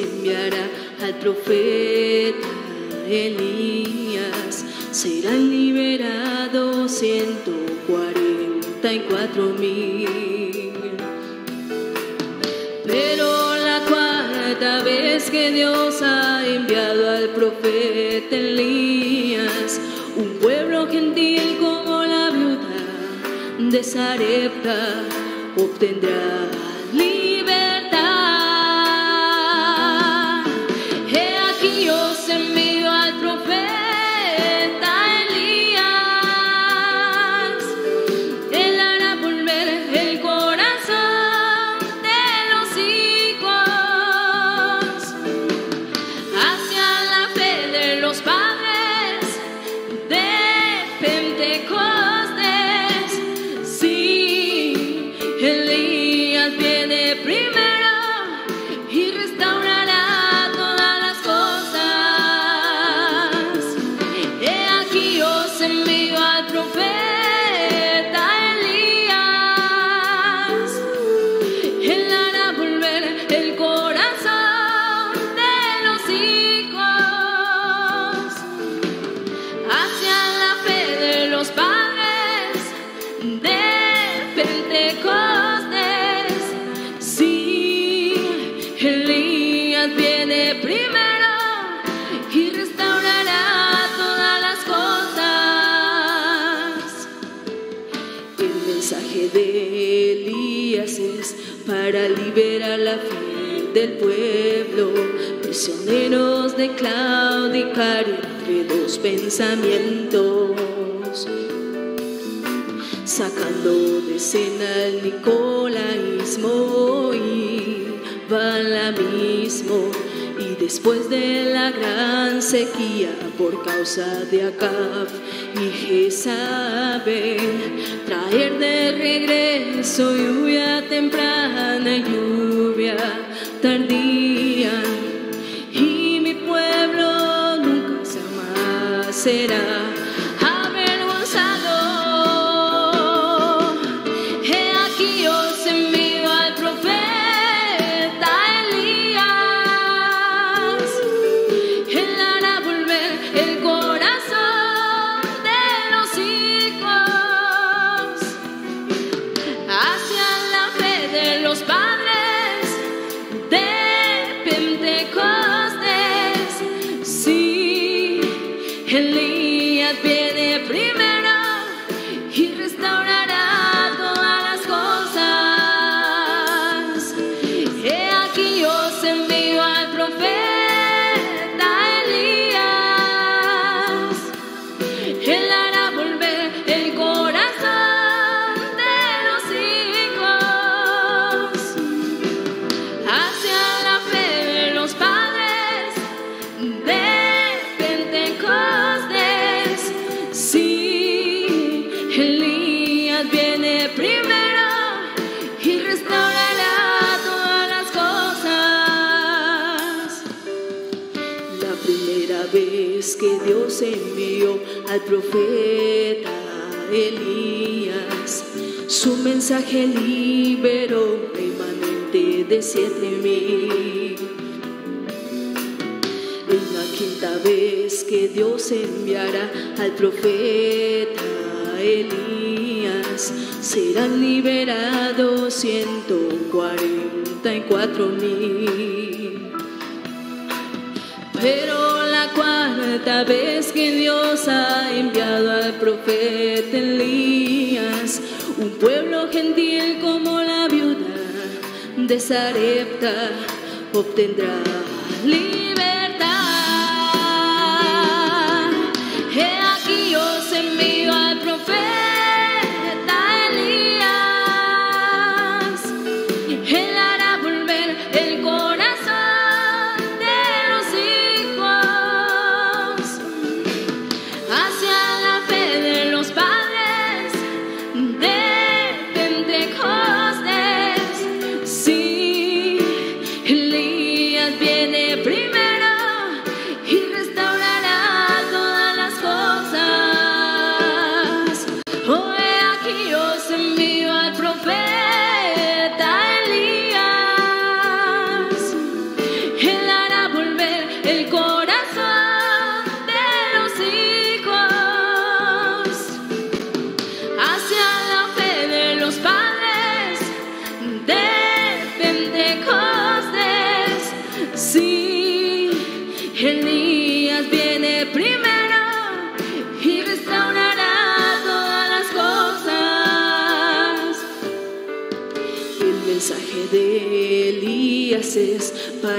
enviará al profeta Elías. Serán liberados 144 mil. Pero la cuarta vez que Dios ha enviado al profeta Elías, un pueblo gentil como la viuda de Sarepta obtendrá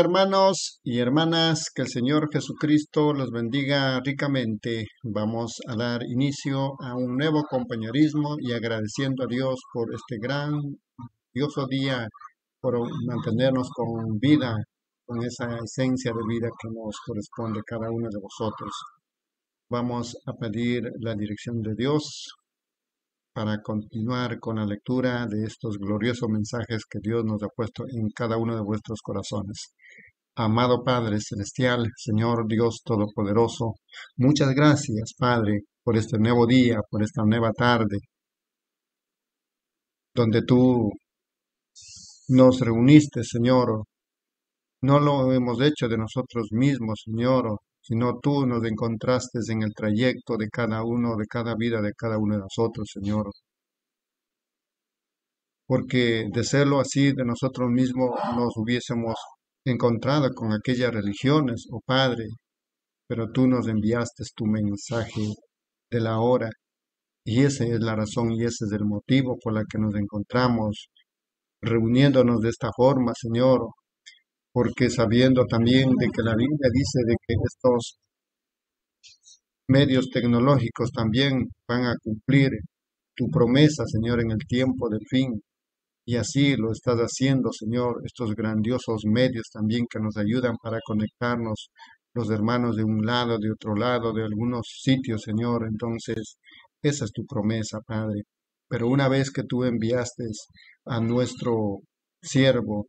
Hermanos y hermanas, que el Señor Jesucristo los bendiga ricamente. Vamos a dar inicio a un nuevo compañerismo y agradeciendo a Dios por este gran, día, por mantenernos con vida, con esa esencia de vida que nos corresponde cada uno de vosotros. Vamos a pedir la dirección de Dios para continuar con la lectura de estos gloriosos mensajes que Dios nos ha puesto en cada uno de vuestros corazones. Amado Padre Celestial, Señor Dios Todopoderoso, muchas gracias, Padre, por este nuevo día, por esta nueva tarde, donde tú nos reuniste, Señor. No lo hemos hecho de nosotros mismos, Señor, sino tú nos encontraste en el trayecto de cada uno, de cada vida de cada uno de nosotros, Señor. Porque de serlo así de nosotros mismos nos hubiésemos encontrado con aquellas religiones, oh Padre, pero tú nos enviaste tu mensaje de la hora y esa es la razón y ese es el motivo por el que nos encontramos reuniéndonos de esta forma, Señor, porque sabiendo también de que la Biblia dice de que estos medios tecnológicos también van a cumplir tu promesa, Señor, en el tiempo del fin. Y así lo estás haciendo, Señor, estos grandiosos medios también que nos ayudan para conectarnos los hermanos de un lado, de otro lado, de algunos sitios, Señor. Entonces, esa es tu promesa, Padre. Pero una vez que tú enviaste a nuestro siervo,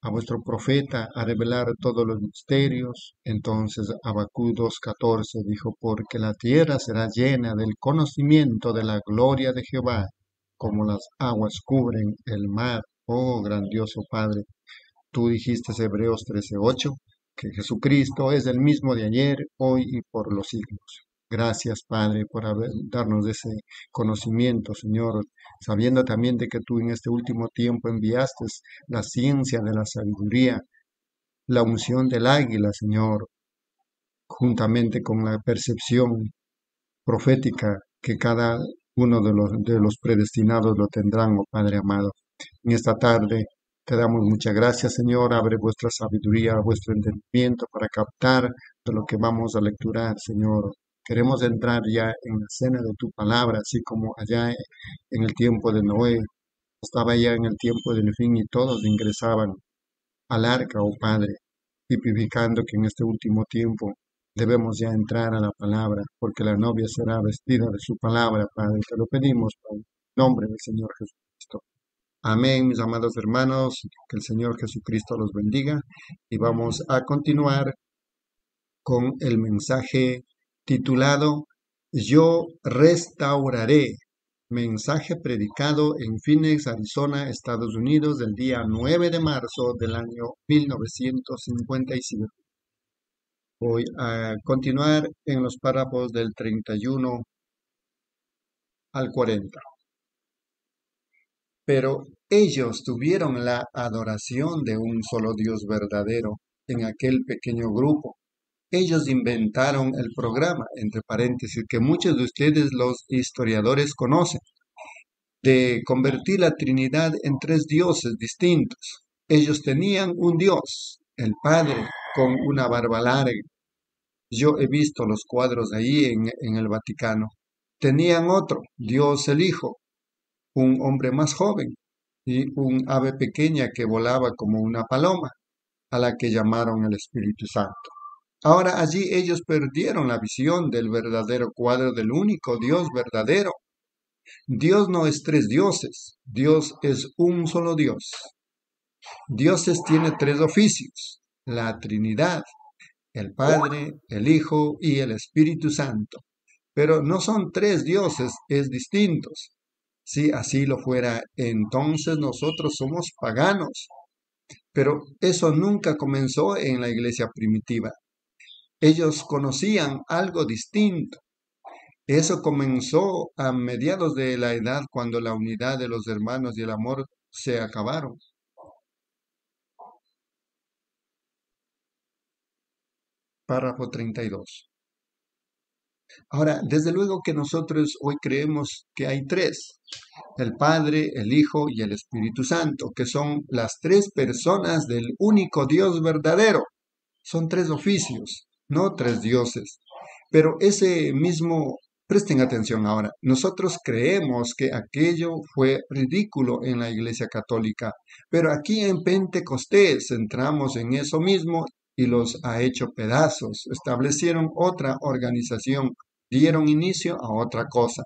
a vuestro profeta a revelar todos los misterios. Entonces Abacú 2.14 dijo, porque la tierra será llena del conocimiento de la gloria de Jehová, como las aguas cubren el mar. Oh grandioso Padre, tú dijiste Hebreos 13.8, que Jesucristo es el mismo de ayer, hoy y por los siglos. Gracias, Padre, por darnos ese conocimiento, Señor, sabiendo también de que tú en este último tiempo enviaste la ciencia de la sabiduría, la unción del águila, Señor, juntamente con la percepción profética que cada uno de los, de los predestinados lo tendrán, oh Padre amado. En esta tarde te damos muchas gracias, Señor. Abre vuestra sabiduría, vuestro entendimiento para captar de lo que vamos a lecturar, Señor. Queremos entrar ya en la cena de tu palabra, así como allá en el tiempo de Noé, estaba ya en el tiempo del fin y todos ingresaban al arca, oh Padre, tipificando que en este último tiempo debemos ya entrar a la palabra, porque la novia será vestida de su palabra, Padre. Te lo pedimos, Padre, en nombre del Señor Jesucristo. Amén, mis amados hermanos, que el Señor Jesucristo los bendiga y vamos a continuar con el mensaje titulado Yo restauraré, mensaje predicado en Phoenix, Arizona, Estados Unidos, del día 9 de marzo del año 1957. Voy a continuar en los párrafos del 31 al 40. Pero ellos tuvieron la adoración de un solo Dios verdadero en aquel pequeño grupo ellos inventaron el programa, entre paréntesis, que muchos de ustedes los historiadores conocen, de convertir la Trinidad en tres dioses distintos. Ellos tenían un Dios, el Padre, con una barba larga. Yo he visto los cuadros ahí en, en el Vaticano. Tenían otro, Dios el Hijo, un hombre más joven y un ave pequeña que volaba como una paloma, a la que llamaron el Espíritu Santo. Ahora allí ellos perdieron la visión del verdadero cuadro del único Dios verdadero. Dios no es tres dioses, Dios es un solo Dios. Dioses tiene tres oficios, la Trinidad, el Padre, el Hijo y el Espíritu Santo. Pero no son tres dioses, es distintos. Si así lo fuera, entonces nosotros somos paganos. Pero eso nunca comenzó en la iglesia primitiva. Ellos conocían algo distinto. Eso comenzó a mediados de la edad cuando la unidad de los hermanos y el amor se acabaron. Párrafo 32. Ahora, desde luego que nosotros hoy creemos que hay tres, el Padre, el Hijo y el Espíritu Santo, que son las tres personas del único Dios verdadero. Son tres oficios, no tres dioses. Pero ese mismo, presten atención ahora, nosotros creemos que aquello fue ridículo en la Iglesia Católica, pero aquí en Pentecostés entramos en eso mismo y los ha hecho pedazos. Establecieron otra organización, dieron inicio a otra cosa.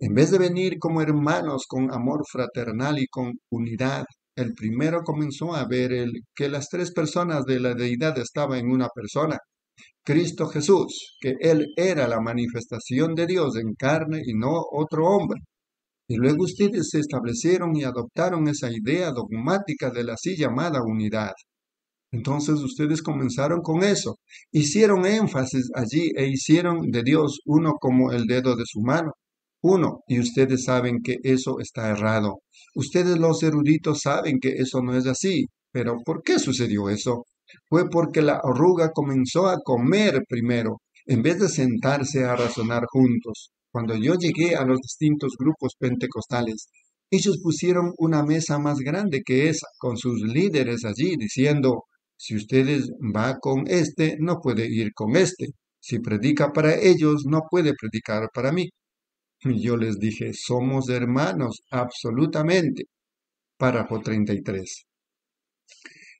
En vez de venir como hermanos con amor fraternal y con unidad, el primero comenzó a ver el, que las tres personas de la deidad estaban en una persona, Cristo Jesús, que Él era la manifestación de Dios en carne y no otro hombre. Y luego ustedes se establecieron y adoptaron esa idea dogmática de la así llamada unidad. Entonces ustedes comenzaron con eso, hicieron énfasis allí e hicieron de Dios uno como el dedo de su mano. Uno, y ustedes saben que eso está errado. Ustedes los eruditos saben que eso no es así. Pero ¿por qué sucedió eso? Fue porque la oruga comenzó a comer primero, en vez de sentarse a razonar juntos. Cuando yo llegué a los distintos grupos pentecostales, ellos pusieron una mesa más grande que esa, con sus líderes allí, diciendo, si ustedes va con este, no puede ir con este. Si predica para ellos, no puede predicar para mí. Yo les dije, somos hermanos, absolutamente. Párrafo 33.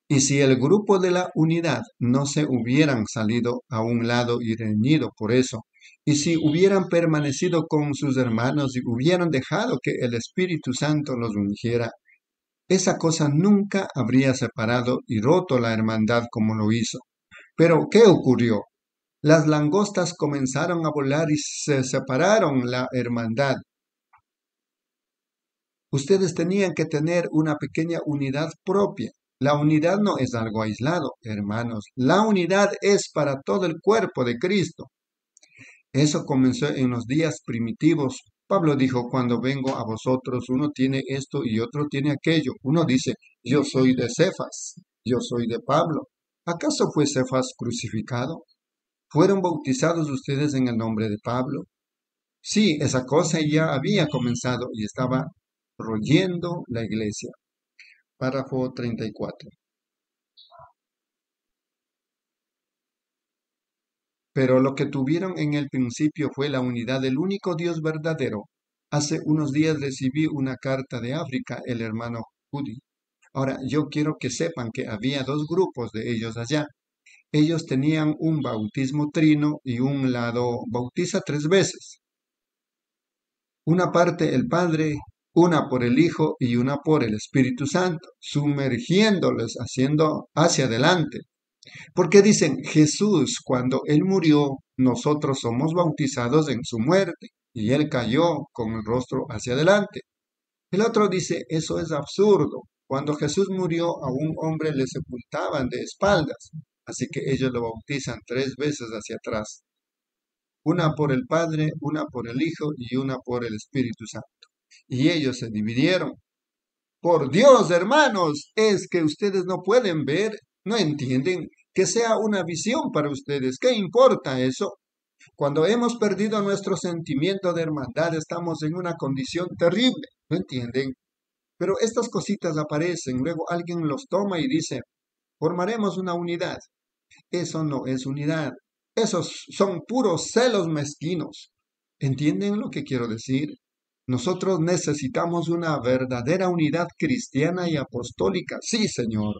Y si el grupo de la unidad no se hubieran salido a un lado y reñido por eso, y si hubieran permanecido con sus hermanos y hubieran dejado que el Espíritu Santo los ungiera, esa cosa nunca habría separado y roto la hermandad como lo hizo. Pero, ¿qué ocurrió? Las langostas comenzaron a volar y se separaron la hermandad. Ustedes tenían que tener una pequeña unidad propia. La unidad no es algo aislado, hermanos. La unidad es para todo el cuerpo de Cristo. Eso comenzó en los días primitivos Pablo dijo, cuando vengo a vosotros, uno tiene esto y otro tiene aquello. Uno dice, yo soy de Cefas, yo soy de Pablo. ¿Acaso fue Cefas crucificado? ¿Fueron bautizados ustedes en el nombre de Pablo? Sí, esa cosa ya había comenzado y estaba royendo la iglesia. Párrafo 34. Pero lo que tuvieron en el principio fue la unidad del único Dios verdadero. Hace unos días recibí una carta de África, el hermano Judy. Ahora, yo quiero que sepan que había dos grupos de ellos allá. Ellos tenían un bautismo trino y un lado bautiza tres veces. Una parte el Padre, una por el Hijo y una por el Espíritu Santo, sumergiéndoles, haciendo hacia adelante. Porque dicen, Jesús, cuando Él murió, nosotros somos bautizados en su muerte, y Él cayó con el rostro hacia adelante. El otro dice, eso es absurdo. Cuando Jesús murió, a un hombre le sepultaban de espaldas, así que ellos lo bautizan tres veces hacia atrás. Una por el Padre, una por el Hijo y una por el Espíritu Santo. Y ellos se dividieron. Por Dios, hermanos, es que ustedes no pueden ver, no entienden que sea una visión para ustedes. ¿Qué importa eso? Cuando hemos perdido nuestro sentimiento de hermandad, estamos en una condición terrible, ¿no entienden? Pero estas cositas aparecen, luego alguien los toma y dice, formaremos una unidad. Eso no es unidad, esos son puros celos mezquinos. ¿Entienden lo que quiero decir? Nosotros necesitamos una verdadera unidad cristiana y apostólica. Sí, Señor.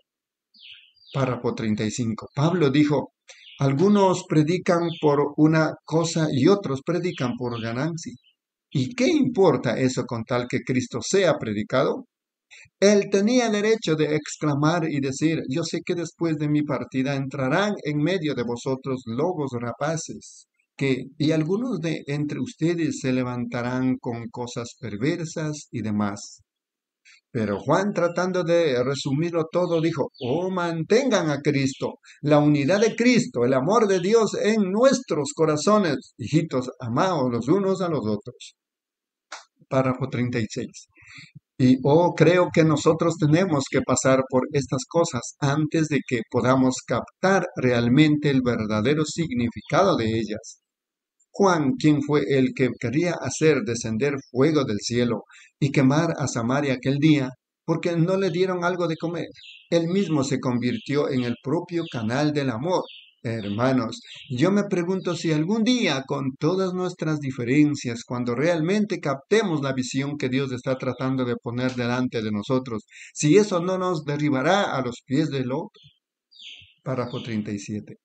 Párrafo 35. Pablo dijo, algunos predican por una cosa y otros predican por ganancia. ¿Y qué importa eso con tal que Cristo sea predicado? Él tenía derecho de exclamar y decir, yo sé que después de mi partida entrarán en medio de vosotros lobos rapaces, que y algunos de entre ustedes se levantarán con cosas perversas y demás. Pero Juan, tratando de resumirlo todo, dijo, oh, mantengan a Cristo, la unidad de Cristo, el amor de Dios en nuestros corazones. Hijitos, amados los unos a los otros. Párrafo 36. Y oh, creo que nosotros tenemos que pasar por estas cosas antes de que podamos captar realmente el verdadero significado de ellas. Juan, quien fue el que quería hacer descender fuego del cielo y quemar a Samaria aquel día, porque no le dieron algo de comer. Él mismo se convirtió en el propio canal del amor. Hermanos, yo me pregunto si algún día, con todas nuestras diferencias, cuando realmente captemos la visión que Dios está tratando de poner delante de nosotros, si eso no nos derribará a los pies del otro. Párrafo 37.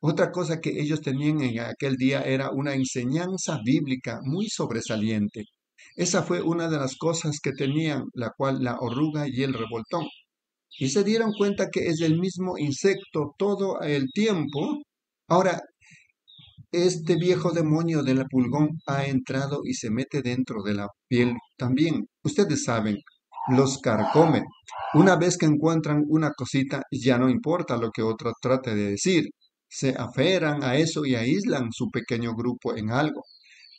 Otra cosa que ellos tenían en aquel día era una enseñanza bíblica muy sobresaliente. Esa fue una de las cosas que tenían, la cual la oruga y el revoltón. Y se dieron cuenta que es el mismo insecto todo el tiempo. Ahora, este viejo demonio del pulgón ha entrado y se mete dentro de la piel también. Ustedes saben, los carcome. Una vez que encuentran una cosita, ya no importa lo que otro trate de decir se aferran a eso y aíslan su pequeño grupo en algo.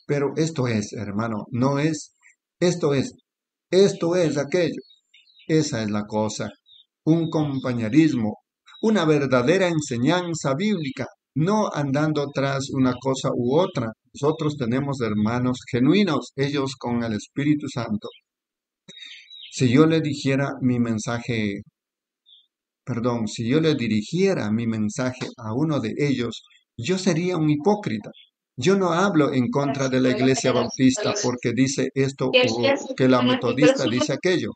Pero esto es, hermano, no es, esto es, esto es aquello. Esa es la cosa. Un compañerismo, una verdadera enseñanza bíblica, no andando tras una cosa u otra. Nosotros tenemos hermanos genuinos, ellos con el Espíritu Santo. Si yo le dijera mi mensaje perdón, si yo le dirigiera mi mensaje a uno de ellos, yo sería un hipócrita. Yo no hablo en contra de la iglesia bautista porque dice esto o que la metodista dice aquello,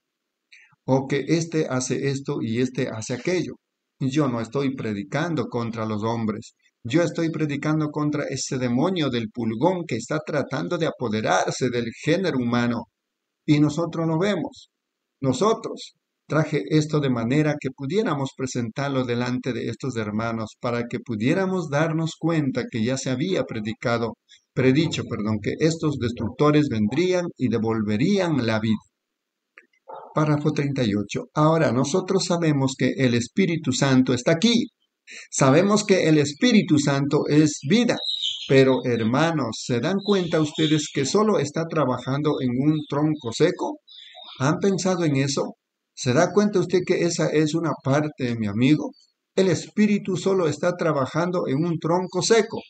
o que este hace esto y este hace aquello. Yo no estoy predicando contra los hombres. Yo estoy predicando contra ese demonio del pulgón que está tratando de apoderarse del género humano. Y nosotros lo vemos. Nosotros, Traje esto de manera que pudiéramos presentarlo delante de estos hermanos para que pudiéramos darnos cuenta que ya se había predicado, predicho, perdón, que estos destructores vendrían y devolverían la vida. Párrafo 38. Ahora nosotros sabemos que el Espíritu Santo está aquí. Sabemos que el Espíritu Santo es vida. Pero hermanos, ¿se dan cuenta ustedes que solo está trabajando en un tronco seco? ¿Han pensado en eso? ¿Se da cuenta usted que esa es una parte, mi amigo? El espíritu solo está trabajando en un tronco seco.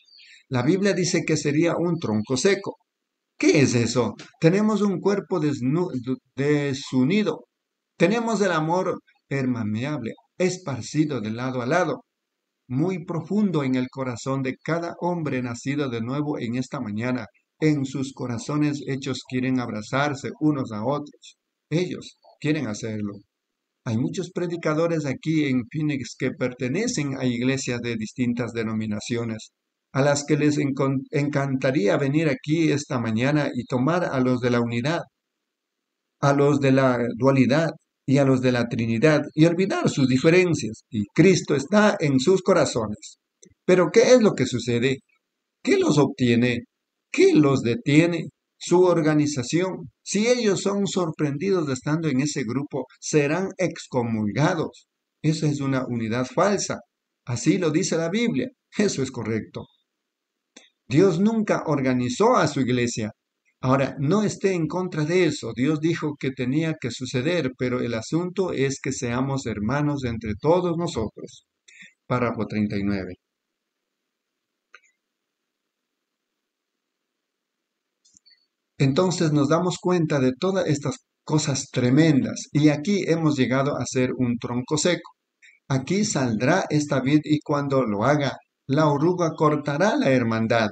La Biblia dice que sería un tronco seco. ¿Qué es eso? Tenemos un cuerpo desunido. Tenemos el amor permeable, esparcido de lado a lado, muy profundo en el corazón de cada hombre nacido de nuevo en esta mañana. En sus corazones hechos quieren abrazarse unos a otros. Ellos quieren hacerlo. Hay muchos predicadores aquí en Phoenix que pertenecen a iglesias de distintas denominaciones, a las que les encantaría venir aquí esta mañana y tomar a los de la unidad, a los de la dualidad y a los de la Trinidad y olvidar sus diferencias. Y Cristo está en sus corazones. Pero ¿qué es lo que sucede? ¿Qué los obtiene? ¿Qué los detiene? Su organización. Si ellos son sorprendidos de estando en ese grupo, serán excomulgados. Esa es una unidad falsa. Así lo dice la Biblia. Eso es correcto. Dios nunca organizó a su iglesia. Ahora, no esté en contra de eso. Dios dijo que tenía que suceder, pero el asunto es que seamos hermanos entre todos nosotros. Párrafo 39. Entonces nos damos cuenta de todas estas cosas tremendas y aquí hemos llegado a ser un tronco seco. Aquí saldrá esta vid y cuando lo haga, la oruga cortará la hermandad.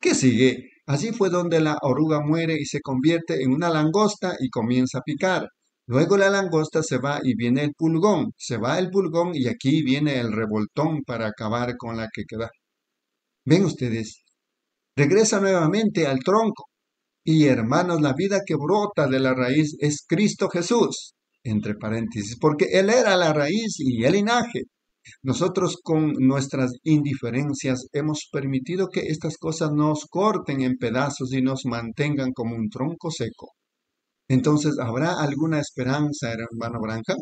¿Qué sigue? Allí fue donde la oruga muere y se convierte en una langosta y comienza a picar. Luego la langosta se va y viene el pulgón. Se va el pulgón y aquí viene el revoltón para acabar con la que queda. ¿Ven ustedes? Regresa nuevamente al tronco. Y hermanos, la vida que brota de la raíz es Cristo Jesús, entre paréntesis, porque Él era la raíz y el linaje. Nosotros con nuestras indiferencias hemos permitido que estas cosas nos corten en pedazos y nos mantengan como un tronco seco. Entonces, ¿habrá alguna esperanza, hermano Branca?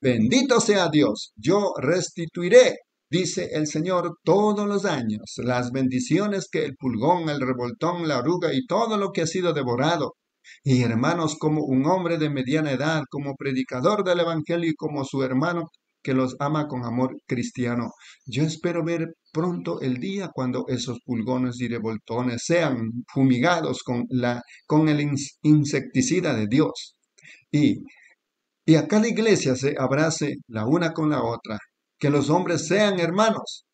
Bendito sea Dios, yo restituiré, dice el Señor, todos los años, las bendiciones que el pulgón, el revoltón, la oruga y todo lo que ha sido devorado. Y hermanos, como un hombre de mediana edad, como predicador del Evangelio y como su hermano, que los ama con amor cristiano. Yo espero ver pronto el día cuando esos pulgones y revoltones sean fumigados con, la, con el insecticida de Dios. Y, y a cada iglesia se abrace la una con la otra, que los hombres sean hermanos.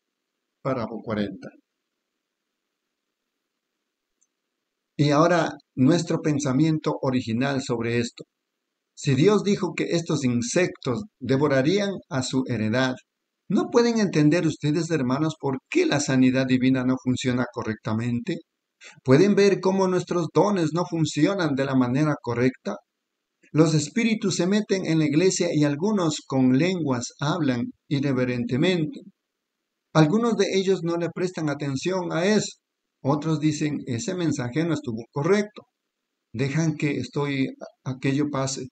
Párrafo 40. Y ahora nuestro pensamiento original sobre esto. Si Dios dijo que estos insectos devorarían a su heredad, ¿no pueden entender ustedes, hermanos, por qué la sanidad divina no funciona correctamente? ¿Pueden ver cómo nuestros dones no funcionan de la manera correcta? Los espíritus se meten en la iglesia y algunos con lenguas hablan irreverentemente. Algunos de ellos no le prestan atención a eso. Otros dicen, ese mensaje no estuvo correcto. Dejan que estoy aquello pase.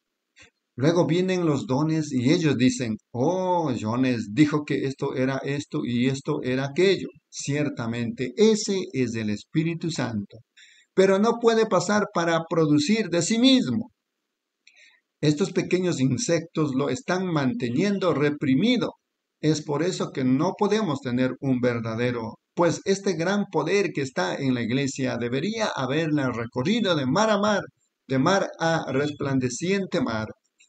Luego vienen los dones y ellos dicen, oh, Jones dijo que esto era esto y esto era aquello. Ciertamente, ese es el Espíritu Santo, pero no puede pasar para producir de sí mismo. Estos pequeños insectos lo están manteniendo reprimido. Es por eso que no podemos tener un verdadero, pues este gran poder que está en la iglesia debería haberla recorrido de mar a mar, de mar a resplandeciente mar,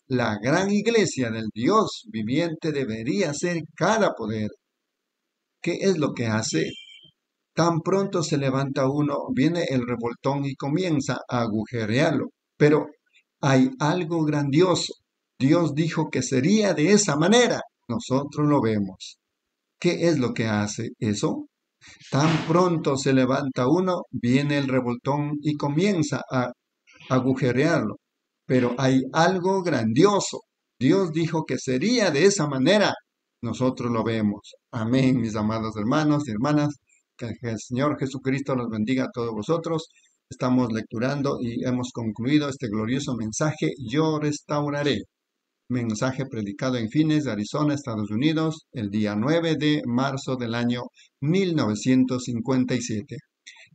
la gran iglesia del Dios viviente debería ser cada poder. ¿Qué es lo que hace? Tan pronto se levanta uno, viene el revoltón y comienza a agujerearlo. Pero hay algo grandioso. Dios dijo que sería de esa manera. Nosotros lo vemos. ¿Qué es lo que hace eso? Tan pronto se levanta uno, viene el revoltón y comienza a agujerearlo pero hay algo grandioso. Dios dijo que sería de esa manera. Nosotros lo vemos. Amén, mis amados hermanos y hermanas. Que el Señor Jesucristo los bendiga a todos vosotros. Estamos lecturando y hemos concluido este glorioso mensaje. Yo restauraré. Mensaje predicado en Fines, Arizona, Estados Unidos, el día 9 de marzo del año 1957.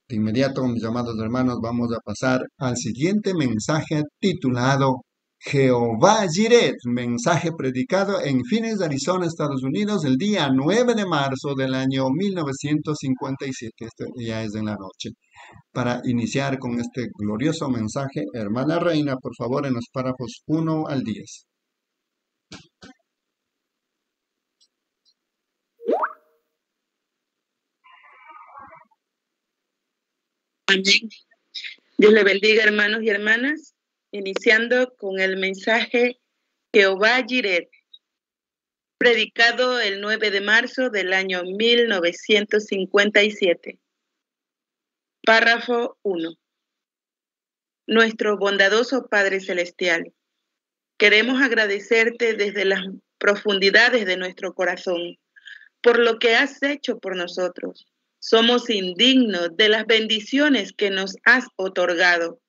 De inmediato, mis amados hermanos, vamos a pasar al siguiente mensaje titulado Jehová Jiret, mensaje predicado en Phoenix, Arizona, Estados Unidos, el día 9 de marzo del año 1957. Este ya es en la noche. Para iniciar con este glorioso mensaje, hermana Reina, por favor, en los párrafos 1 al 10. Amén. Dios le bendiga, hermanos y hermanas, iniciando con el mensaje Jehová Jiret, predicado el 9 de marzo del año 1957. Párrafo 1. Nuestro bondadoso Padre Celestial, queremos agradecerte desde las profundidades de nuestro corazón por lo que has hecho por nosotros somos indignos de las bendiciones que nos has otorgado,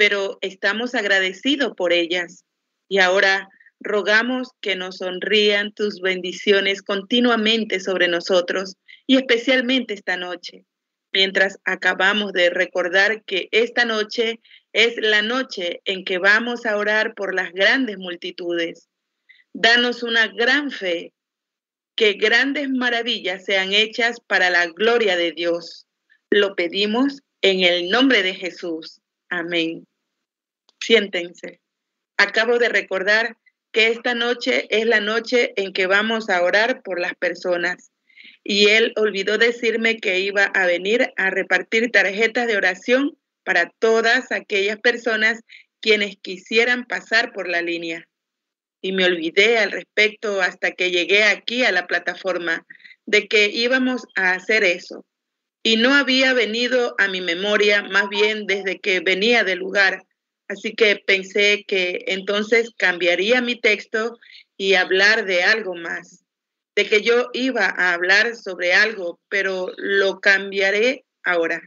pero estamos agradecidos por ellas. Y ahora rogamos que nos sonrían tus bendiciones continuamente sobre nosotros y especialmente esta noche, mientras acabamos de recordar que esta noche es la noche en que vamos a orar por las grandes multitudes. Danos una gran fe que grandes maravillas sean hechas para la gloria de Dios. Lo pedimos en el nombre de Jesús. Amén. Siéntense. Acabo de recordar que esta noche es la noche en que vamos a orar por las personas. Y él olvidó decirme que iba a venir a repartir tarjetas de oración para todas aquellas personas quienes quisieran pasar por la línea y me olvidé al respecto hasta que llegué aquí a la plataforma de que íbamos a hacer eso. Y no había venido a mi memoria más bien desde que venía del lugar. Así que pensé que entonces cambiaría mi texto y hablar de algo más. De que yo iba a hablar sobre algo, pero lo cambiaré ahora.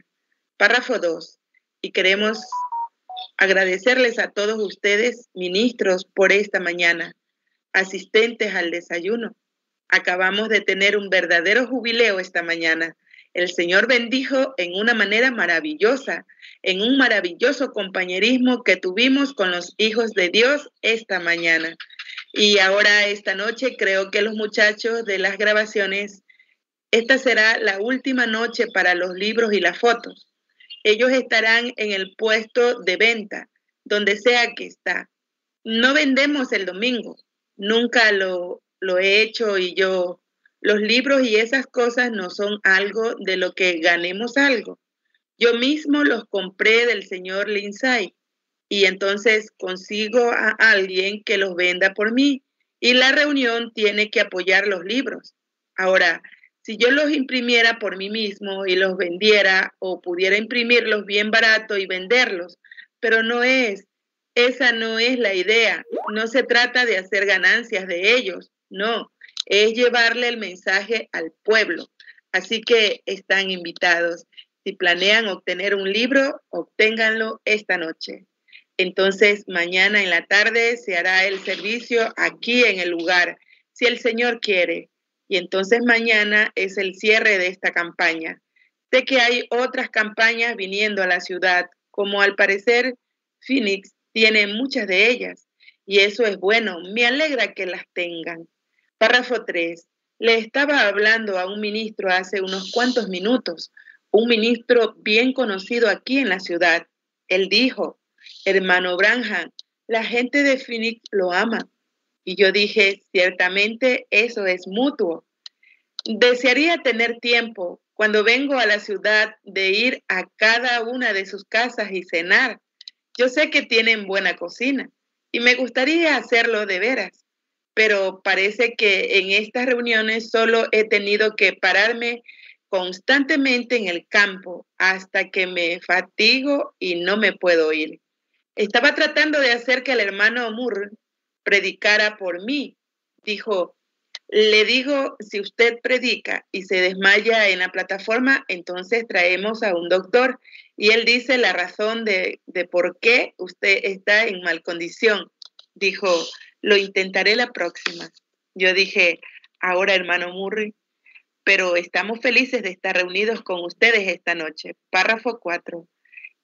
Párrafo 2. Y queremos agradecerles a todos ustedes, ministros, por esta mañana, asistentes al desayuno. Acabamos de tener un verdadero jubileo esta mañana. El Señor bendijo en una manera maravillosa, en un maravilloso compañerismo que tuvimos con los hijos de Dios esta mañana. Y ahora esta noche creo que los muchachos de las grabaciones, esta será la última noche para los libros y las fotos. Ellos estarán en el puesto de venta, donde sea que está. No vendemos el domingo, nunca lo, lo he hecho y yo los libros y esas cosas no son algo de lo que ganemos algo. Yo mismo los compré del señor Lindsay y entonces consigo a alguien que los venda por mí y la reunión tiene que apoyar los libros. Ahora, si yo los imprimiera por mí mismo y los vendiera o pudiera imprimirlos bien barato y venderlos, pero no es, esa no es la idea. No se trata de hacer ganancias de ellos, no es llevarle el mensaje al pueblo. Así que están invitados. Si planean obtener un libro, obténganlo esta noche. Entonces, mañana en la tarde se hará el servicio aquí en el lugar, si el Señor quiere. Y entonces mañana es el cierre de esta campaña. Sé que hay otras campañas viniendo a la ciudad, como al parecer Phoenix tiene muchas de ellas. Y eso es bueno, me alegra que las tengan. Párrafo 3. Le estaba hablando a un ministro hace unos cuantos minutos, un ministro bien conocido aquí en la ciudad. Él dijo, hermano Branham, la gente de Phoenix lo ama. Y yo dije, ciertamente eso es mutuo. Desearía tener tiempo cuando vengo a la ciudad de ir a cada una de sus casas y cenar. Yo sé que tienen buena cocina y me gustaría hacerlo de veras pero parece que en estas reuniones solo he tenido que pararme constantemente en el campo hasta que me fatigo y no me puedo ir. Estaba tratando de hacer que el hermano Moore predicara por mí. Dijo, le digo, si usted predica y se desmaya en la plataforma, entonces traemos a un doctor y él dice la razón de, de por qué usted está en mal condición. Dijo, lo intentaré la próxima. Yo dije, ahora hermano Murray, pero estamos felices de estar reunidos con ustedes esta noche. Párrafo 4.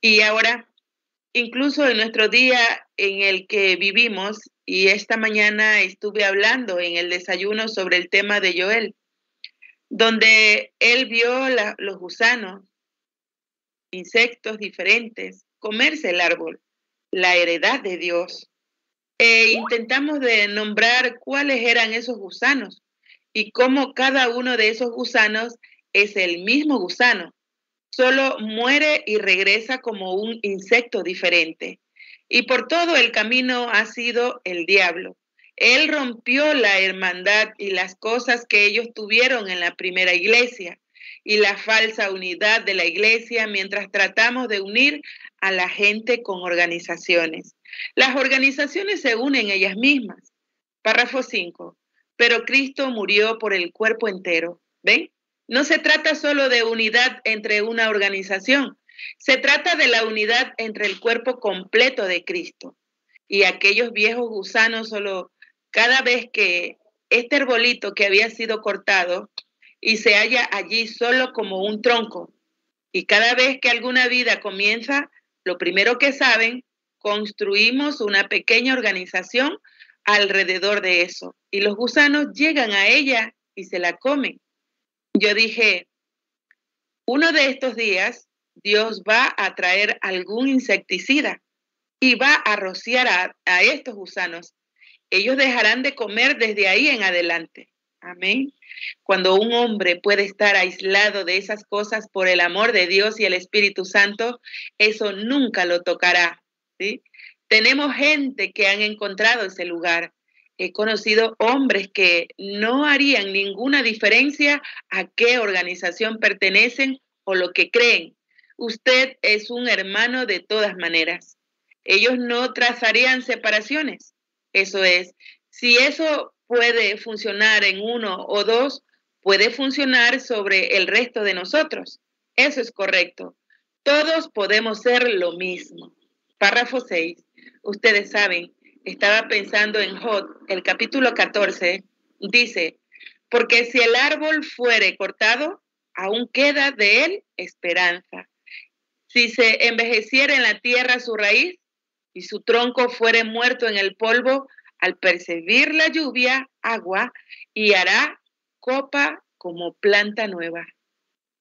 Y ahora, incluso en nuestro día en el que vivimos, y esta mañana estuve hablando en el desayuno sobre el tema de Joel, donde él vio los gusanos, insectos diferentes, comerse el árbol, la heredad de Dios e intentamos de nombrar cuáles eran esos gusanos y cómo cada uno de esos gusanos es el mismo gusano, solo muere y regresa como un insecto diferente. Y por todo el camino ha sido el diablo. Él rompió la hermandad y las cosas que ellos tuvieron en la primera iglesia y la falsa unidad de la iglesia mientras tratamos de unir a la gente con organizaciones. Las organizaciones se unen ellas mismas. Párrafo 5. Pero Cristo murió por el cuerpo entero. ¿Ven? No se trata solo de unidad entre una organización, se trata de la unidad entre el cuerpo completo de Cristo. Y aquellos viejos gusanos solo cada vez que este arbolito que había sido cortado y se halla allí solo como un tronco, y cada vez que alguna vida comienza, lo primero que saben construimos una pequeña organización alrededor de eso y los gusanos llegan a ella y se la comen. Yo dije, uno de estos días Dios va a traer algún insecticida y va a rociar a, a estos gusanos. Ellos dejarán de comer desde ahí en adelante. Amén. Cuando un hombre puede estar aislado de esas cosas por el amor de Dios y el Espíritu Santo, eso nunca lo tocará. Tenemos gente que han encontrado ese lugar. He conocido hombres que no harían ninguna diferencia a qué organización pertenecen o lo que creen. Usted es un hermano de todas maneras. Ellos no trazarían separaciones. Eso es, si eso puede funcionar en uno o dos, puede funcionar sobre el resto de nosotros. Eso es correcto. Todos podemos ser lo mismo. Párrafo 6. Ustedes saben, estaba pensando en Jod, el capítulo 14, dice, porque si el árbol fuere cortado, aún queda de él esperanza. Si se envejeciera en la tierra su raíz y su tronco fuere muerto en el polvo, al percibir la lluvia, agua, y hará copa como planta nueva.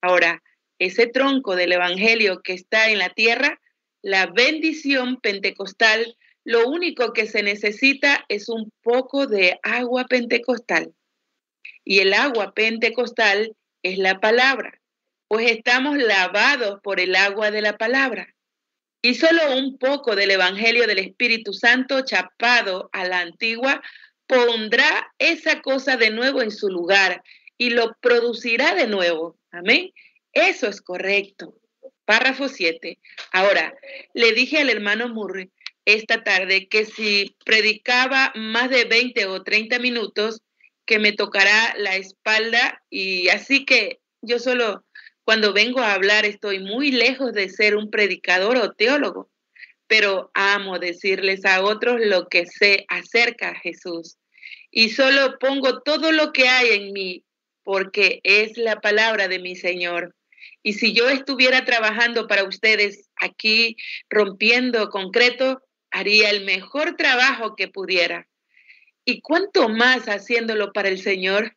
Ahora, ese tronco del Evangelio que está en la tierra, la bendición pentecostal, lo único que se necesita es un poco de agua pentecostal. Y el agua pentecostal es la palabra, pues estamos lavados por el agua de la palabra. Y solo un poco del Evangelio del Espíritu Santo chapado a la antigua pondrá esa cosa de nuevo en su lugar y lo producirá de nuevo. Amén. Eso es correcto. Párrafo 7. Ahora, le dije al hermano Murray esta tarde que si predicaba más de 20 o 30 minutos, que me tocará la espalda y así que yo solo cuando vengo a hablar estoy muy lejos de ser un predicador o teólogo, pero amo decirles a otros lo que sé acerca de Jesús y solo pongo todo lo que hay en mí porque es la palabra de mi Señor. Y si yo estuviera trabajando para ustedes aquí, rompiendo concreto, haría el mejor trabajo que pudiera. Y cuánto más haciéndolo para el Señor.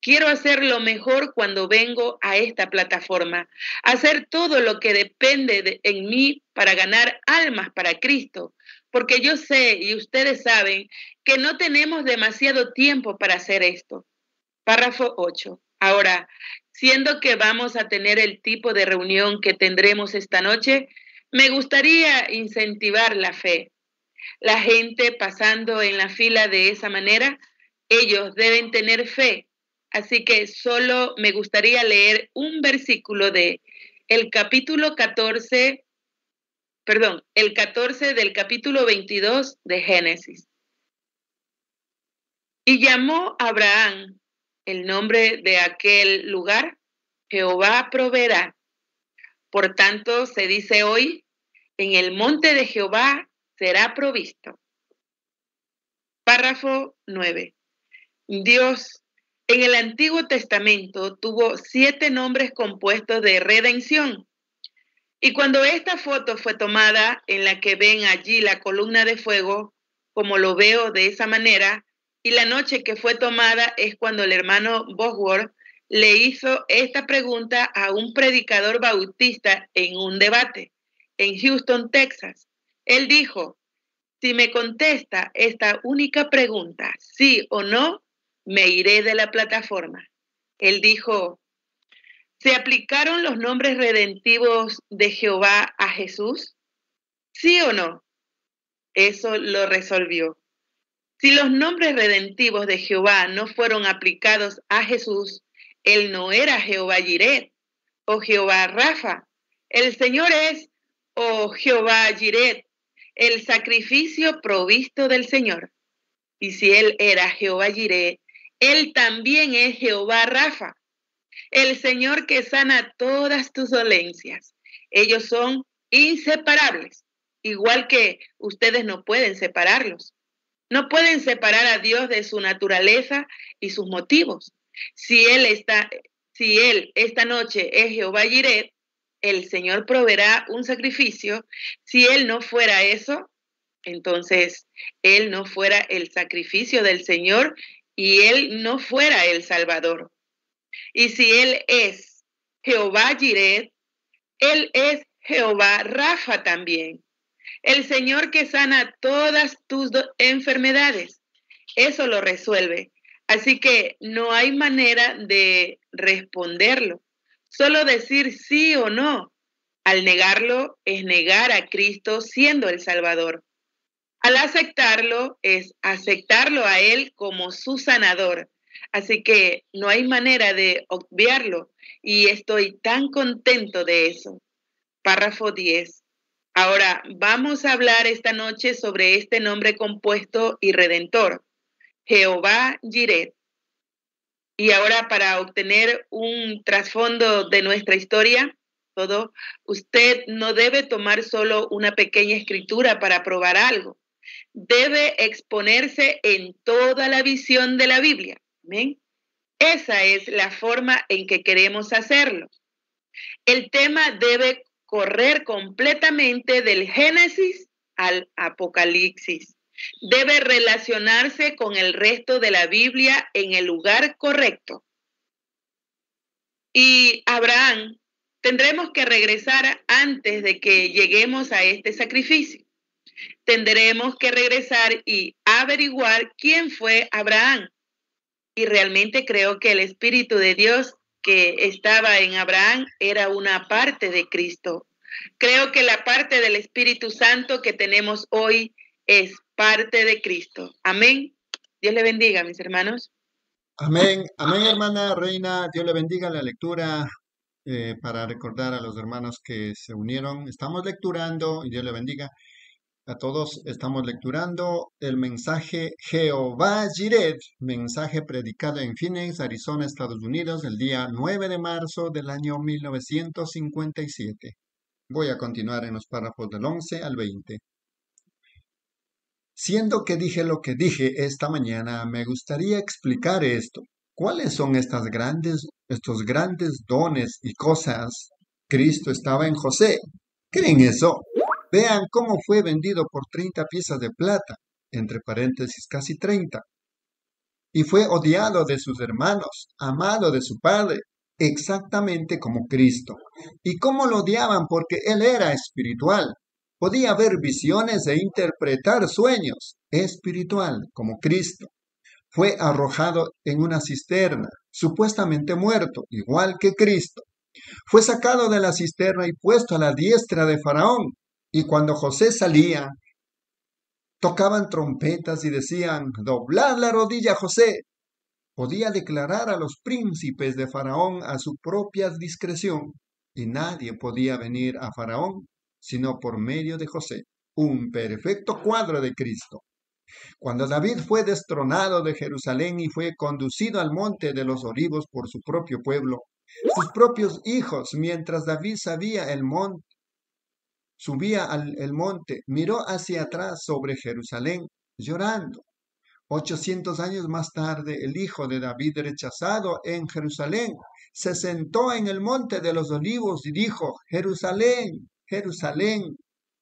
Quiero hacerlo mejor cuando vengo a esta plataforma, hacer todo lo que depende de, en mí para ganar almas para Cristo, porque yo sé y ustedes saben que no tenemos demasiado tiempo para hacer esto. Párrafo 8. Ahora, siendo que vamos a tener el tipo de reunión que tendremos esta noche, me gustaría incentivar la fe. La gente pasando en la fila de esa manera, ellos deben tener fe. Así que solo me gustaría leer un versículo de el capítulo 14, perdón, el 14 del capítulo 22 de Génesis. Y llamó Abraham el nombre de aquel lugar, Jehová proveerá. Por tanto, se dice hoy, en el monte de Jehová será provisto. Párrafo 9. Dios en el Antiguo Testamento tuvo siete nombres compuestos de redención. Y cuando esta foto fue tomada, en la que ven allí la columna de fuego, como lo veo de esa manera, y la noche que fue tomada es cuando el hermano Bosworth le hizo esta pregunta a un predicador bautista en un debate en Houston, Texas. Él dijo, si me contesta esta única pregunta, sí o no, me iré de la plataforma. Él dijo, ¿se aplicaron los nombres redentivos de Jehová a Jesús? ¿Sí o no? Eso lo resolvió. Si los nombres redentivos de Jehová no fueron aplicados a Jesús, él no era Jehová Jiret o Jehová Rafa. El Señor es, o Jehová Jiret, el sacrificio provisto del Señor. Y si él era Jehová Jiret, él también es Jehová Rafa, el Señor que sana todas tus dolencias. Ellos son inseparables, igual que ustedes no pueden separarlos. No pueden separar a Dios de su naturaleza y sus motivos. Si Él está, si Él esta noche es Jehová Jireh, el Señor proveerá un sacrificio. Si Él no fuera eso, entonces Él no fuera el sacrificio del Señor y Él no fuera el Salvador. Y si Él es Jehová Jireh, Él es Jehová Rafa también el Señor que sana todas tus enfermedades. Eso lo resuelve. Así que no hay manera de responderlo. Solo decir sí o no. Al negarlo es negar a Cristo siendo el Salvador. Al aceptarlo es aceptarlo a Él como su sanador. Así que no hay manera de obviarlo y estoy tan contento de eso. Párrafo 10. Ahora, vamos a hablar esta noche sobre este nombre compuesto y redentor, Jehová Jireh. Y ahora para obtener un trasfondo de nuestra historia, todo, usted no debe tomar solo una pequeña escritura para probar algo. Debe exponerse en toda la visión de la Biblia. Amén. Esa es la forma en que queremos hacerlo. El tema debe correr completamente del Génesis al Apocalipsis. Debe relacionarse con el resto de la Biblia en el lugar correcto. Y Abraham, tendremos que regresar antes de que lleguemos a este sacrificio. Tendremos que regresar y averiguar quién fue Abraham. Y realmente creo que el Espíritu de Dios que estaba en Abraham era una parte de Cristo. Creo que la parte del Espíritu Santo que tenemos hoy es parte de Cristo. Amén. Dios le bendiga, mis hermanos. Amén, amén, hermana Reina. Dios le bendiga la lectura eh, para recordar a los hermanos que se unieron. Estamos lecturando, y Dios le bendiga a todos, estamos lecturando el mensaje Jehová Jiret, mensaje predicado en Phoenix, Arizona, Estados Unidos, el día 9 de marzo del año 1957. Voy a continuar en los párrafos del 11 al 20. Siendo que dije lo que dije esta mañana, me gustaría explicar esto. ¿Cuáles son estas grandes, estos grandes dones y cosas? Cristo estaba en José. ¿Creen eso? Vean cómo fue vendido por 30 piezas de plata, entre paréntesis casi 30. Y fue odiado de sus hermanos, amado de su padre, exactamente como Cristo. ¿Y cómo lo odiaban? Porque él era espiritual, Podía ver visiones e interpretar sueños espiritual como Cristo. Fue arrojado en una cisterna, supuestamente muerto, igual que Cristo. Fue sacado de la cisterna y puesto a la diestra de Faraón. Y cuando José salía, tocaban trompetas y decían, doblad la rodilla, José. Podía declarar a los príncipes de Faraón a su propia discreción, y nadie podía venir a Faraón sino por medio de José, un perfecto cuadro de Cristo. Cuando David fue destronado de Jerusalén y fue conducido al monte de los olivos por su propio pueblo, sus propios hijos, mientras David sabía el monte, subía al el monte, miró hacia atrás sobre Jerusalén, llorando. Ochocientos años más tarde, el hijo de David, rechazado en Jerusalén, se sentó en el monte de los olivos y dijo, Jerusalén, Jerusalén,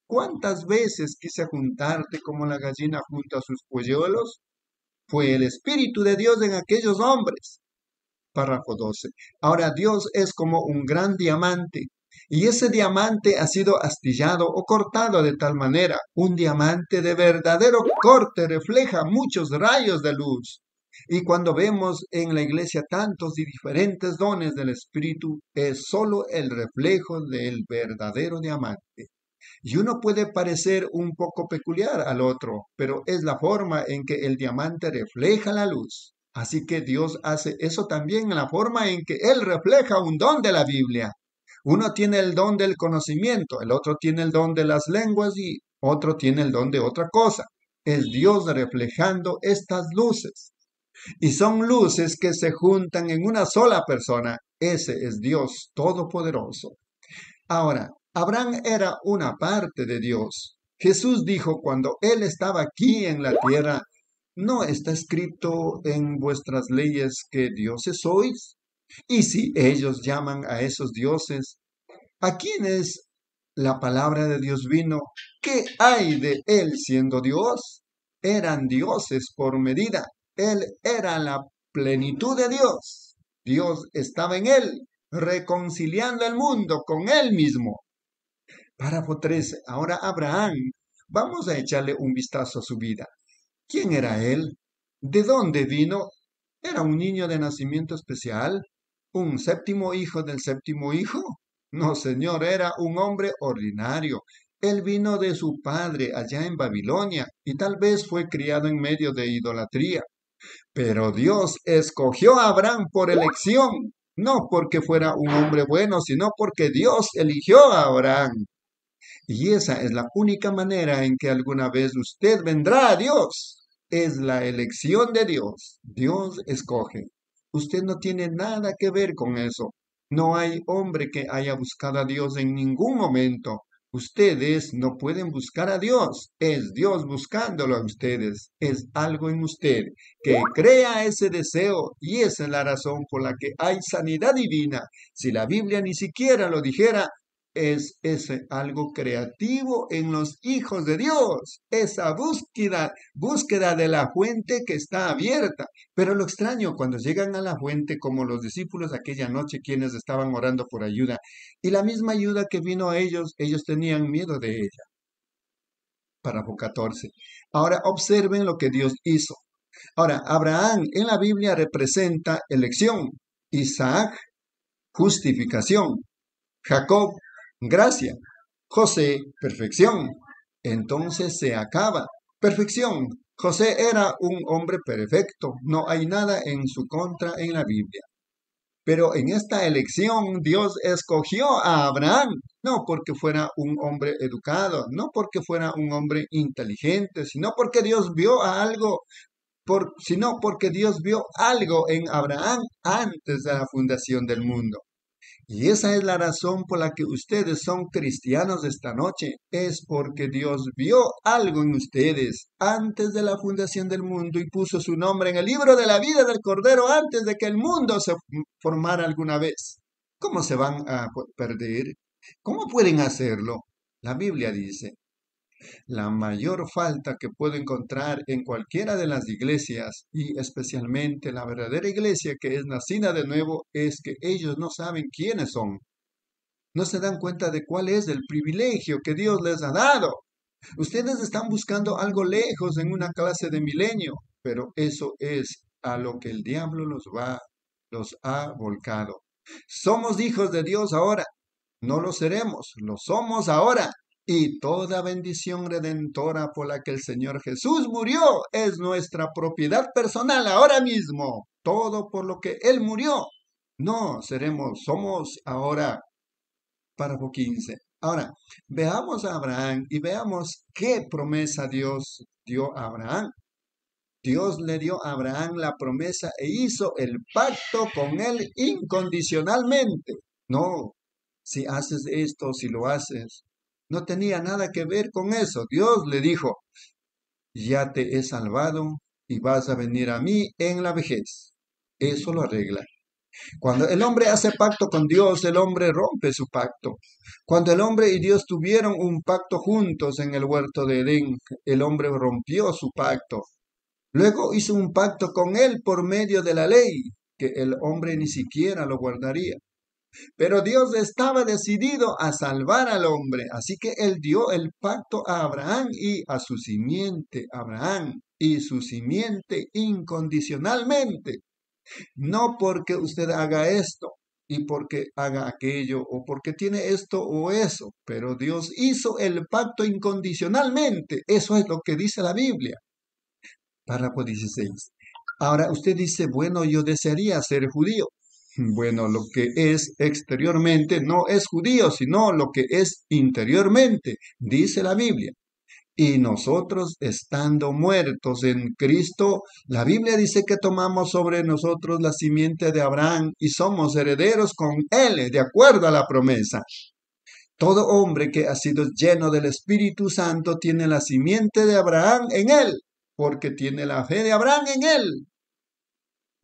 ¿cuántas veces quise juntarte como la gallina junto a sus polluelos? Fue el Espíritu de Dios en aquellos hombres. Párrafo 12. Ahora Dios es como un gran diamante y ese diamante ha sido astillado o cortado de tal manera. Un diamante de verdadero corte refleja muchos rayos de luz. Y cuando vemos en la iglesia tantos y diferentes dones del Espíritu, es solo el reflejo del verdadero diamante. Y uno puede parecer un poco peculiar al otro, pero es la forma en que el diamante refleja la luz. Así que Dios hace eso también en la forma en que Él refleja un don de la Biblia. Uno tiene el don del conocimiento, el otro tiene el don de las lenguas y otro tiene el don de otra cosa. Es Dios reflejando estas luces y son luces que se juntan en una sola persona. Ese es Dios Todopoderoso. Ahora, Abraham era una parte de Dios. Jesús dijo cuando Él estaba aquí en la tierra, ¿no está escrito en vuestras leyes que dioses sois? Y si ellos llaman a esos dioses, ¿a quiénes la palabra de Dios vino? ¿Qué hay de Él siendo Dios? Eran dioses por medida él era la plenitud de Dios. Dios estaba en él, reconciliando el mundo con él mismo. Párrafo 13. Ahora Abraham, vamos a echarle un vistazo a su vida. ¿Quién era él? ¿De dónde vino? ¿Era un niño de nacimiento especial? ¿Un séptimo hijo del séptimo hijo? No, señor, era un hombre ordinario. Él vino de su padre allá en Babilonia y tal vez fue criado en medio de idolatría. Pero Dios escogió a Abraham por elección, no porque fuera un hombre bueno, sino porque Dios eligió a Abraham. Y esa es la única manera en que alguna vez usted vendrá a Dios. Es la elección de Dios. Dios escoge. Usted no tiene nada que ver con eso. No hay hombre que haya buscado a Dios en ningún momento. Ustedes no pueden buscar a Dios. Es Dios buscándolo a ustedes. Es algo en usted que crea ese deseo y esa es la razón por la que hay sanidad divina. Si la Biblia ni siquiera lo dijera, es ese algo creativo en los hijos de Dios, esa búsqueda, búsqueda de la fuente que está abierta. Pero lo extraño cuando llegan a la fuente como los discípulos aquella noche quienes estaban orando por ayuda y la misma ayuda que vino a ellos, ellos tenían miedo de ella. Párrafo 14. Ahora observen lo que Dios hizo. Ahora, Abraham en la Biblia representa elección, Isaac, justificación, Jacob, gracia. José, perfección. Entonces se acaba. Perfección. José era un hombre perfecto. No hay nada en su contra en la Biblia. Pero en esta elección Dios escogió a Abraham, no porque fuera un hombre educado, no porque fuera un hombre inteligente, sino porque Dios vio algo, sino porque Dios vio algo en Abraham antes de la fundación del mundo. Y esa es la razón por la que ustedes son cristianos esta noche. Es porque Dios vio algo en ustedes antes de la fundación del mundo y puso su nombre en el libro de la vida del Cordero antes de que el mundo se formara alguna vez. ¿Cómo se van a perder? ¿Cómo pueden hacerlo? La Biblia dice, la mayor falta que puedo encontrar en cualquiera de las iglesias y especialmente la verdadera iglesia que es nacida de nuevo es que ellos no saben quiénes son. No se dan cuenta de cuál es el privilegio que Dios les ha dado. Ustedes están buscando algo lejos en una clase de milenio, pero eso es a lo que el diablo los va, los ha volcado. Somos hijos de Dios ahora. No lo seremos, lo somos ahora y toda bendición redentora por la que el Señor Jesús murió es nuestra propiedad personal ahora mismo. Todo por lo que Él murió. No, seremos, somos ahora, párrafo 15. Ahora, veamos a Abraham y veamos qué promesa Dios dio a Abraham. Dios le dio a Abraham la promesa e hizo el pacto con él incondicionalmente. No, si haces esto, si lo haces, no tenía nada que ver con eso. Dios le dijo, ya te he salvado y vas a venir a mí en la vejez. Eso lo arregla. Cuando el hombre hace pacto con Dios, el hombre rompe su pacto. Cuando el hombre y Dios tuvieron un pacto juntos en el huerto de Edén, el hombre rompió su pacto. Luego hizo un pacto con él por medio de la ley, que el hombre ni siquiera lo guardaría. Pero Dios estaba decidido a salvar al hombre, así que él dio el pacto a Abraham y a su simiente, Abraham y su simiente incondicionalmente. No porque usted haga esto y porque haga aquello o porque tiene esto o eso, pero Dios hizo el pacto incondicionalmente. Eso es lo que dice la Biblia. Párrafo 16. Ahora usted dice, bueno, yo desearía ser judío. Bueno, lo que es exteriormente no es judío, sino lo que es interiormente, dice la Biblia. Y nosotros, estando muertos en Cristo, la Biblia dice que tomamos sobre nosotros la simiente de Abraham y somos herederos con él, de acuerdo a la promesa. Todo hombre que ha sido lleno del Espíritu Santo tiene la simiente de Abraham en él, porque tiene la fe de Abraham en él.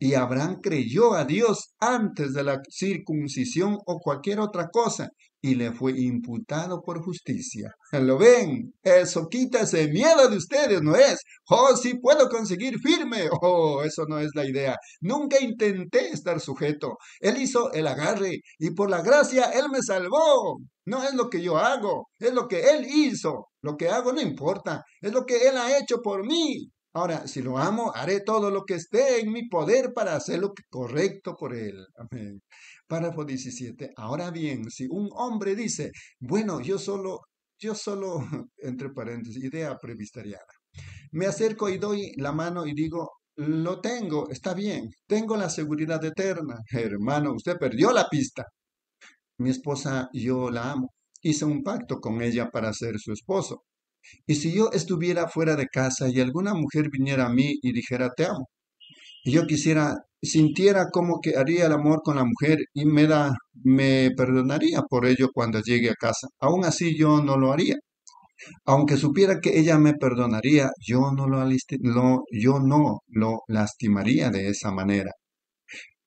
Y Abraham creyó a Dios antes de la circuncisión o cualquier otra cosa y le fue imputado por justicia. ¿Lo ven? Eso quita ese miedo de ustedes, ¿no es? Oh, sí puedo conseguir firme. Oh, eso no es la idea. Nunca intenté estar sujeto. Él hizo el agarre y por la gracia Él me salvó. No es lo que yo hago, es lo que Él hizo. Lo que hago no importa, es lo que Él ha hecho por mí. Ahora, si lo amo, haré todo lo que esté en mi poder para hacer lo correcto por él. Amén. Párrafo 17. Ahora bien, si un hombre dice, bueno, yo solo, yo solo, entre paréntesis, idea previstariana, me acerco y doy la mano y digo, lo tengo, está bien, tengo la seguridad eterna. Hermano, usted perdió la pista. Mi esposa, yo la amo. Hice un pacto con ella para ser su esposo. Y si yo estuviera fuera de casa y alguna mujer viniera a mí y dijera, te amo, y yo quisiera, sintiera como que haría el amor con la mujer y me da, me perdonaría por ello cuando llegue a casa. Aún así yo no lo haría. Aunque supiera que ella me perdonaría, yo no lo, yo no lo lastimaría de esa manera.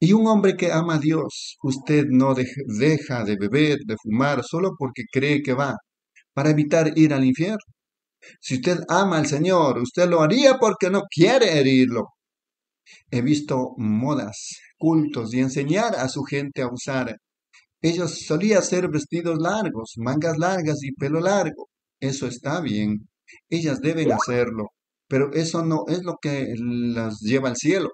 Y un hombre que ama a Dios, usted no dej- deja de beber, de fumar, solo porque cree que va, para evitar ir al infierno. Si usted ama al Señor, usted lo haría porque no quiere herirlo. He visto modas, cultos y enseñar a su gente a usar. Ellos solían ser vestidos largos, mangas largas y pelo largo. Eso está bien. Ellas deben hacerlo. Pero eso no es lo que las lleva al cielo.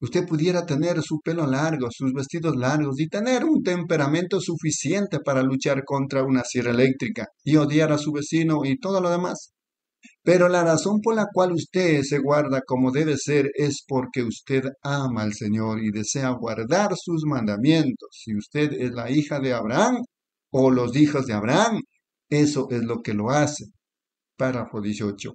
Usted pudiera tener su pelo largo, sus vestidos largos y tener un temperamento suficiente para luchar contra una sierra eléctrica y odiar a su vecino y todo lo demás. Pero la razón por la cual usted se guarda como debe ser es porque usted ama al Señor y desea guardar sus mandamientos. Si usted es la hija de Abraham o los hijos de Abraham, eso es lo que lo hace. Párrafo 18.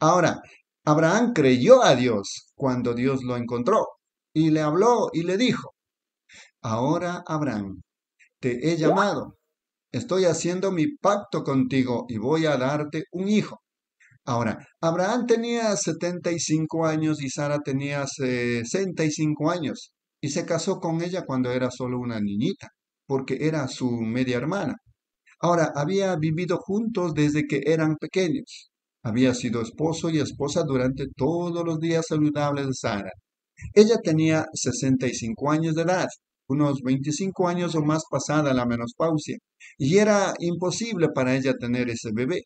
Ahora, Abraham creyó a Dios cuando Dios lo encontró y le habló y le dijo, ahora Abraham, te he llamado, estoy haciendo mi pacto contigo y voy a darte un hijo. Ahora, Abraham tenía 75 años y Sara tenía 65 años y se casó con ella cuando era solo una niñita, porque era su media hermana. Ahora, había vivido juntos desde que eran pequeños. Había sido esposo y esposa durante todos los días saludables de Sara. Ella tenía 65 años de edad, unos 25 años o más pasada la menopausia, y era imposible para ella tener ese bebé.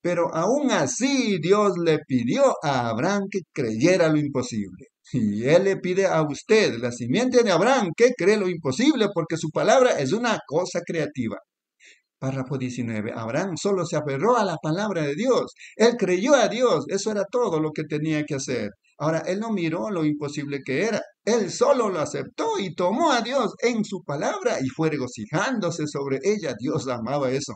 Pero aún así Dios le pidió a Abraham que creyera lo imposible. Y Él le pide a usted, la simiente de Abraham, que cree lo imposible porque su palabra es una cosa creativa. Párrafo 19. Abraham solo se aferró a la palabra de Dios. Él creyó a Dios. Eso era todo lo que tenía que hacer. Ahora, él no miró lo imposible que era. Él solo lo aceptó y tomó a Dios en su palabra y fue regocijándose sobre ella. Dios amaba eso.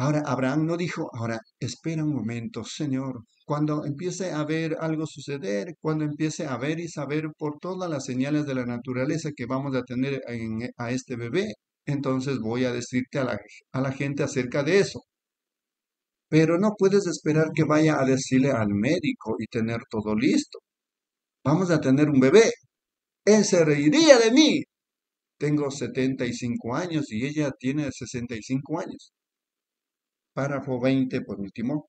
Ahora, Abraham no dijo, ahora, espera un momento, Señor. Cuando empiece a ver algo suceder, cuando empiece a ver y saber por todas las señales de la naturaleza que vamos a tener en, a este bebé, entonces voy a decirte a la, a la gente acerca de eso. Pero no puedes esperar que vaya a decirle al médico y tener todo listo. Vamos a tener un bebé. Él se reiría de mí. Tengo 75 años y ella tiene 65 años. Párrafo 20 por último.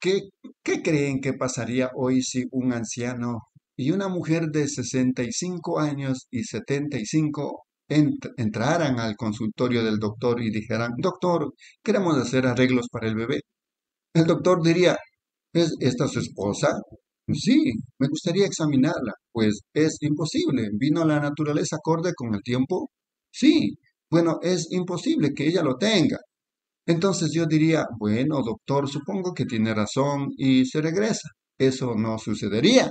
¿Qué, qué creen que pasaría hoy si un anciano y una mujer de 65 años y 75 ent- entraran al consultorio del doctor y dijeran, doctor, queremos hacer arreglos para el bebé? El doctor diría, ¿es esta su esposa? Sí, me gustaría examinarla. Pues es imposible. ¿Vino la naturaleza acorde con el tiempo? Sí. Bueno, es imposible que ella lo tenga. Entonces yo diría, bueno, doctor, supongo que tiene razón y se regresa. Eso no sucedería.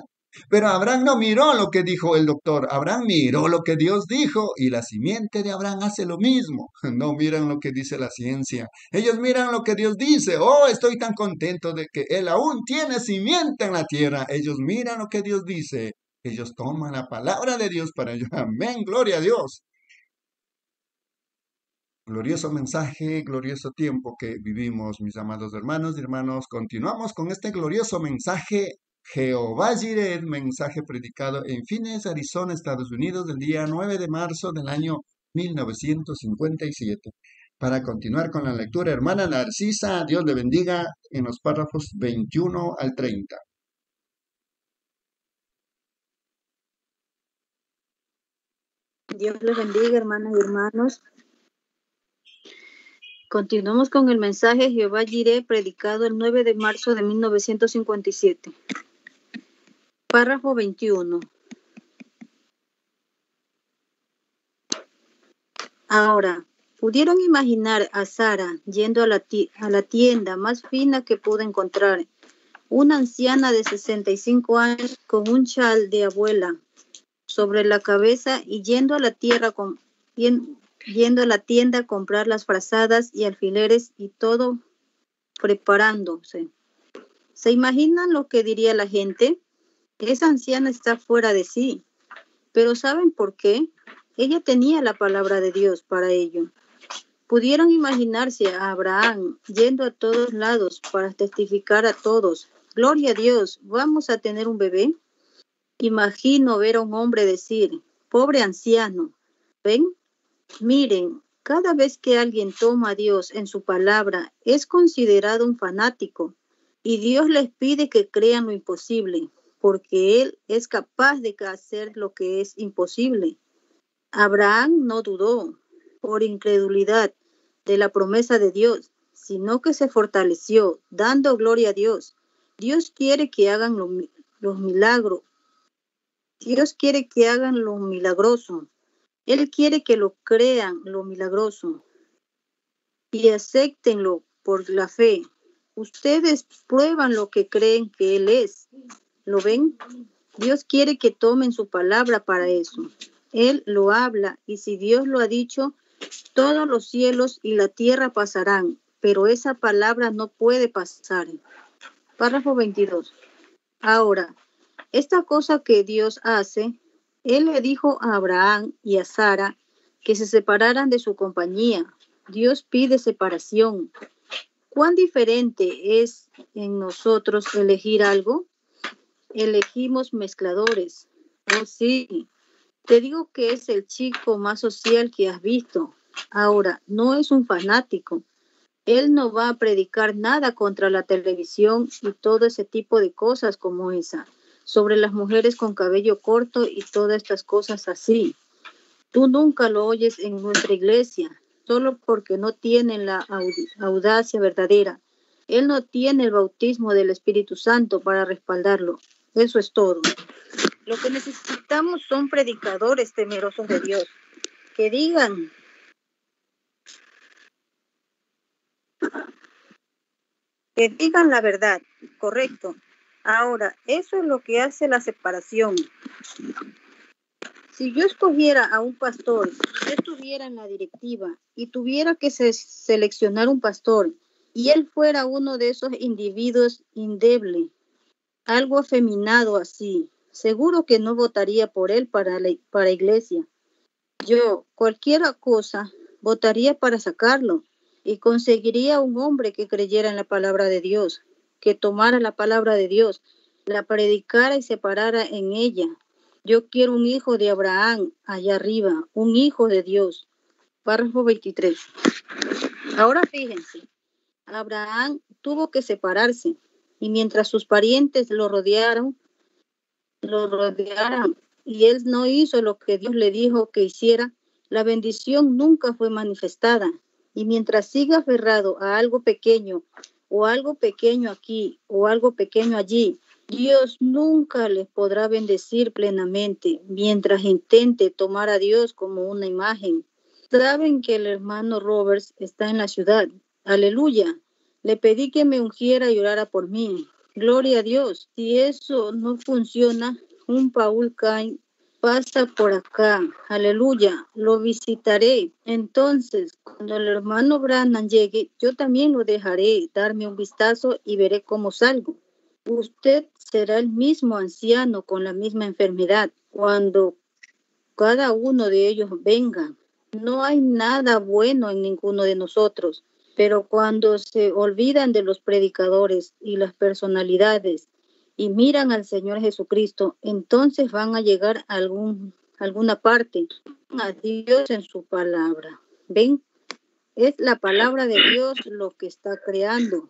Pero Abraham no miró lo que dijo el doctor, Abraham miró lo que Dios dijo y la simiente de Abraham hace lo mismo. No miran lo que dice la ciencia, ellos miran lo que Dios dice. Oh, estoy tan contento de que Él aún tiene simiente en la tierra. Ellos miran lo que Dios dice, ellos toman la palabra de Dios para ellos. Amén, gloria a Dios. Glorioso mensaje, glorioso tiempo que vivimos, mis amados hermanos y hermanos. Continuamos con este glorioso mensaje Jehová Jireh, mensaje predicado en Phoenix, Arizona, Estados Unidos, del día 9 de marzo del año 1957. Para continuar con la lectura, hermana Narcisa, Dios le bendiga en los párrafos 21 al 30. Dios les bendiga, hermanas y hermanos. Continuamos con el mensaje Jehová Jireh, predicado el 9 de marzo de 1957. Párrafo 21. Ahora, ¿pudieron imaginar a Sara yendo a la, tienda más fina que pudo encontrar? Una anciana de 65 años con un chal de abuela sobre la cabeza y yendo a la, yendo a la tienda a comprar las frazadas y alfileres y todo preparándose. ¿Se imaginan lo que diría la gente? Esa anciana está fuera de sí. Pero ¿saben por qué? Ella tenía la palabra de Dios para ello. Pudieron imaginarse a Abraham yendo a todos lados para testificar a todos. Gloria a Dios, vamos a tener un bebé. Imagino ver a un hombre decir, pobre anciano, ven, miren, cada vez que alguien toma a Dios en su palabra es considerado un fanático y Dios les pide que crean lo imposible, porque Él es capaz de hacer lo que es imposible. Abraham no dudó por incredulidad de la promesa de Dios, sino que se fortaleció, dando gloria a Dios. Dios quiere que hagan los milagros. Dios quiere que hagan lo milagroso. Él quiere que lo crean lo milagroso y acéptenlo por la fe. Ustedes prueban lo que creen que Él es. ¿Lo ven? Dios quiere que tomen su palabra para eso. Él lo habla y si Dios lo ha dicho, todos los cielos y la tierra pasarán, pero esa palabra no puede pasar. Párrafo 22. Ahora, esta cosa que Dios hace, Él le dijo a Abraham y a Sara que se separaran de su compañía. Dios pide separación. ¿Cuán diferente es en nosotros elegir algo? Elegimos mezcladores. Oh, sí. Te digo que es el chico más social que has visto. Ahora, no es un fanático. Él no va a predicar nada contra la televisión y todo ese tipo de cosas como esa, sobre las mujeres con cabello corto y todas estas cosas así. Tú nunca lo oyes en nuestra iglesia, solo porque no tienen la audacia verdadera. Él no tiene el bautismo del Espíritu Santo para respaldarlo. Eso es todo. Lo que necesitamos son predicadores temerosos de Dios, que digan que digan la verdad, correcto. Ahora, eso es lo que hace la separación. Si yo escogiera a un pastor, si yo estuviera en la directiva y tuviera que se- seleccionar un pastor y él fuera uno de esos individuos indeble, algo afeminado así, seguro que no votaría por él para la para iglesia. Yo, cualquier cosa, votaría para sacarlo y conseguiría un hombre que creyera en la palabra de Dios, que tomara la palabra de Dios, la predicara y se parara en ella. Yo quiero un hijo de Abraham allá arriba, un hijo de Dios. Párrafo 23. Ahora fíjense, Abraham tuvo que separarse y mientras sus parientes lo rodearon, lo y él no hizo lo que Dios le dijo que hiciera, la bendición nunca fue manifestada. Y mientras siga aferrado a algo pequeño o algo pequeño aquí o algo pequeño allí, Dios nunca les podrá bendecir plenamente mientras intente tomar a Dios como una imagen. Saben que el hermano Roberts está en la ciudad. Aleluya. Le pedí que me ungiera y orara por mí. Gloria a Dios. Si eso no funciona, un Paul Cain pasa por acá. Aleluya. Lo visitaré. Entonces, cuando el hermano Branham llegue, yo también lo dejaré darme un vistazo y veré cómo salgo. Usted será el mismo anciano con la misma enfermedad cuando cada uno de ellos venga. No hay nada bueno en ninguno de nosotros, pero cuando se olvidan de los predicadores y las personalidades y miran al Señor Jesucristo, entonces van a llegar a algún, alguna parte, a Dios en su palabra. ¿Ven? Es la palabra de Dios lo que está creando.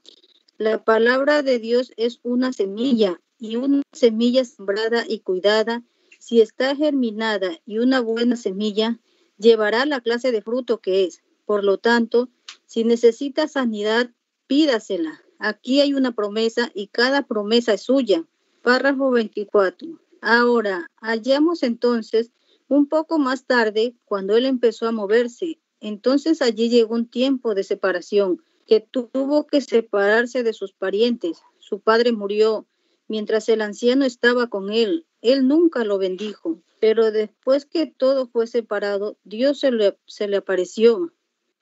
La palabra de Dios es una semilla y una semilla sembrada y cuidada, si está germinada y una buena semilla, llevará la clase de fruto que es. Por lo tanto, si necesita sanidad, pídasela. Aquí hay una promesa y cada promesa es suya. Párrafo 24. Ahora, hallamos entonces un poco más tarde, cuando él empezó a moverse, entonces allí llegó un tiempo de separación, que tuvo que separarse de sus parientes. Su padre murió mientras el anciano estaba con él. él nunca lo bendijo. Pero después que todo fue separado, Dios se le, se le apareció.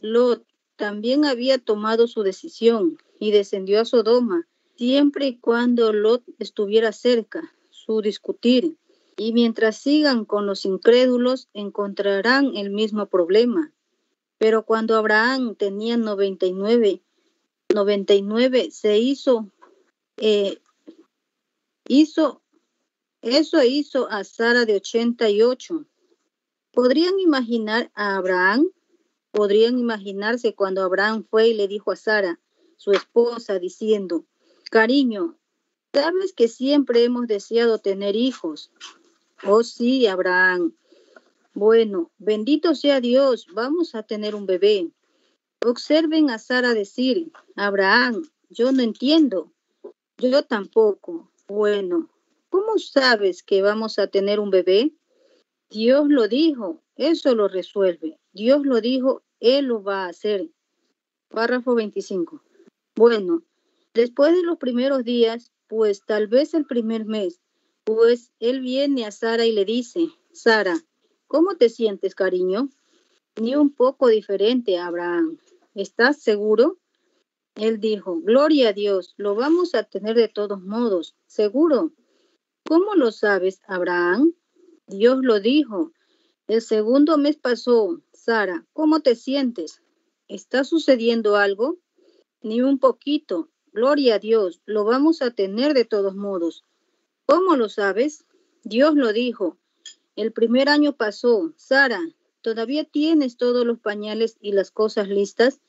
Lot también había tomado su decisión y descendió a Sodoma, siempre y cuando Lot estuviera cerca, su discutir. Y mientras sigan con los incrédulos, encontrarán el mismo problema. Pero cuando Abraham tenía 99, 99 se hizo, eh, hizo, eso hizo a Sara de 88. ¿Podrían imaginar a Abraham? Podrían imaginarse cuando Abraham fue y le dijo a Sara, su esposa, diciendo, cariño, sabes que siempre hemos deseado tener hijos. Oh sí, Abraham. Bueno, bendito sea Dios, vamos a tener un bebé. Observen a Sara decir, Abraham, yo no entiendo. Yo tampoco. Bueno, ¿cómo sabes que vamos a tener un bebé? Dios lo dijo, eso lo resuelve. Dios lo dijo, Él lo va a hacer. Párrafo 25. Bueno, después de los primeros días, pues tal vez el primer mes, pues él viene a Sara y le dice, Sara, ¿cómo te sientes, cariño? Ni un poco diferente, Abraham. ¿Estás seguro? Él dijo, Gloria a Dios, lo vamos a tener de todos modos, seguro. ¿Cómo lo sabes, Abraham? Dios lo dijo. El segundo mes pasó. Sara, ¿cómo te sientes? ¿Está sucediendo algo? Ni un poquito. Gloria a Dios, lo vamos a tener de todos modos. ¿Cómo lo sabes? Dios lo dijo. El primer año pasó. Sara, ¿todavía tienes todos los pañales y las cosas listas?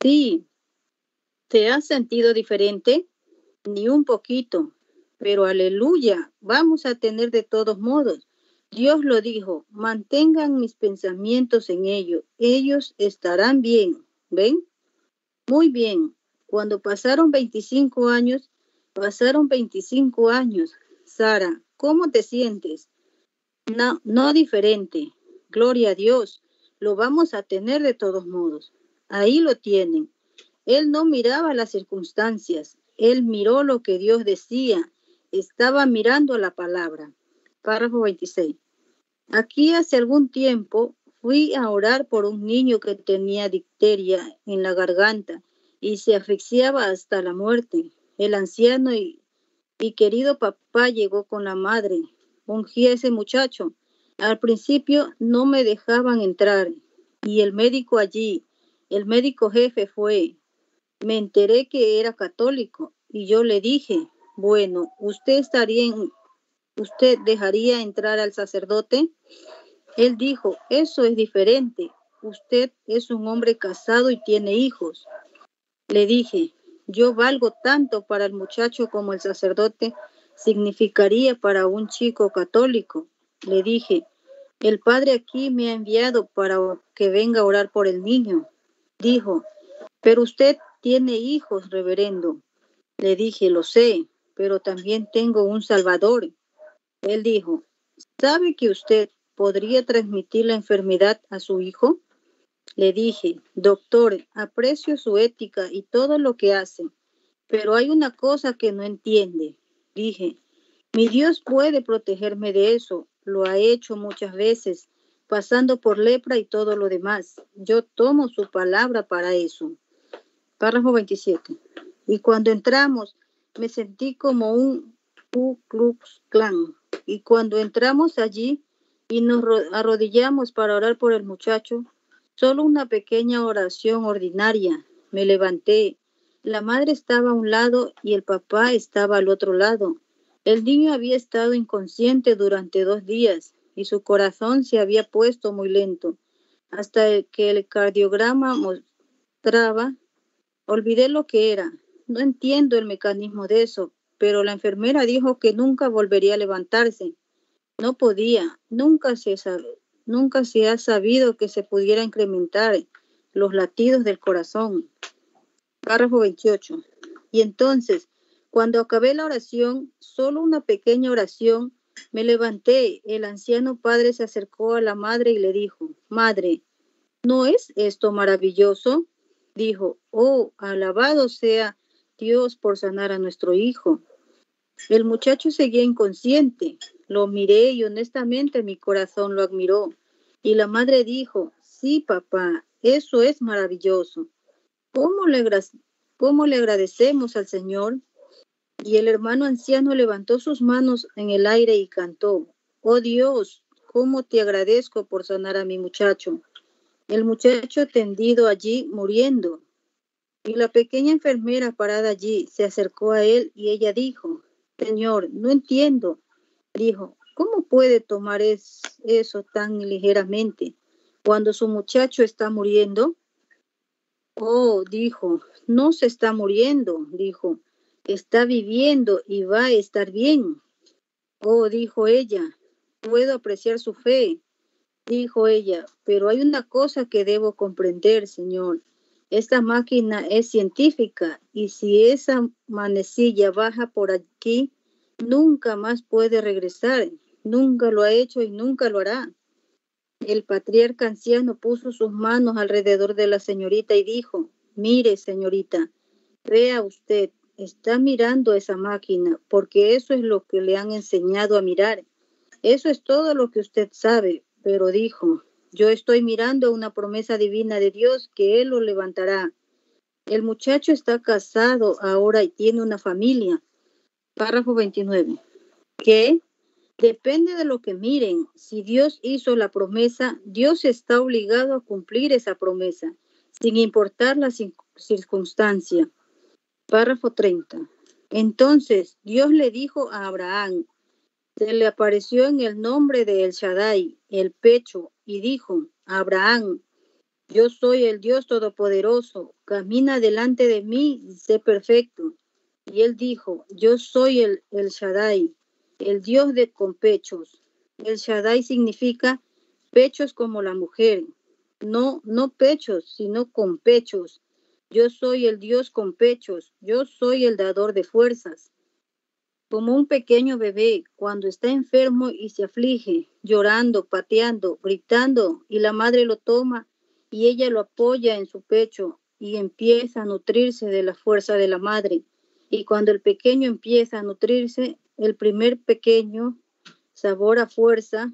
Sí. ¿Te has sentido diferente? Ni un poquito. Pero aleluya, vamos a tener de todos modos. Dios lo dijo, mantengan mis pensamientos en ello. Ellos estarán bien. ¿Ven? Muy bien. Cuando pasaron 25 años, pasaron 25 años. Sara, ¿cómo te sientes? No, no diferente. Gloria a Dios. Lo vamos a tener de todos modos. Ahí lo tienen. Él no miraba las circunstancias. Él miró lo que Dios decía. Estaba mirando la palabra. Párrafo 26. Aquí hace algún tiempo fui a orar por un niño que tenía dicteria en la garganta y se asfixiaba hasta la muerte. El anciano y querido papá llegó con la madre. Ungí ese muchacho. Al principio no me dejaban entrar y el médico allí, el médico jefe fue. Me enteré que era católico y yo le dije, bueno, ¿usted estaría en, usted dejaría entrar al sacerdote? Él dijo, eso es diferente. Usted es un hombre casado y tiene hijos. Le dije, yo valgo tanto para el muchacho como el sacerdote significaría para un chico católico. Le dije, el padre aquí me ha enviado para que venga a orar por el niño. Dijo, pero usted tiene hijos, reverendo. Le dije, lo sé, pero también tengo un salvador. Él dijo, ¿sabe que usted podría transmitir la enfermedad a su hijo? Le dije, doctor, aprecio su ética y todo lo que hace, pero hay una cosa que no entiende. Dije, mi Dios puede protegerme de eso, lo ha hecho muchas veces, pasando por lepra y todo lo demás. Yo tomo su palabra para eso. Párrafo 27. Y cuando entramos, me sentí como un Ku Klux Klan. Y cuando entramos allí y nos arrodillamos para orar por el muchacho, Solo una pequeña oración ordinaria. Me levanté. La madre estaba a un lado y el papá estaba al otro lado. El niño había estado inconsciente durante dos días y su corazón se había puesto muy lento. Hasta que el cardiograma mostraba, olvidé lo que era. No entiendo el mecanismo de eso, pero la enfermera dijo que nunca volvería a levantarse. No podía, nunca se, nunca se ha sabido que se pudiera incrementar los latidos del corazón. Párrafo 28. Y entonces, cuando acabé la oración, solo una pequeña oración, me levanté. El anciano padre se acercó a la madre y le dijo, Madre, ¿no es esto maravilloso? Dijo, oh, alabado sea Dios por sanar a nuestro hijo. El muchacho seguía inconsciente. Lo miré y honestamente mi corazón lo admiró. Y la madre dijo, sí, papá, eso es maravilloso. ¿Cómo le, cómo le agradecemos al Señor? Y el hermano anciano levantó sus manos en el aire y cantó, oh Dios, cómo te agradezco por sanar a mi muchacho. El muchacho tendido allí muriendo. Y la pequeña enfermera parada allí se acercó a él y ella dijo, Señor, no entiendo. Dijo, ¿cómo puede tomar eso tan ligeramente cuando su muchacho está muriendo? Oh, dijo, no se está muriendo, dijo, está viviendo y va a estar bien. Oh, dijo ella, puedo apreciar su fe. Dijo ella, pero hay una cosa que debo comprender, Señor. Esta máquina es científica y si esa manecilla baja por aquí, nunca más puede regresar. Nunca lo ha hecho y nunca lo hará. El patriarca anciano puso sus manos alrededor de la señorita y dijo, mire, señorita, vea usted, está mirando esa máquina porque eso es lo que le han enseñado a mirar. Eso es todo lo que usted sabe, pero dijo, yo estoy mirando una promesa divina de Dios que Él lo levantará. El muchacho está casado ahora y tiene una familia. Párrafo 29. ¿Qué? Depende de lo que miren. Si Dios hizo la promesa, Dios está obligado a cumplir esa promesa, sin importar la circunstancia. Párrafo 30. Entonces Dios le dijo a Abraham, se le apareció en el nombre de El Shaddai, el pecho, y dijo, Abraham, yo soy el Dios Todopoderoso, camina delante de mí y sé perfecto. Y él dijo, yo soy el, el Shaddai, el Dios de con pechos. El Shaddai significa pechos como la mujer. No, no pechos, sino con pechos. Yo soy el Dios con pechos. Yo soy el dador de fuerzas. Como un pequeño bebé cuando está enfermo y se aflige, llorando, pateando, gritando, y la madre lo toma y ella lo apoya en su pecho y empieza a nutrirse de la fuerza de la madre. Y cuando el pequeño empieza a nutrirse, el primer pequeño sabor a fuerza,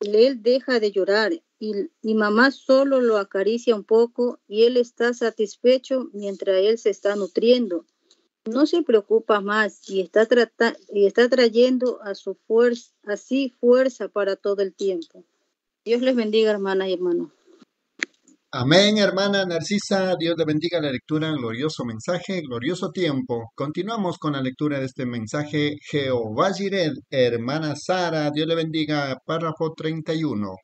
él deja de llorar y, y, mamá solo lo acaricia un poco y él está satisfecho mientras él se está nutriendo. No se preocupa más y está, y está trayendo a su fuerza, así fuerza para todo el tiempo. Dios les bendiga, hermanas y hermanos. Amén, hermana Narcisa. Dios le bendiga la lectura, glorioso mensaje, glorioso tiempo. Continuamos con la lectura de este mensaje. Jehová Jireh, hermana Sara, Dios le bendiga. Párrafo 31.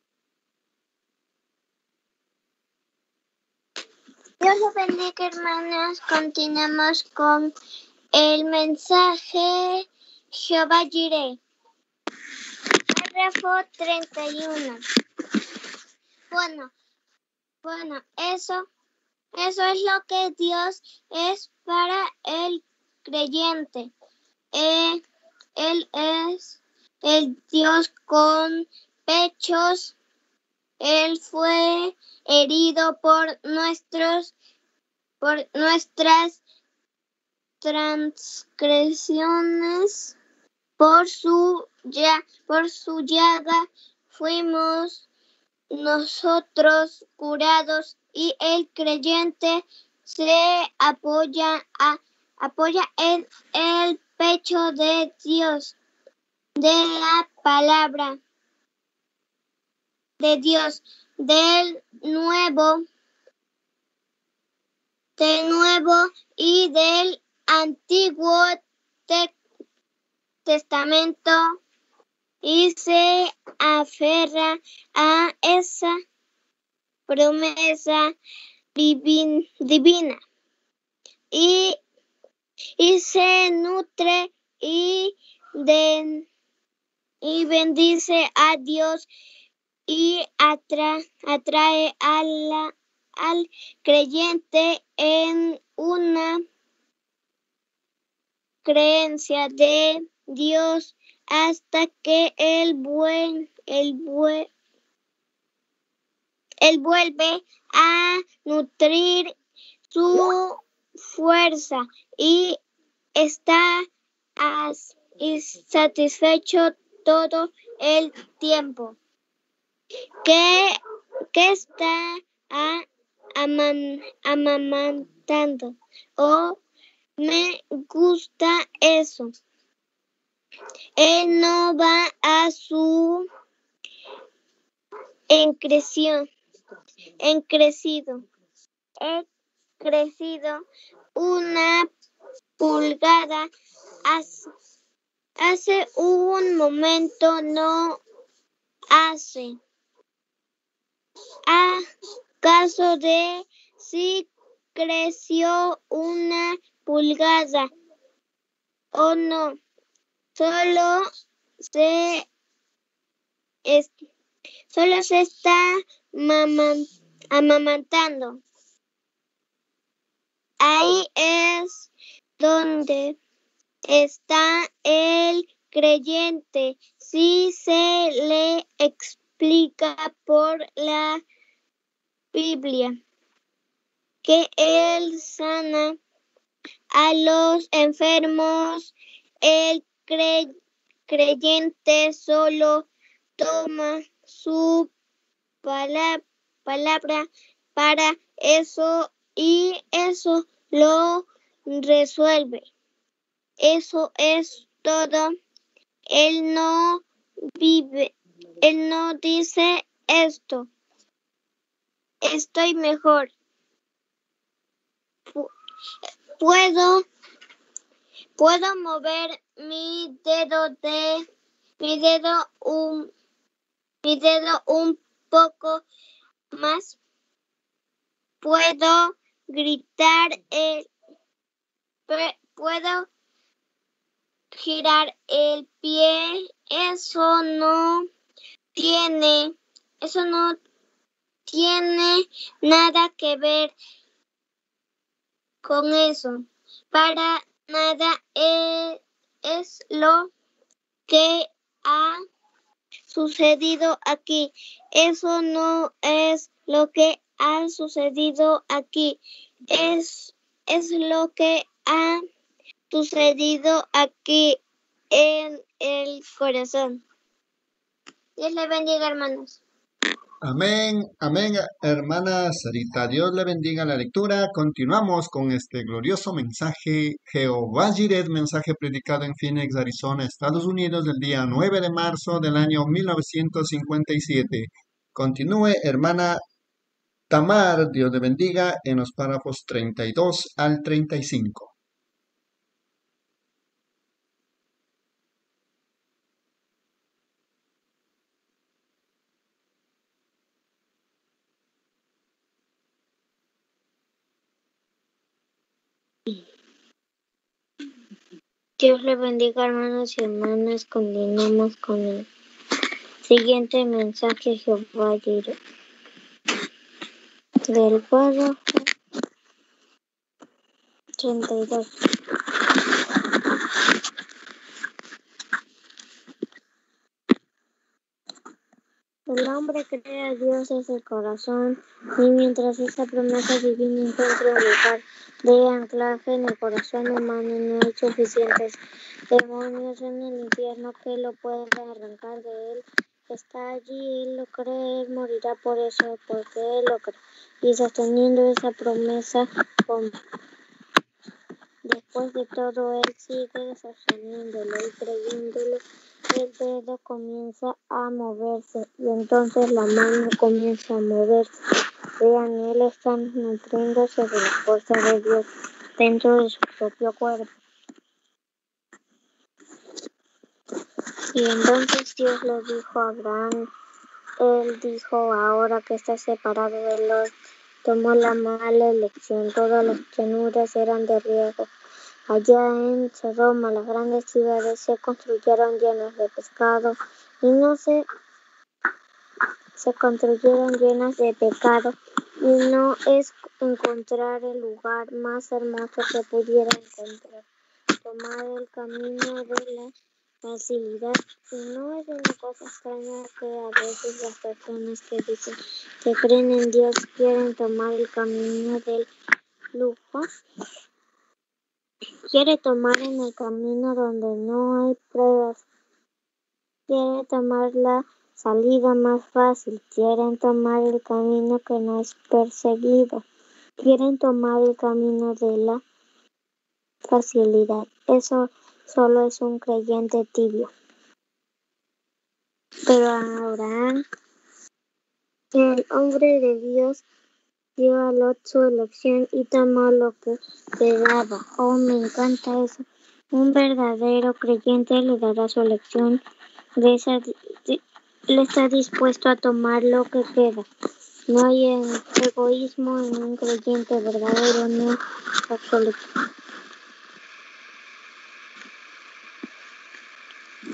Dios le bendiga, hermanos. Continuamos con el mensaje Jehová Jireh. Párrafo 31. Bueno. Bueno, eso, eso es lo que Dios es para el creyente. Eh, él es el Dios con pechos. Él fue herido por nuestros, por nuestras transgresiones. Por su, ya, por su llaga fuimos nosotros curados y el creyente se apoya, a, apoya en el pecho de Dios, de la palabra de Dios, del nuevo, del nuevo y del antiguo testamento y se aferra a esa promesa divina. Y, y se nutre y, y bendice a Dios y atrae a la, al creyente en una creencia de Dios hasta que el buen, el vuelve a nutrir su fuerza y está satisfecho todo el tiempo. Que, está amamantando. Oh, me gusta eso. Él no va a su en creció, en crecido, he crecido una pulgada hace, hace un momento no hace. ¿Acaso de si creció una pulgada o no? Solo se es- solo se está maman- amamantando. Ahí es donde está el creyente. Si se le explica por la Biblia que él sana a los enfermos, el cre- creyente solo toma su pala- palabra para eso y eso lo resuelve. Eso es todo. Él no vive, él no dice esto. Estoy mejor. Pu- Puedo, puedo mover mi dedo de, mi dedo un, mi dedo un poco más. Puedo gritar el, puedo girar el pie. Eso no tiene, eso no tiene nada que ver con eso. Para nada es, es lo que ha sucedido aquí. Eso no es lo que ha sucedido aquí. Es, es lo que ha sucedido aquí en el corazón. Dios le bendiga, hermanos. Amén, amén, hermana Sarita. Dios le bendiga la lectura. Continuamos con este glorioso mensaje, Jehová Jireh, mensaje predicado en Phoenix, Arizona, Estados Unidos, del día 9 de marzo del año 1957. Continúe, hermana Tamar, Dios le bendiga, en los párrafos 32 al 35. Dios le bendiga, hermanos y hermanas. Continuamos con el siguiente mensaje, Jehová Jireh. Del párrafo 32. El hombre cree a Dios desde el corazón y mientras esa promesa divina encuentra un lugar de anclaje en el corazón humano no hay suficientes demonios en el infierno que lo puedan arrancar de él. Está allí, él lo cree, él morirá por eso, porque él lo cree. Y sosteniendo esa promesa, después de todo, él sigue sosteniéndolo y creyéndolo el dedo comienza a moverse y entonces la mano comienza a moverse. Vean, él está nutriéndose de la fuerza de Dios dentro de su propio cuerpo. Y entonces Dios le dijo a Abraham, él dijo, ahora que está separado de Lot, tomó la mala elección, todas las llanuras eran de riego. Allá en Sodoma las grandes ciudades se construyeron llenas de pescado y no se, se construyeron llenas de pecado y no es encontrar el lugar más hermoso que pudiera encontrar. Tomar el camino de la facilidad y no es una cosa extraña que a veces las personas que dicen que creen en Dios quieren tomar el camino del lujo quiere tomar en el camino donde no hay pruebas. Quiere tomar la salida más fácil. Quieren tomar el camino que no es perseguido. Quieren tomar el camino de la facilidad. Eso solo es un creyente tibio. Pero Abraham, el hombre de Dios, dio a Lot su elección y tomó lo que le daba. Oh, me encanta eso. Un verdadero creyente le dará su elección. De le está dispuesto a tomar lo que queda. No hay egoísmo en un creyente verdadero, no absoluto.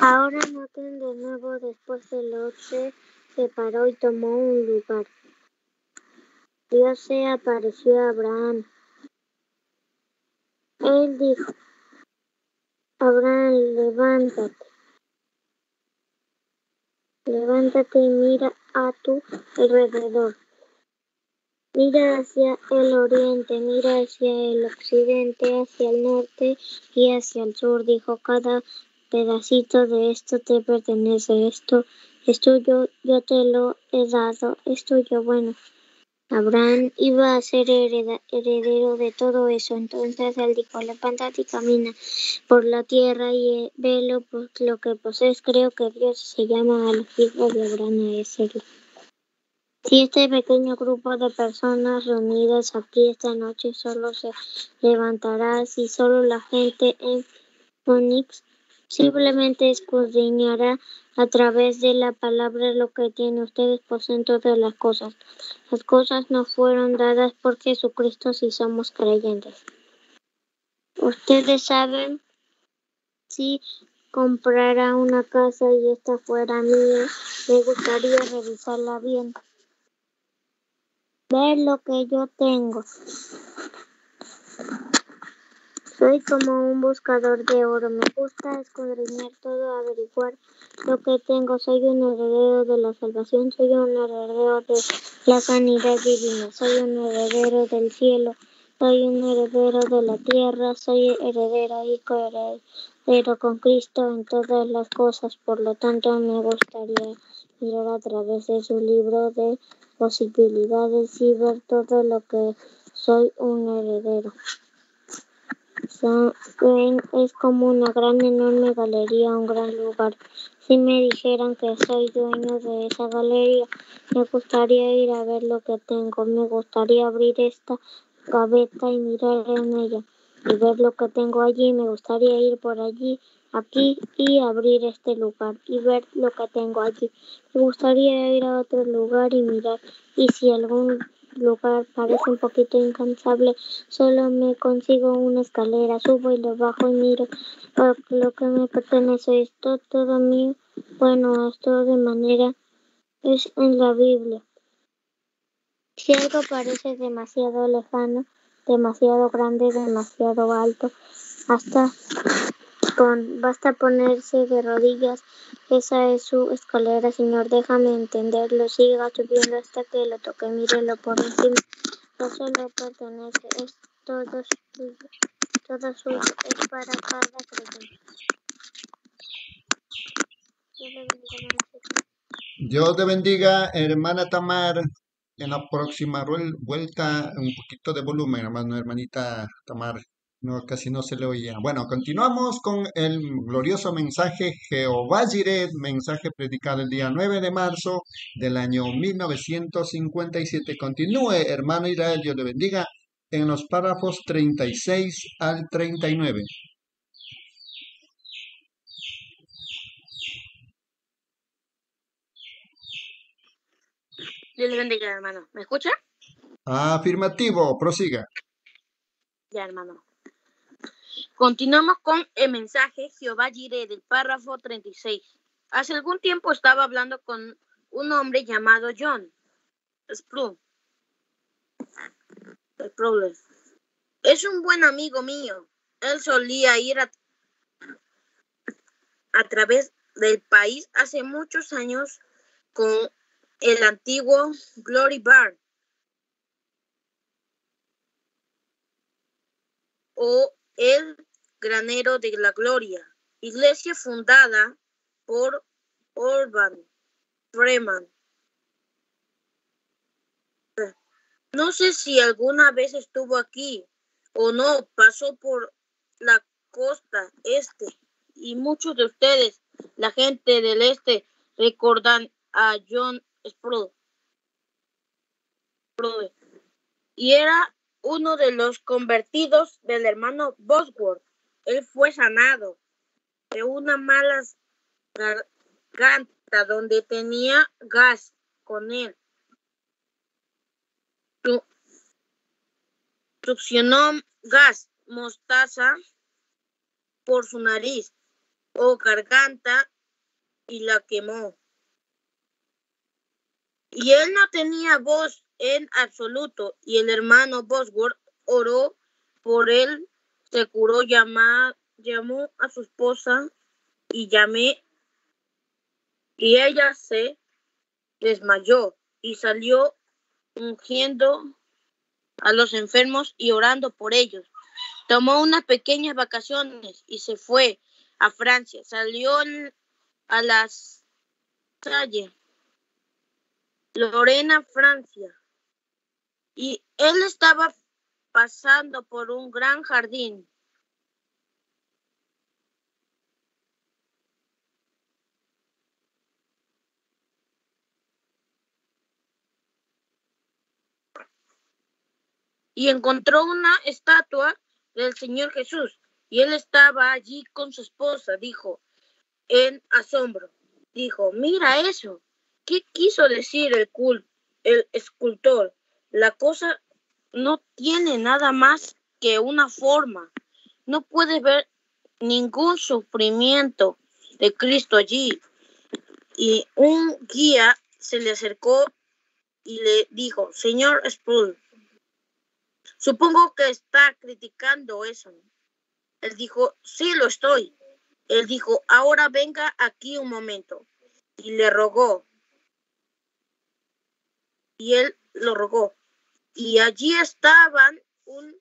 Ahora noten de nuevo después de Lot se separó y tomó un lugar. Dios se apareció a Abraham. Él dijo, Abraham, levántate. Levántate y mira a tu alrededor. Mira hacia el oriente, mira hacia el occidente, hacia el norte y hacia el sur. Dijo, cada pedacito de esto te pertenece. Esto es tuyo, yo te lo he dado. Es tuyo, bueno. Abraham iba a ser heredero de todo eso. Entonces él dijo, levántate y camina por la tierra y eh, velo por lo que posees. Creo que Dios se llama a los hijos de Abraham a hacerlo. Si este pequeño grupo de personas reunidas aquí esta noche solo se levantará, si solo la gente en Phoenix simplemente escudriñará a través de la palabra lo que tiene ustedes poseen todas las cosas. Las cosas nos fueron dadas por Jesucristo si somos creyentes. Ustedes saben si comprara una casa y esta fuera mía, me gustaría revisarla bien. Ver lo que yo tengo. Soy como un buscador de oro. Me gusta escudriñar todo, averiguar lo que tengo. Soy un heredero de la salvación. Soy un heredero de la sanidad divina. Soy un heredero del cielo. Soy un heredero de la tierra. Soy heredero y coheredero con Cristo en todas las cosas. Por lo tanto, me gustaría mirar a través de su libro de posibilidades y ver todo lo que soy un heredero. Es como una gran enorme galería, un gran lugar. Si me dijeran que soy dueño de esa galería, me gustaría ir a ver lo que tengo. Me gustaría abrir esta gaveta y mirar en ella y ver lo que tengo allí. Me gustaría ir por allí, aquí y abrir este lugar y ver lo que tengo allí. Me gustaría ir a otro lugar y mirar. Y si algún lugar parece un poquito incansable, solo me consigo una escalera, subo y lo bajo y miro lo, lo que me pertenece. Esto todo mío. Bueno, esto de manera es en la Biblia. Si algo parece demasiado lejano, demasiado grande, demasiado alto, hasta basta ponerse de rodillas. Esa es su escalera, Señor. Déjame entenderlo. Siga subiendo hasta que lo toque. Mírelo por encima. No solo pertenece, es todo suyo. Todo suyo. Es para cada creyente. Dios te bendiga, hermana Tamar. En la próxima vuelta, un poquito de volumen, hermano, hermanita Tamar. No, casi no se le oía. Bueno, continuamos con el glorioso mensaje Jehová Jireh, mensaje predicado el día 9 de marzo del año 1957. Continúe, hermano Israel, Dios le bendiga, en los párrafos 36 al 39. Dios le bendiga, hermano. ¿Me escucha? Afirmativo, prosiga. Ya, hermano. Continuamos con el mensaje Jehová Jireh del párrafo 36. Hace algún tiempo estaba hablando con un hombre llamado John. Spruill. Es un buen amigo mío. Él solía ir a, a través del país hace muchos años con el antiguo Glory Bar. O él Granero de la Gloria, iglesia fundada por Orban Freeman. No sé si alguna vez estuvo aquí o no, pasó por la costa este y muchos de ustedes, la gente del este, recordan a John Sproul. Y era uno de los convertidos del hermano Bosworth. Él fue sanado de una mala garganta donde tenía gas con él. Su- Succionó gas mostaza por su nariz o garganta y la quemó. Y él no tenía voz en absoluto y el hermano Bosworth oró por él, se curó, llama- llamó a su esposa y llamé y ella se desmayó y salió ungiendo a los enfermos y orando por ellos. Tomó unas pequeñas vacaciones y se fue a Francia. Salió a las calles, Lorena, Francia. Y él estaba pasando por un gran jardín. y encontró una estatua del Señor Jesús. Y él estaba allí con su esposa, dijo, en asombro. Dijo, mira eso. ¿Qué quiso decir el, cul el escultor? La cosa no tiene nada más que una forma. No puedes ver ningún sufrimiento de Cristo allí. Y un guía se le acercó y le dijo, Señor Sproul, Supongo que está criticando eso. Él dijo, sí, lo estoy. Él dijo, ahora venga aquí un momento. Y le rogó. Y él lo rogó. Y allí estaban un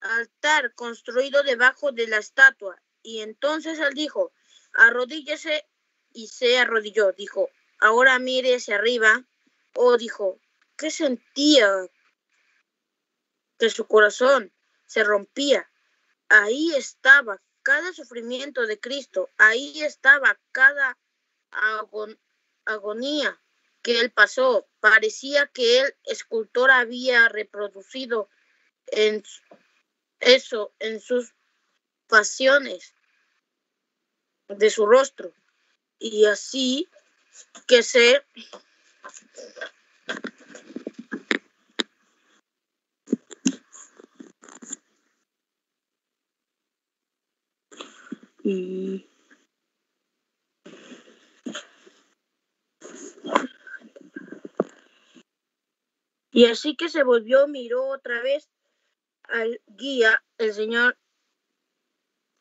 altar construido debajo de la estatua. Y entonces él dijo, arrodíllese y se arrodilló. Dijo, ahora mire hacia arriba. O dijo, ¿qué sentía que su corazón se rompía. Ahí estaba cada sufrimiento de Cristo, ahí estaba cada agon- agonía que él pasó. Parecía que el escultor había reproducido en eso en sus pasiones de su rostro. Y así que se. Y así que se volvió, miró otra vez al guía, el señor.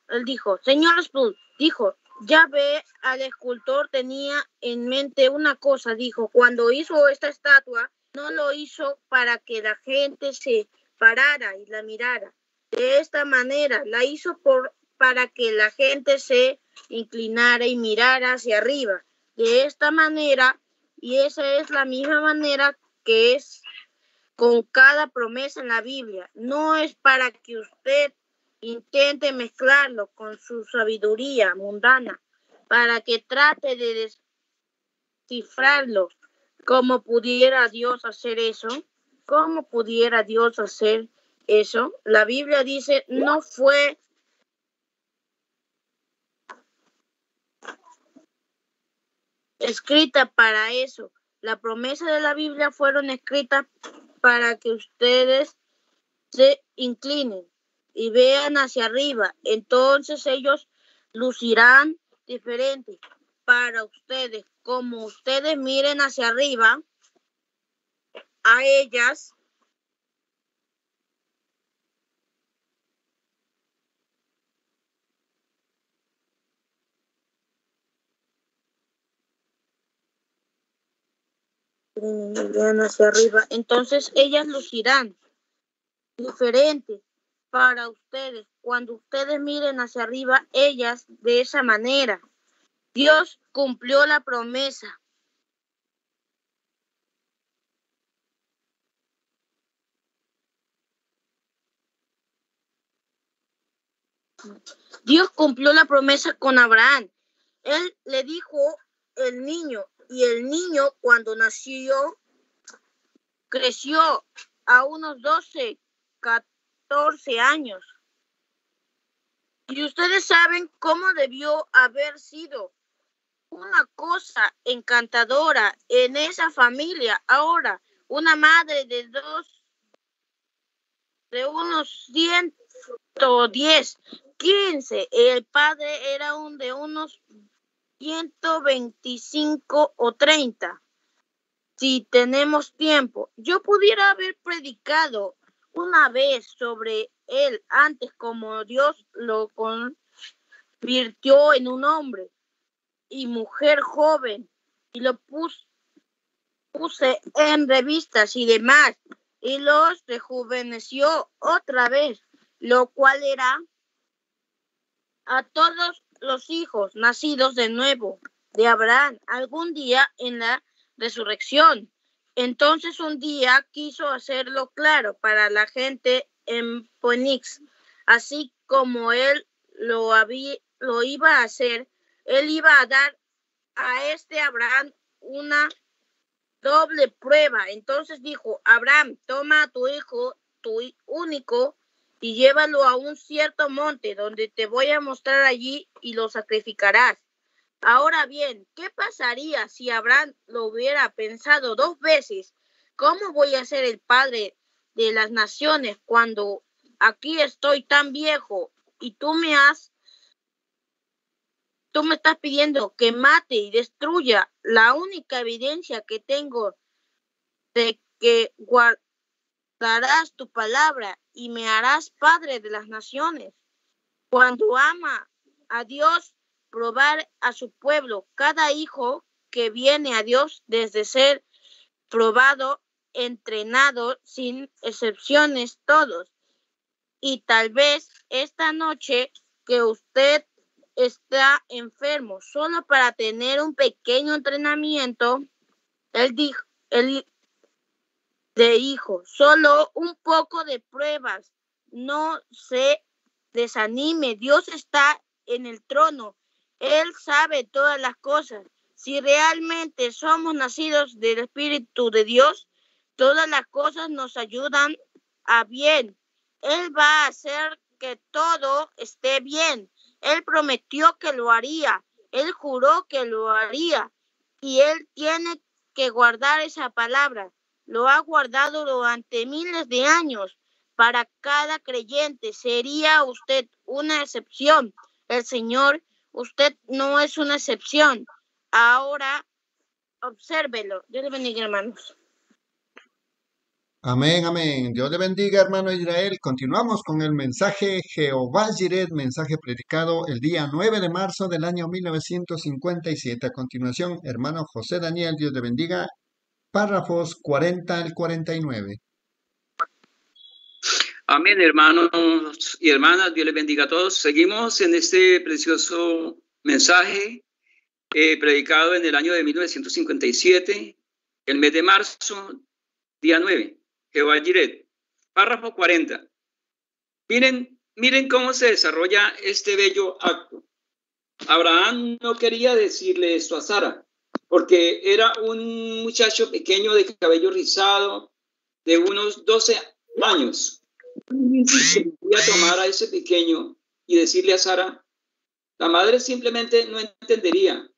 Él dijo, señor Sproul, dijo, ya ve, al escultor tenía en mente una cosa, dijo, cuando hizo esta estatua, no lo hizo para que la gente se parara y la mirara. De esta manera, la hizo por, para que la gente se inclinara y mirara hacia arriba. De esta manera, y esa es la misma manera que es con cada promesa en la Biblia. No es para que usted intente mezclarlo con su sabiduría mundana, para que trate de descifrarlo. ¿Cómo pudiera Dios hacer eso? ¿Cómo pudiera Dios hacer eso? La Biblia dice, no fue escrita para eso. La promesa de la Biblia fueron escritas para que ustedes se inclinen y vean hacia arriba. Entonces ellos lucirán diferente para ustedes. Como ustedes miren hacia arriba, a ellas vean hacia arriba, entonces ellas lucirán diferente para ustedes cuando ustedes miren hacia arriba ellas de esa manera. Dios cumplió la promesa. Dios cumplió la promesa con Abraham. Él le dijo el niño y el niño cuando nació creció a unos 12, 14 años. Y ustedes saben cómo debió haber sido una cosa encantadora en esa familia. Ahora, una madre de dos, de unos 110, 15. El padre era un de unos 125 o 30. Si tenemos tiempo, yo pudiera haber predicado una vez sobre él antes como Dios lo convirtió en un hombre y mujer joven y lo puse, en revistas y demás y los rejuveneció otra vez, lo cual era a todos los hijos nacidos de nuevo de Abraham algún día en la resurrección. Entonces un día quiso hacerlo claro para la gente en Phoenix, así como él lo, había, lo iba a hacer, él iba a dar a este Abraham una doble prueba. Entonces dijo, Abraham, toma a tu hijo, tu único, y llévalo a un cierto monte donde te voy a mostrar allí y lo sacrificarás. Ahora bien, ¿qué pasaría si Abraham lo hubiera pensado dos veces? ¿Cómo voy a ser el padre de las naciones cuando aquí estoy tan viejo y tú me has tú me estás pidiendo que mate y destruya la única evidencia que tengo de que guardarás tu palabra y me harás padre de las naciones. Cuando ama a Dios, probar a su pueblo, cada hijo que viene a Dios desde ser probado, entrenado, sin excepciones todos. Y tal vez esta noche que usted está enfermo, solo para tener un pequeño entrenamiento, él dijo, él de hijo, solo un poco de pruebas. No se desanime, Dios está en el trono. Él sabe todas las cosas. Si realmente somos nacidos del Espíritu de Dios, todas las cosas nos ayudan a bien. Él va a hacer que todo esté bien. Él prometió que lo haría. Él juró que lo haría. Y él tiene que guardar esa palabra lo ha guardado durante miles de años. Para cada creyente sería usted una excepción. El Señor, usted no es una excepción. Ahora, obsérvelo. Dios le bendiga, hermanos. Amén, amén. Dios le bendiga, hermano Israel. Continuamos con el mensaje Jehová Jiret, mensaje predicado el día 9 de marzo del año 1957. A continuación, hermano José Daniel, Dios le bendiga párrafos 40 al 49. Amén, hermanos y hermanas, Dios les bendiga a todos. Seguimos en este precioso mensaje eh, predicado en el año de 1957, el mes de marzo, día 9, Jehová Jiret, párrafo 40. Miren, miren cómo se desarrolla este bello acto. Abraham no quería decirle esto a Sara, porque era un muchacho pequeño de cabello rizado, de unos 12 años. Voy a tomar a ese pequeño y decirle a Sara, la madre simplemente no entendería.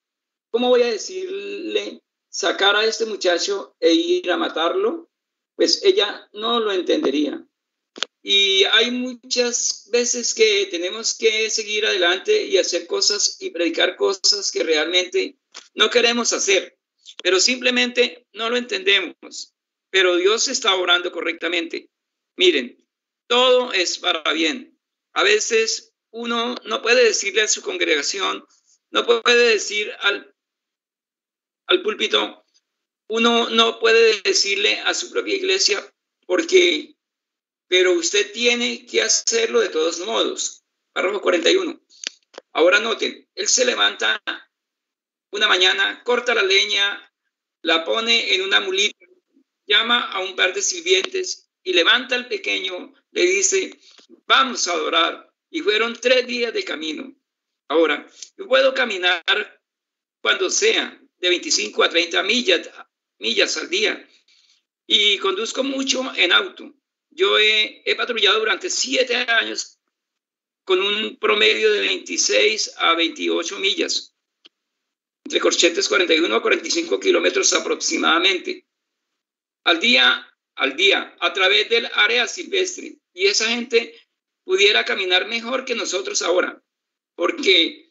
¿Cómo voy a decirle sacar a este muchacho e ir a matarlo? Pues ella no lo entendería. Y hay muchas veces que tenemos que seguir adelante y hacer cosas y predicar cosas que realmente no queremos hacer, pero simplemente no lo entendemos. Pero Dios está obrando correctamente. Miren, todo es para bien. A veces uno no puede decirle a su congregación, no puede decir al, al púlpito, uno no puede decirle a su propia iglesia porque pero usted tiene que hacerlo de todos modos. Párrafo 41. Ahora noten, él se levanta una mañana, corta la leña, la pone en una mulita, llama a un par de sirvientes y levanta al pequeño, le dice, vamos a adorar. Y fueron tres días de camino. Ahora, yo puedo caminar cuando sea, de 25 a 30 millas, millas al día, y conduzco mucho en auto. Yo he, he patrullado durante siete años con un promedio de 26 a 28 millas, entre corchetes 41 a 45 kilómetros aproximadamente, al día, al día, a través del área silvestre. Y esa gente pudiera caminar mejor que nosotros ahora, porque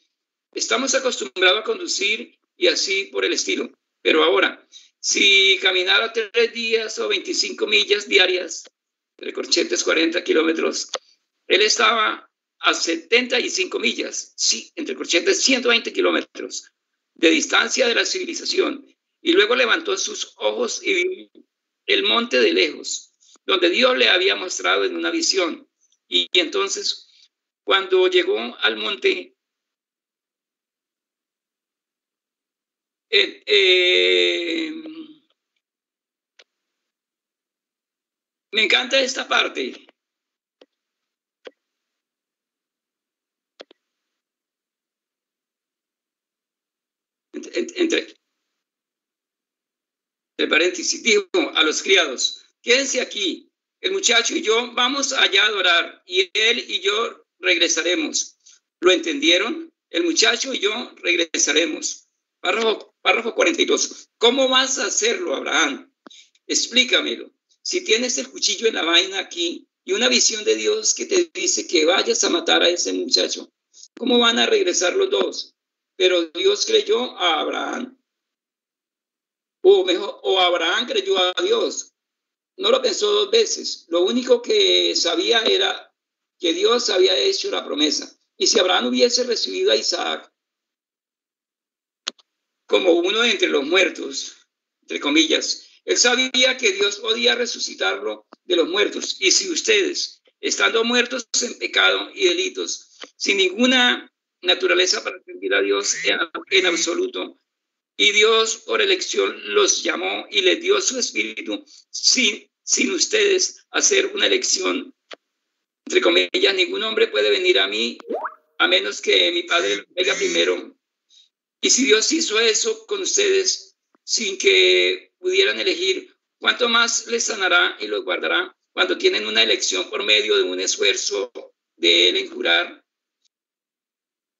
estamos acostumbrados a conducir y así por el estilo. Pero ahora, si caminara tres días o 25 millas diarias, entre corchetes 40 kilómetros, él estaba a 75 millas, sí, entre corchetes 120 kilómetros de distancia de la civilización. Y luego levantó sus ojos y vio el monte de lejos, donde Dios le había mostrado en una visión. Y, entonces, cuando llegó al monte, eh, me encanta esta parte. Entre, paréntesis, dijo a los criados, quédense aquí, el muchacho y yo vamos allá a adorar, y él y yo regresaremos. ¿Lo entendieron? El muchacho y yo regresaremos. Párrafo, párrafo 42. ¿Cómo vas a hacerlo, Abraham? Explícamelo. Si tienes el cuchillo en la vaina aquí y una visión de Dios que te dice que vayas a matar a ese muchacho, ¿cómo van a regresar los dos? Pero Dios creyó a Abraham. O mejor, o Abraham creyó a Dios. No lo pensó dos veces. Lo único que sabía era que Dios había hecho la promesa. Y si Abraham hubiese recibido a Isaac, como uno entre los muertos, entre comillas. Él sabía que Dios podía resucitarlo de los muertos. Y si ustedes, estando muertos en pecado y delitos, sin ninguna naturaleza para servir a Dios en, absoluto, y Dios por elección los llamó y les dio su espíritu sin, sin ustedes hacer una elección, entre comillas, ningún hombre puede venir a mí a menos que mi Padre venga primero. Y si Dios hizo eso con ustedes sin que pudieran elegir, ¿cuánto más les sanará y los guardará cuando tienen una elección por medio de un esfuerzo de Él en jurar?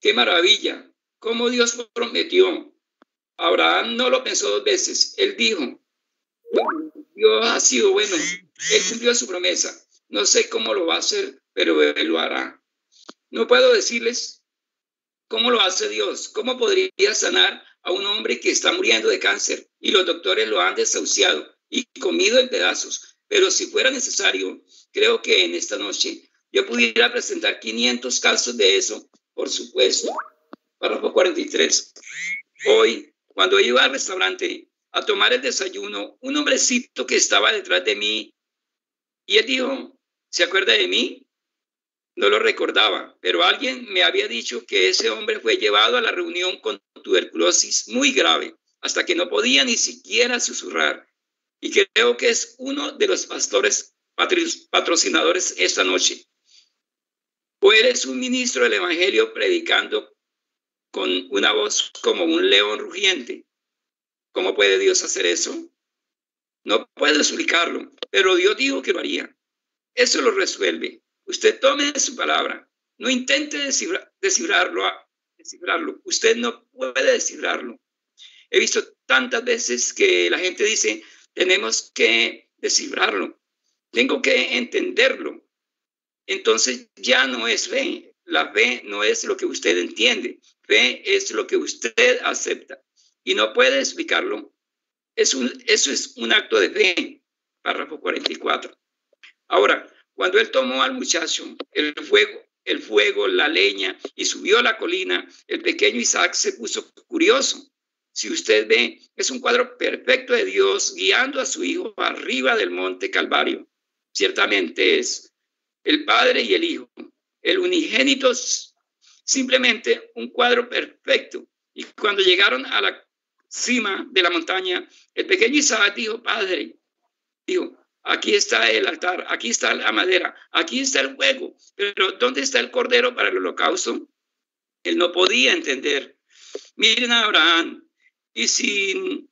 ¡Qué maravilla! ¿Cómo Dios prometió? Abraham no lo pensó dos veces. Él dijo, Dios ha sido bueno. Él cumplió su promesa. No sé cómo lo va a hacer, pero Él lo hará. No puedo decirles ¿Cómo lo hace Dios? ¿Cómo podría sanar a un hombre que está muriendo de cáncer y los doctores lo han desahuciado y comido en pedazos? Pero si fuera necesario, creo que en esta noche yo pudiera presentar 500 casos de eso, por supuesto. Párrafo 43. Hoy, cuando iba al restaurante a tomar el desayuno, un hombrecito que estaba detrás de mí, y él dijo, ¿se acuerda de mí? No lo recordaba, pero alguien me había dicho que ese hombre fue llevado a la reunión con tuberculosis muy grave, hasta que no podía ni siquiera susurrar. Y creo que es uno de los pastores patrocinadores esta noche. O eres un ministro del Evangelio predicando con una voz como un león rugiente. ¿Cómo puede Dios hacer eso? No puedo explicarlo, pero Dios dijo que lo haría. Eso lo resuelve. Usted tome su palabra. No intente descifrarlo, descifrarlo. Usted no puede descifrarlo. He visto tantas veces que la gente dice, tenemos que descifrarlo. Tengo que entenderlo. Entonces ya no es fe. La fe no es lo que usted entiende. Fe es lo que usted acepta. Y no puede explicarlo. Eso es un acto de fe. Párrafo 44. Ahora, cuando él tomó al muchacho, el fuego, el fuego, la leña y subió a la colina, el pequeño Isaac se puso curioso. Si usted ve, es un cuadro perfecto de Dios guiando a su hijo arriba del monte Calvario. Ciertamente es. el Padre y el Hijo. El unigénito simplemente un cuadro perfecto. Y cuando llegaron a la cima de la montaña, el pequeño Isaac dijo, Padre, dijo, aquí está el altar, aquí está la madera, aquí está el fuego, pero ¿dónde está el cordero para el holocausto? Él no podía entender. Miren a Abraham, y sin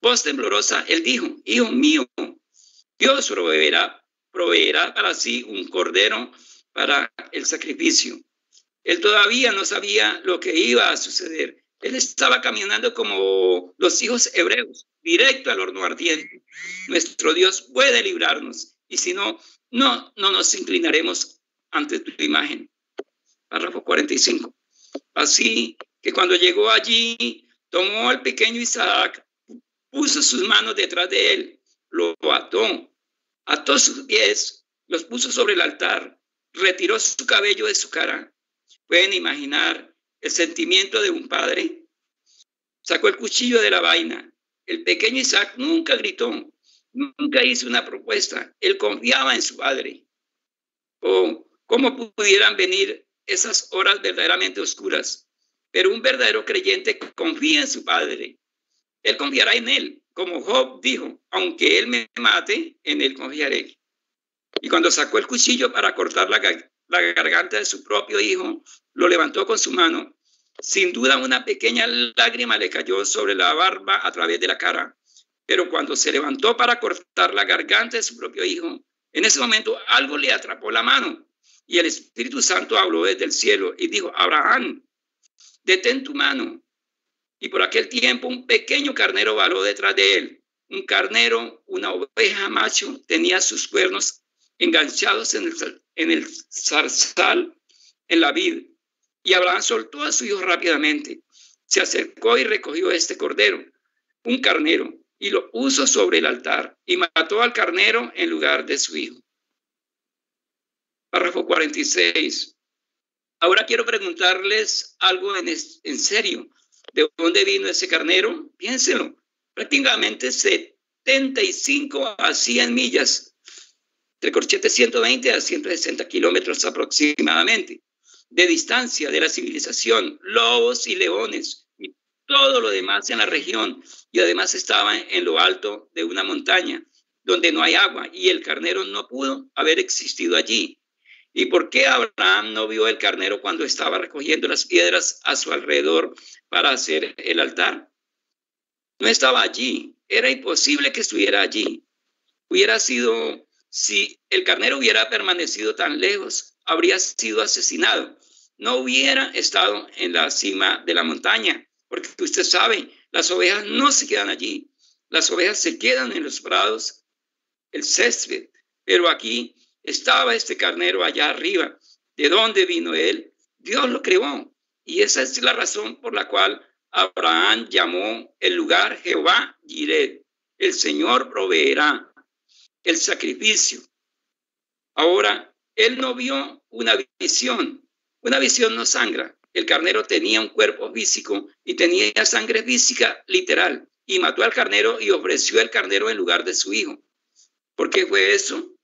voz temblorosa, él dijo, Hijo mío, Dios proveerá, proveerá para sí un cordero para el sacrificio. Él todavía no sabía lo que iba a suceder. Él estaba caminando como los hijos hebreos, directo al horno ardiente. Nuestro Dios puede librarnos y si no, no, no nos inclinaremos ante tu imagen. Párrafo 45. Así que cuando llegó allí, tomó al pequeño Isaac, puso sus manos detrás de él, lo ató, ató sus pies, los puso sobre el altar, retiró su cabello de su cara. Pueden imaginar el sentimiento de un padre. Sacó el cuchillo de la vaina. El pequeño Isaac nunca gritó, nunca hizo una propuesta. Él confiaba en su padre. O cómo pudieran venir esas horas verdaderamente oscuras. Pero un verdadero creyente confía en su padre. Él confiará en él, como Job dijo, aunque él me mate, en él confiaré. Y cuando sacó el cuchillo para cortar la, la garganta de su propio hijo, lo levantó con su mano. Sin duda una pequeña lágrima le cayó sobre la barba a través de la cara. Pero cuando se levantó para cortar la garganta de su propio hijo, en ese momento algo le atrapó la mano y el Espíritu Santo habló desde el cielo y dijo, Abraham, detén tu mano. Y por aquel tiempo un pequeño carnero baló detrás de él. Un carnero, una oveja macho, tenía sus cuernos enganchados en el, en el zarzal, en la vid. Y Abraham soltó a su hijo rápidamente. Se acercó y recogió este cordero, un carnero, y lo puso sobre el altar y mató al carnero en lugar de su hijo. Párrafo 46. Ahora quiero preguntarles algo en, en serio. ¿De dónde vino ese carnero? Piénselo. Prácticamente 75 a 100 millas. De Corchete 120 a 160 kilómetros aproximadamente de distancia de la civilización, lobos y leones y todo lo demás en la región. Y además estaba en lo alto de una montaña donde no hay agua y el carnero no pudo haber existido allí. ¿Y por qué Abraham no vio el carnero cuando estaba recogiendo las piedras a su alrededor para hacer el altar? No estaba allí. Era imposible que estuviera allí. Hubiera sido, si el carnero hubiera permanecido tan lejos, habría sido asesinado. No hubiera estado en la cima de la montaña, porque usted sabe, las ovejas no se quedan allí. Las ovejas se quedan en los prados, el césped. Pero aquí estaba este carnero allá arriba. ¿De dónde vino él? Dios lo creó. Y esa es la razón por la cual Abraham llamó el lugar Jehová Jireh. El Señor proveerá el sacrificio. Ahora, él no vio una visión. Una visión no sangra. El carnero tenía un cuerpo físico y tenía sangre física literal. Y mató al carnero y ofreció el carnero en lugar de su hijo. ¿Por qué fue eso?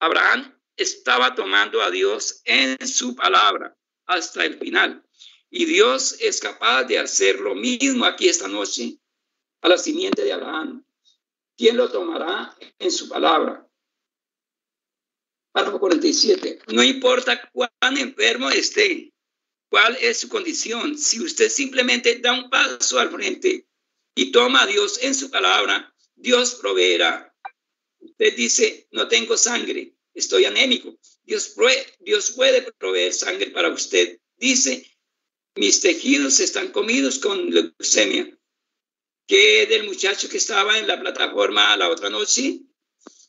Abraham estaba tomando a Dios en su palabra hasta el final. Y Dios es capaz de hacer lo mismo aquí esta noche a la simiente de Abraham. ¿Quién lo tomará en su palabra? Párrafo 47. No importa cuán enfermo esté, cuál es su condición, si usted simplemente da un paso al frente y toma a Dios en su palabra, Dios proveerá. Usted dice, no tengo sangre, estoy anémico. Dios, Dios puede proveer sangre para usted. Dice, mis tejidos están comidos con leucemia. ¿Qué del muchacho que estaba en la plataforma la otra noche?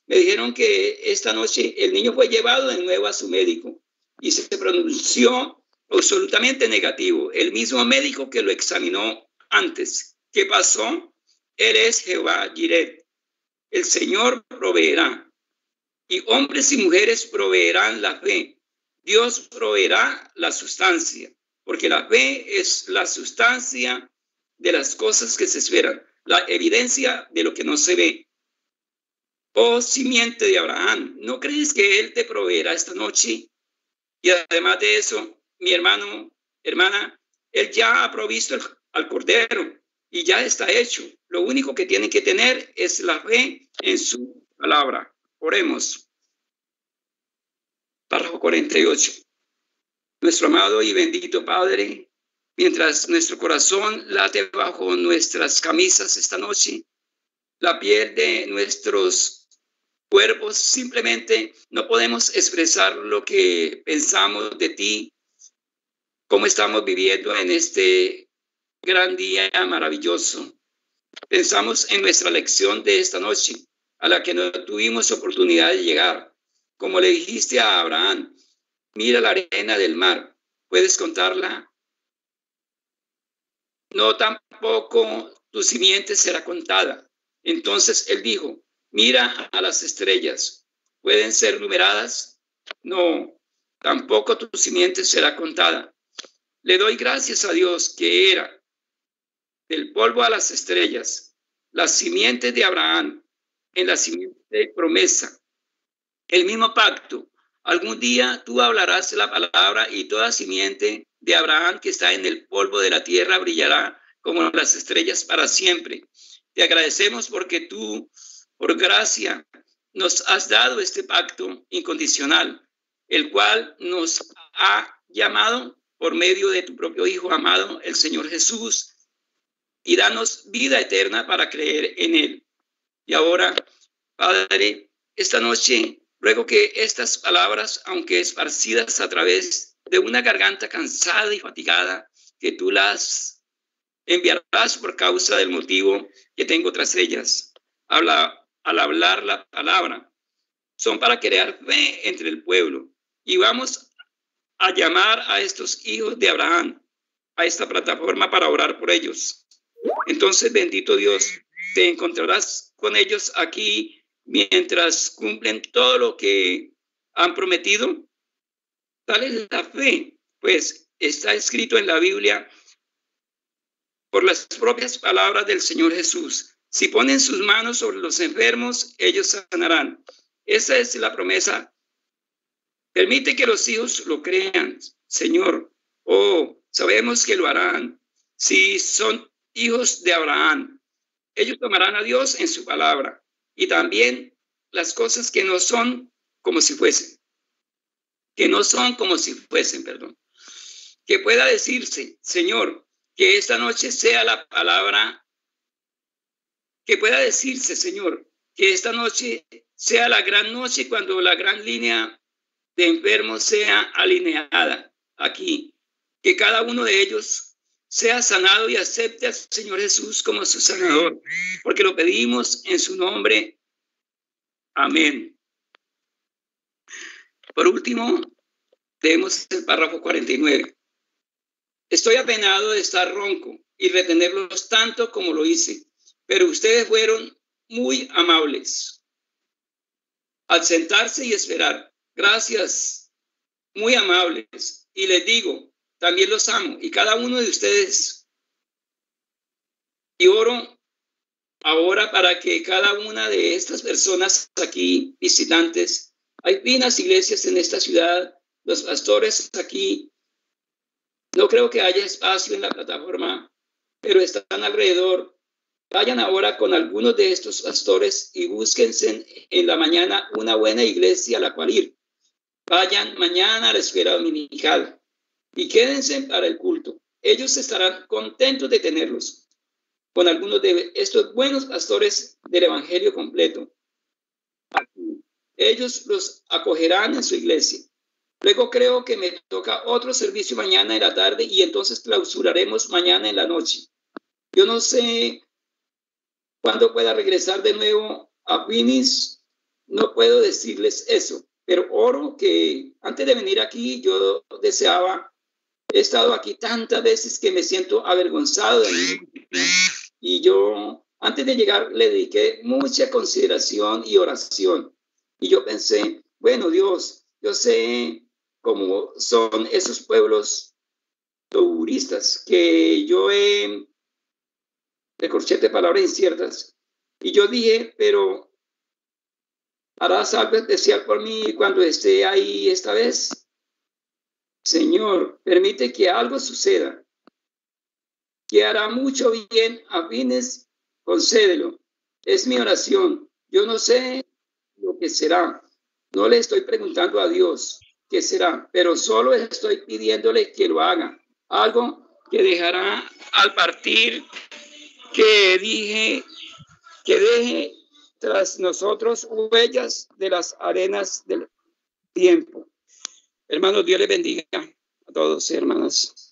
Me dijeron que esta noche el niño fue llevado de nuevo a su médico y se pronunció absolutamente negativo. El mismo médico que lo examinó antes. ¿Qué pasó? Él es Jehová Jireh. El Señor proveerá y hombres y mujeres proveerán la fe. Dios proveerá la sustancia, porque la fe es la sustancia de las cosas que se esperan, la evidencia de lo que no se ve. oh simiente de Abraham, ¿no crees que Él te proveerá esta noche? Y además de eso, mi hermano, hermana, Él ya ha provisto al cordero y ya está hecho. Lo único que tienen que tener es la fe en su palabra. Oremos. Párrafo 48. Nuestro amado y bendito Padre, mientras nuestro corazón late bajo nuestras camisas esta noche, la piel de nuestros cuerpos, simplemente no podemos expresar lo que pensamos de ti, cómo estamos viviendo en este gran día maravilloso. Pensamos en nuestra lección de esta noche, a la que no tuvimos oportunidad de llegar. Como le dijiste a Abraham, mira la arena del mar, ¿puedes contarla? No tampoco tu simiente será contada. Entonces él dijo, Mira a las estrellas. ¿Pueden ser numeradas? No, tampoco tu simiente será contada. Le doy gracias a Dios que era del polvo a las estrellas, la simiente de Abraham en la simiente promesa, el mismo pacto. Algún día tú hablarás la palabra y toda simiente de Abraham que está en el polvo de la tierra brillará como las estrellas para siempre. Te agradecemos porque tú por gracia, nos has dado este pacto incondicional, el cual nos ha llamado por medio de tu propio Hijo amado, el Señor Jesús, y danos vida eterna para creer en Él. Y ahora, Padre, esta noche ruego que estas palabras, aunque esparcidas a través de una garganta cansada y fatigada, que tú las enviarás por causa del motivo que tengo tras ellas. Habla al hablar la palabra. Son para crear fe entre el pueblo. Y vamos a llamar a estos hijos de Abraham a esta plataforma para orar por ellos. Entonces, bendito Dios, te encontrarás con ellos aquí mientras cumplen todo lo que han prometido. Tal es la fe, pues está escrito en la Biblia por las propias palabras del Señor Jesús. Si ponen sus manos sobre los enfermos, ellos sanarán. Esa es la promesa. Permite que los hijos lo crean, Señor. Oh, sabemos que lo harán. Si son hijos de Abraham, ellos tomarán a Dios en su palabra y también las cosas que no son como si fuesen. Que no son como si fuesen, perdón. Que pueda decirse, Señor, que esta noche sea la palabra que pueda decirse, Señor, que esta noche sea la gran noche cuando la gran línea de enfermos sea alineada aquí, que cada uno de ellos sea sanado y acepte al Señor Jesús como su sanador, porque lo pedimos en su nombre. Amén. Por último, tenemos el párrafo 49. Estoy apenado de estar ronco y retenerlos tanto como lo hice pero ustedes fueron muy amables al sentarse y esperar. Gracias, muy amables. Y les digo, también los amo. Y cada uno de ustedes. Y oro ahora para que cada una de estas personas aquí, visitantes, hay finas iglesias en esta ciudad, los pastores aquí. No creo que haya espacio en la plataforma, pero están alrededor Vayan ahora con algunos de estos pastores y búsquense en la mañana una buena iglesia a la cual ir. Vayan mañana a la escuela dominical y quédense para el culto. Ellos estarán contentos de tenerlos con algunos de estos buenos pastores del Evangelio completo. Ellos los acogerán en su iglesia. Luego creo que me toca otro servicio mañana en la tarde y entonces clausuraremos mañana en la noche. Yo no sé cuando pueda regresar de nuevo a Phoenix, no puedo decirles eso, pero oro que antes de venir aquí yo deseaba, he estado aquí tantas veces que me siento avergonzado de mí. Y yo antes de llegar le dediqué mucha consideración y oración. Y yo pensé, bueno, Dios, yo sé cómo son esos pueblos turistas que yo he de palabras inciertas. Y yo dije, pero ¿Harás algo especial por mí cuando esté ahí esta vez? Señor, permite que algo suceda, que hará mucho bien a fines, concédelo. Es mi oración. Yo no sé lo que será. No le estoy preguntando a Dios qué será, pero solo estoy pidiéndole que lo haga. Algo que dejará al partir, que dije, que deje tras nosotros huellas de las arenas del tiempo. Hermanos, Dios les bendiga a todos, hermanas.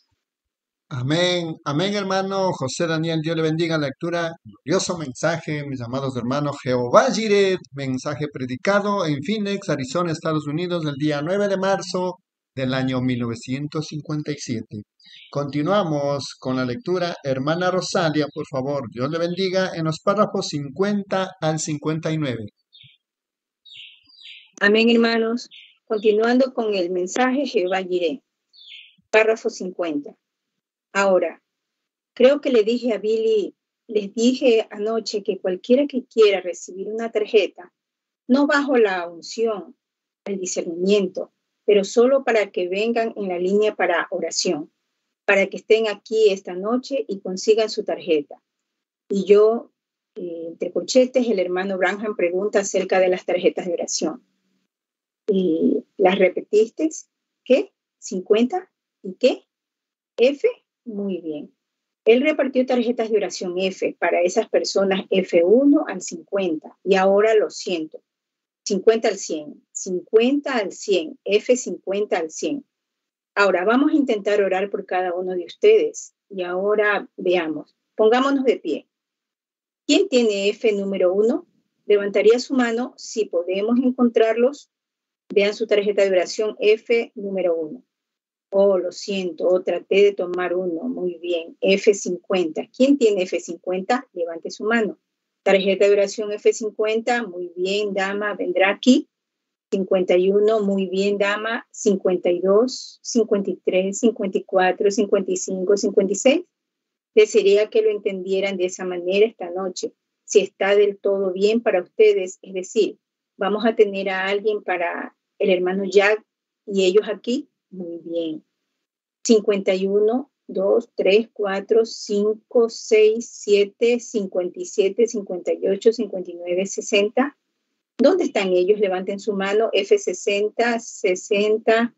Amén, amén hermano José Daniel, Dios le bendiga lectura, glorioso mensaje, mis amados hermanos, Jehová Jireh, mensaje predicado en Phoenix, Arizona, Estados Unidos, el día 9 de marzo del año 1957. Continuamos con la lectura, hermana Rosalia, por favor, Dios le bendiga en los párrafos 50 al 59. Amén, hermanos. Continuando con el mensaje Jehová Jireh, párrafo 50. Ahora, creo que le dije a Billy, les dije anoche que cualquiera que quiera recibir una tarjeta, no bajo la unción, el discernimiento, pero solo para que vengan en la línea para oración, para que estén aquí esta noche y consigan su tarjeta. Y yo, eh, entre cochetes, el hermano Branham pregunta acerca de las tarjetas de oración. ¿Y las repetiste? ¿Qué? ¿50? ¿Y qué? ¿F? Muy bien. Él repartió tarjetas de oración F para esas personas F1 al 50 y ahora lo siento. 50 al 100, 50 al 100, F50 al 100. Ahora vamos a intentar orar por cada uno de ustedes y ahora veamos. Pongámonos de pie. ¿Quién tiene F número 1? Levantaría su mano si podemos encontrarlos. Vean su tarjeta de oración F número 1. Oh, lo siento, oh, traté de tomar uno. Muy bien. F50. ¿Quién tiene F50? Levante su mano. Tarjeta de oración F50. Muy bien, dama. Vendrá aquí. 51. Muy bien, dama. 52, 53, 54, 55, 56. Desearía que lo entendieran de esa manera esta noche. Si está del todo bien para ustedes, es decir, vamos a tener a alguien para el hermano Jack y ellos aquí muy bien. 51, 2, 3, 4, 5, 6, 7, 57, 58, 59, 60. ¿Dónde están ellos? Levanten su mano. F60, 60.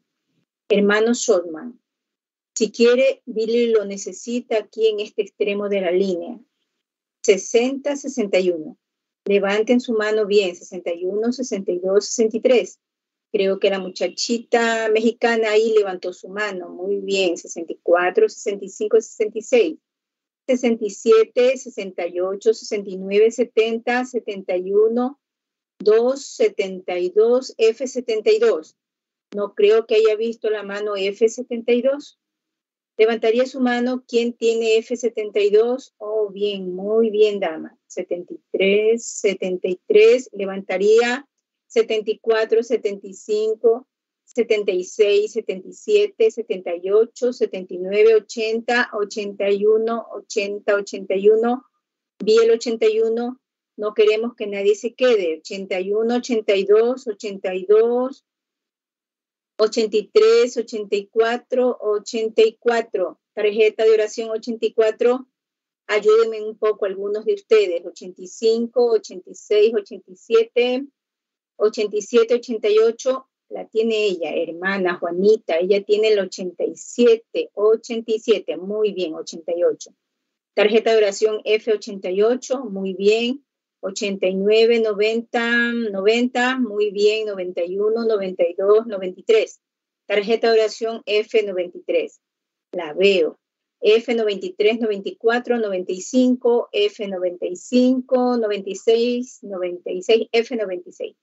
Hermano Shotman. Si quiere, Billy lo necesita aquí en este extremo de la línea. 60, 61. Levanten su mano bien. 61, 62, 63. Creo que la muchachita mexicana ahí levantó su mano. Muy bien. 64, 65, 66. 67, 68, 69, 70, 71, 2, 72, F72. No creo que haya visto la mano F72. Levantaría su mano. ¿Quién tiene F72? Oh, bien, muy bien, dama. 73, 73. Levantaría 74, 75, 76, 77, 78, 79, 80, 81, 80, 81. Vi el 81. No queremos que nadie se quede. 81, 82, 82, 83, 84, 84. Tarjeta de oración 84. Ayúdenme un poco algunos de ustedes. 85, 86, 87. 87, 88 la tiene ella, hermana Juanita, ella tiene el 87, 87, muy bien, 88. Tarjeta de oración F88, muy bien. 89, 90, 90, muy bien. 91, 92, 93. Tarjeta de oración F93, la veo. F93, 94, 95, F95, 96, 96, F96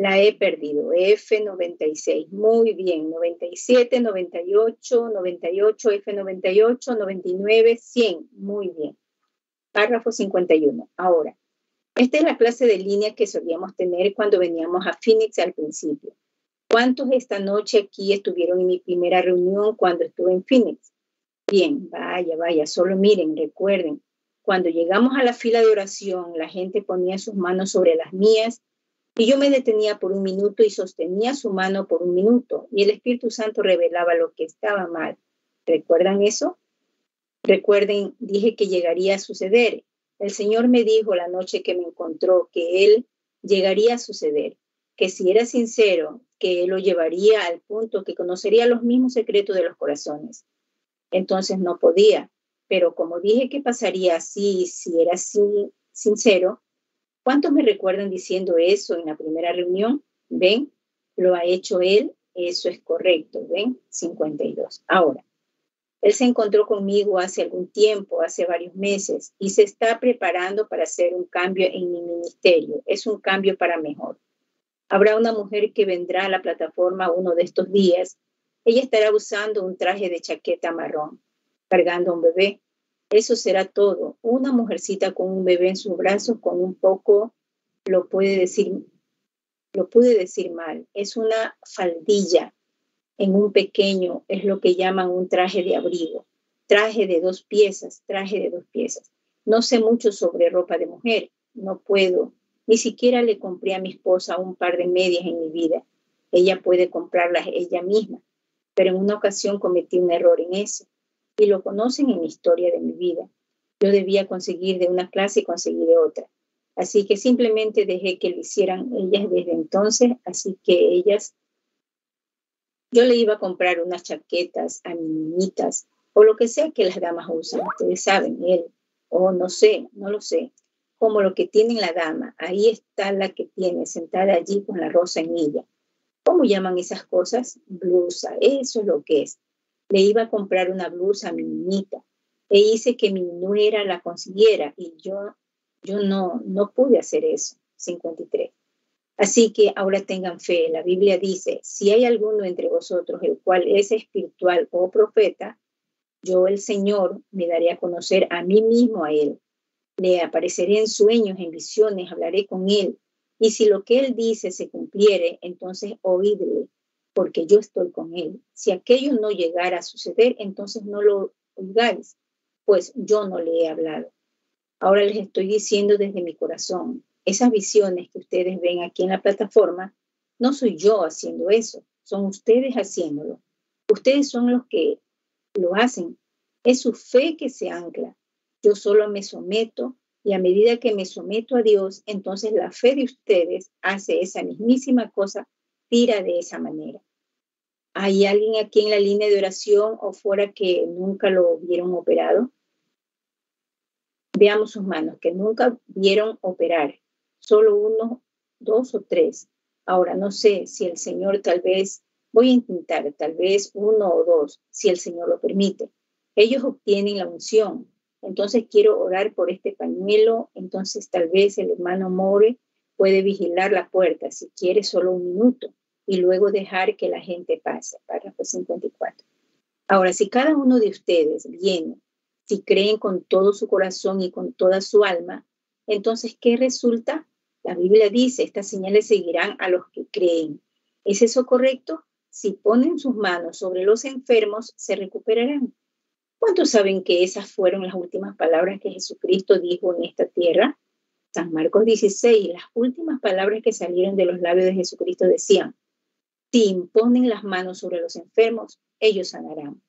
la he perdido. F96. Muy bien. 97, 98, 98, F98, 99, 100. Muy bien. Párrafo 51. Ahora, esta es la clase de línea que solíamos tener cuando veníamos a Phoenix al principio. ¿Cuántos esta noche aquí estuvieron en mi primera reunión cuando estuve en Phoenix? Bien, vaya, vaya, solo miren, recuerden, cuando llegamos a la fila de oración, la gente ponía sus manos sobre las mías Y yo me detenía por un minuto y sostenía su mano por un minuto, y el Espíritu Santo revelaba lo que estaba mal. ¿Recuerdan eso? Recuerden, dije que llegaría a suceder. El Señor me dijo la noche que me encontró que Él llegaría a suceder, que si era sincero, que Él lo llevaría al punto que conocería los mismos secretos de los corazones. Entonces no podía, pero como dije que pasaría así, si era sincero, ¿cuántos me recuerdan diciendo eso en la primera reunión? ¿Ven? Lo ha hecho Él, eso es correcto, ¿ven? 52. Ahora, él se encontró conmigo hace algún tiempo, hace varios meses, y se está preparando para hacer un cambio en mi ministerio. Es un cambio para mejor. Habrá una mujer que vendrá a la plataforma uno de estos días. Ella estará usando un traje de chaqueta marrón, cargando un bebé. Eso será todo. Una mujercita con un bebé en sus brazos, con un poco, lo puede decir, lo pude decir mal. Es una faldilla en un pequeño, es lo que llaman un traje de abrigo, traje de dos piezas, traje de dos piezas. No sé mucho sobre ropa de mujer, no puedo, ni siquiera le compré a mi esposa un par de medias en mi vida. Ella puede comprarlas ella misma, pero en una ocasión cometí un error en eso y lo conocen en mi historia de mi vida. Yo debía conseguir de una clase y conseguir de otra. Así que simplemente dejé que lo hicieran ellas desde entonces, así que ellas yo le iba a comprar unas chaquetas a mis niñitas o lo que sea que las damas usan. Ustedes saben, él, o no sé, no lo sé. Como lo que tiene la dama, ahí está la que tiene sentada allí con la rosa en ella. ¿Cómo llaman esas cosas? Blusa, eso es lo que es. Le iba a comprar una blusa a mi niñita e hice que mi nuera la consiguiera y yo, yo no, no pude hacer eso. 53. Así que ahora tengan fe. La Biblia dice, si hay alguno entre vosotros el cual es espiritual o profeta, yo el Señor me daré a conocer a mí mismo a él. Le apareceré en sueños, en visiones, hablaré con él. Y si lo que él dice se cumpliere, entonces oídle, porque yo estoy con él. Si aquello no llegara a suceder, entonces no lo oigáis, pues yo no le he hablado. Ahora les estoy diciendo desde mi corazón, esas visiones que ustedes ven aquí en la plataforma, no soy yo haciendo eso, son ustedes haciéndolo. Ustedes son los que lo hacen. Es su fe que se ancla. Yo solo me someto y a medida que me someto a Dios, entonces la fe de ustedes hace esa mismísima cosa, tira de esa manera. ¿Hay alguien aquí en la línea de oración o fuera que nunca lo vieron operado? Veamos sus manos, que nunca vieron operar solo uno, dos o tres. Ahora no sé si el Señor tal vez, voy a intentar tal vez uno o dos, si el Señor lo permite. Ellos obtienen la unción. Entonces quiero orar por este pañuelo. Entonces tal vez el hermano More puede vigilar la puerta si quiere solo un minuto y luego dejar que la gente pase. Párrafo 54. Ahora, si cada uno de ustedes viene, si creen con todo su corazón y con toda su alma, entonces, ¿qué resulta? La Biblia dice, estas señales seguirán a los que creen. ¿Es eso correcto? Si ponen sus manos sobre los enfermos, se recuperarán. ¿Cuántos saben que esas fueron las últimas palabras que Jesucristo dijo en esta tierra? San Marcos 16, las últimas palabras que salieron de los labios de Jesucristo decían, si imponen las manos sobre los enfermos, ellos sanarán.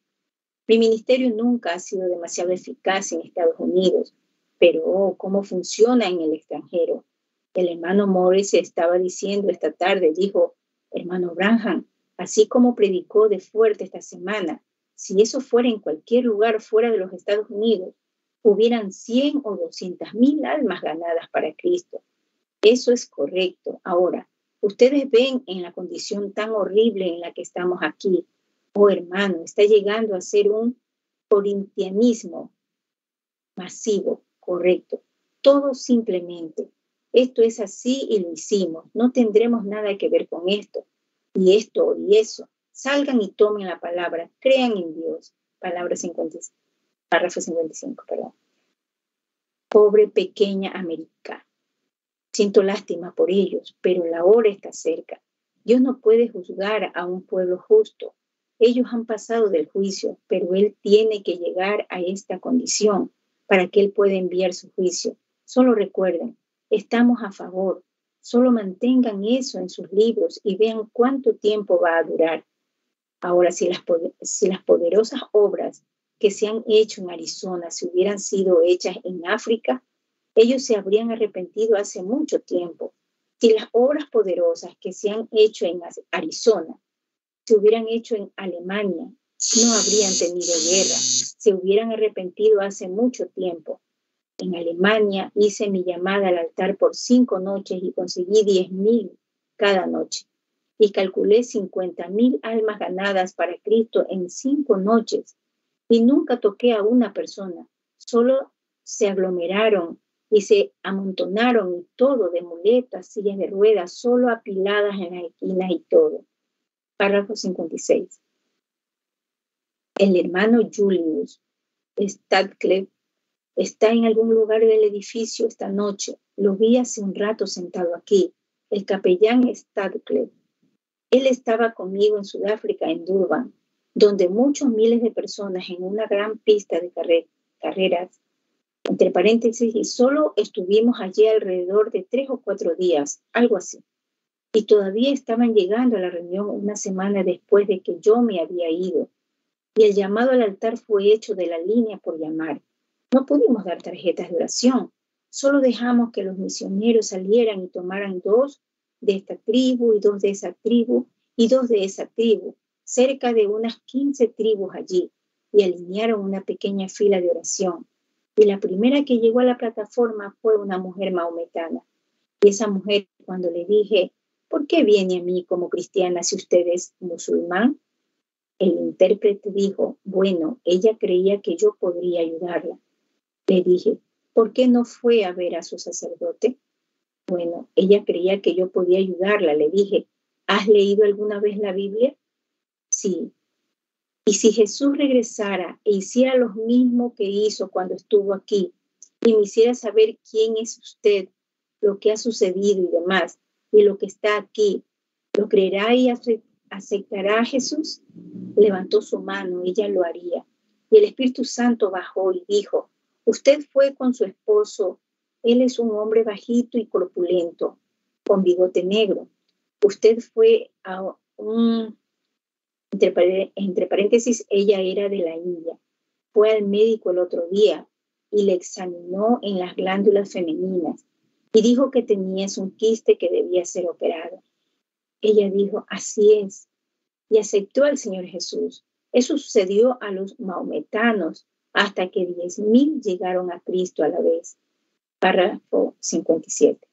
Mi ministerio nunca ha sido demasiado eficaz en Estados Unidos pero cómo funciona en el extranjero. El hermano Morris estaba diciendo esta tarde, dijo, hermano Branham, así como predicó de fuerte esta semana, si eso fuera en cualquier lugar fuera de los Estados Unidos, hubieran 100 o 200 mil almas ganadas para Cristo. Eso es correcto. Ahora, ustedes ven en la condición tan horrible en la que estamos aquí. Oh hermano, está llegando a ser un corintianismo masivo correcto. Todo simplemente. Esto es así y lo hicimos. No tendremos nada que ver con esto y esto y eso. Salgan y tomen la palabra. Crean en Dios. Palabra 55. Párrafo 55, perdón. Pobre pequeña América. Siento lástima por ellos, pero la hora está cerca. Dios no puede juzgar a un pueblo justo. Ellos han pasado del juicio, pero Él tiene que llegar a esta condición para que Él pueda enviar su juicio. Solo recuerden, estamos a favor. Solo mantengan eso en sus libros y vean cuánto tiempo va a durar. Ahora, si las, si las poderosas obras que se han hecho en Arizona si hubieran sido hechas en África, ellos se habrían arrepentido hace mucho tiempo. Si las obras poderosas que se han hecho en Arizona se hubieran hecho en Alemania, no habrían tenido guerra, se hubieran arrepentido hace mucho tiempo. En Alemania hice mi llamada al altar por cinco noches y conseguí diez mil cada noche. Y calculé cincuenta mil almas ganadas para Cristo en cinco noches. Y nunca toqué a una persona, solo se aglomeraron y se amontonaron y todo de muletas, sillas de ruedas, solo apiladas en las esquinas y todo. Párrafo 56. El hermano Julius Stadcliffe está en algún lugar del edificio esta noche. Lo vi hace un rato sentado aquí. El capellán Stadcliffe. Él estaba conmigo en Sudáfrica, en Durban, donde muchos miles de personas en una gran pista de carreras entre paréntesis, y solo estuvimos allí alrededor de tres o cuatro días, algo así. Y todavía estaban llegando a la reunión una semana después de que yo me había ido. Y el llamado al altar fue hecho de la línea por llamar. No pudimos dar tarjetas de oración. Solo dejamos que los misioneros salieran y tomaran dos de esta tribu y dos de esa tribu y dos de esa tribu, cerca de unas 15 tribus allí, y alinearon una pequeña fila de oración. Y la primera que llegó a la plataforma fue una mujer maometana. Y esa mujer, cuando le dije, ¿por qué viene a mí como cristiana si usted es musulmán? El intérprete dijo, bueno, ella creía que yo podría ayudarla. Le dije, ¿por qué no fue a ver a su sacerdote? Bueno, ella creía que yo podía ayudarla. Le dije, ¿has leído alguna vez la Biblia? Sí. Y si Jesús regresara e hiciera lo mismo que hizo cuando estuvo aquí y me hiciera saber quién es usted, lo que ha sucedido y demás, y lo que está aquí, ¿lo creerá y aceptará a Jesús? Levantó su mano, ella lo haría. Y el Espíritu Santo bajó y dijo, usted fue con su esposo, él es un hombre bajito y corpulento, con bigote negro. Usted fue a un entre, paréntesis, ella era de la India. Fue al médico el otro día y le examinó en las glándulas femeninas y dijo que tenías un quiste que debía ser operado. Ella dijo, así es, y aceptó al Señor Jesús. Eso sucedió a los maometanos hasta que diez mil llegaron a Cristo a la vez. Párrafo 57.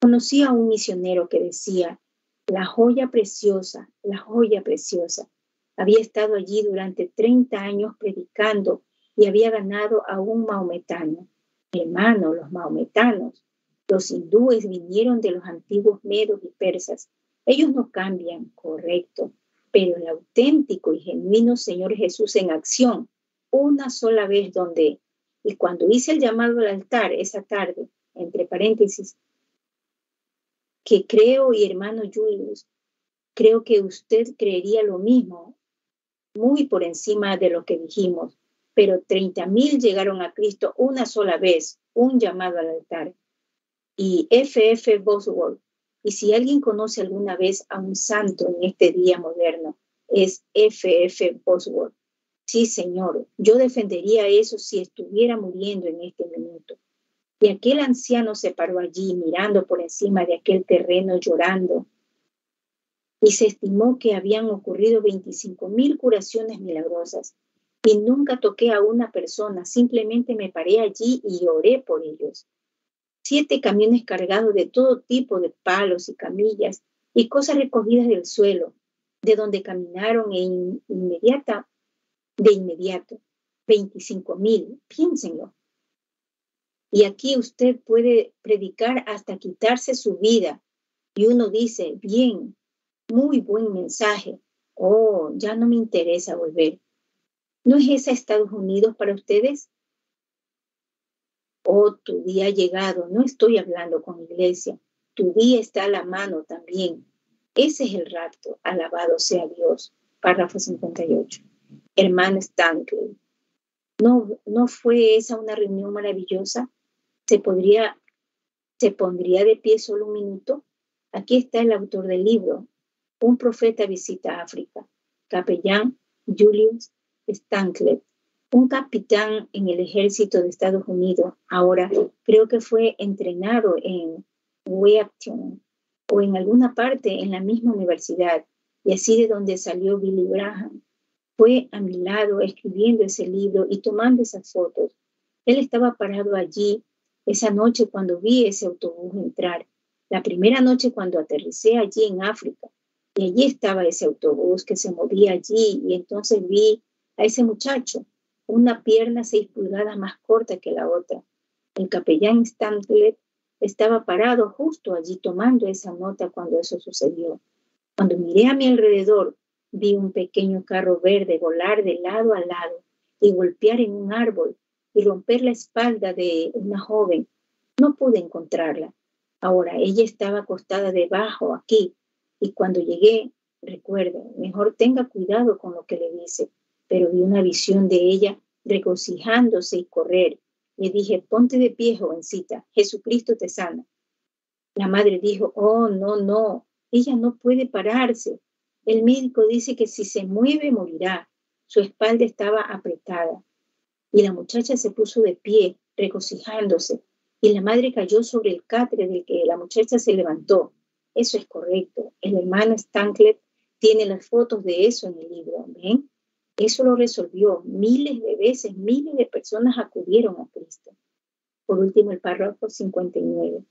Conocí a un misionero que decía, la joya preciosa, la joya preciosa. Había estado allí durante 30 años predicando y había ganado a un maometano. Hermano, los maometanos, los hindúes vinieron de los antiguos medos y persas. Ellos no cambian, correcto, pero el auténtico y genuino Señor Jesús en acción, una sola vez donde, y cuando hice el llamado al altar esa tarde, entre paréntesis, que creo, y hermano Julius, creo que usted creería lo mismo, muy por encima de lo que dijimos, pero 30 mil llegaron a Cristo una sola vez, un llamado al altar. Y F.F. Bosworth, y si alguien conoce alguna vez a un santo en este día moderno, es F.F. Bosworth. Sí, Señor, yo defendería eso si estuviera muriendo en este minuto. Y aquel anciano se paró allí mirando por encima de aquel terreno llorando. Y se estimó que habían ocurrido 25 mil curaciones milagrosas. Y nunca toqué a una persona, simplemente me paré allí y oré por ellos. Siete camiones cargados de todo tipo de palos y camillas y cosas recogidas del suelo, de donde caminaron en inmediata, de inmediato. 25 mil, piénsenlo. Y aquí usted puede predicar hasta quitarse su vida. Y uno dice, bien, muy buen mensaje. Oh, ya no me interesa volver. ¿No es esa Estados Unidos para ustedes? Oh, tu día ha llegado. No estoy hablando con iglesia. Tu día está a la mano también. Ese es el rapto. Alabado sea Dios. Párrafo 58. Hermano Stanley. ¿No, ¿No fue esa una reunión maravillosa? Se podría ¿Se pondría de pie solo un minuto? Aquí está el autor del libro. Un profeta visita África. Capellán Julius Stanklet, un capitán en el ejército de Estados Unidos. Ahora creo que fue entrenado en Washington o en alguna parte en la misma universidad y así de donde salió Billy Graham. Fue a mi lado escribiendo ese libro y tomando esas fotos. Él estaba parado allí esa noche cuando vi ese autobús entrar, la primera noche cuando aterricé allí en África. Y allí estaba ese autobús que se movía allí y entonces vi a ese muchacho, una pierna seis pulgadas más corta que la otra. El capellán Stanley estaba parado justo allí tomando esa nota cuando eso sucedió. Cuando miré a mi alrededor, vi un pequeño carro verde volar de lado a lado y golpear en un árbol y romper la espalda de una joven. No pude encontrarla. Ahora ella estaba acostada debajo aquí y cuando llegué, recuerde, mejor tenga cuidado con lo que le dice, pero vi una visión de ella regocijándose y correr. Le dije, ponte de pie, jovencita, Jesucristo te sana. La madre dijo, oh, no, no, ella no puede pararse. El médico dice que si se mueve morirá. Su espalda estaba apretada. Y la muchacha se puso de pie, regocijándose, y la madre cayó sobre el catre del que la muchacha se levantó. Eso es correcto. El hermano Stanklet tiene las fotos de eso en el libro. ¿Ven? Eso lo resolvió. Miles de veces, miles de personas acudieron a Cristo. Por último, el párrafo 59.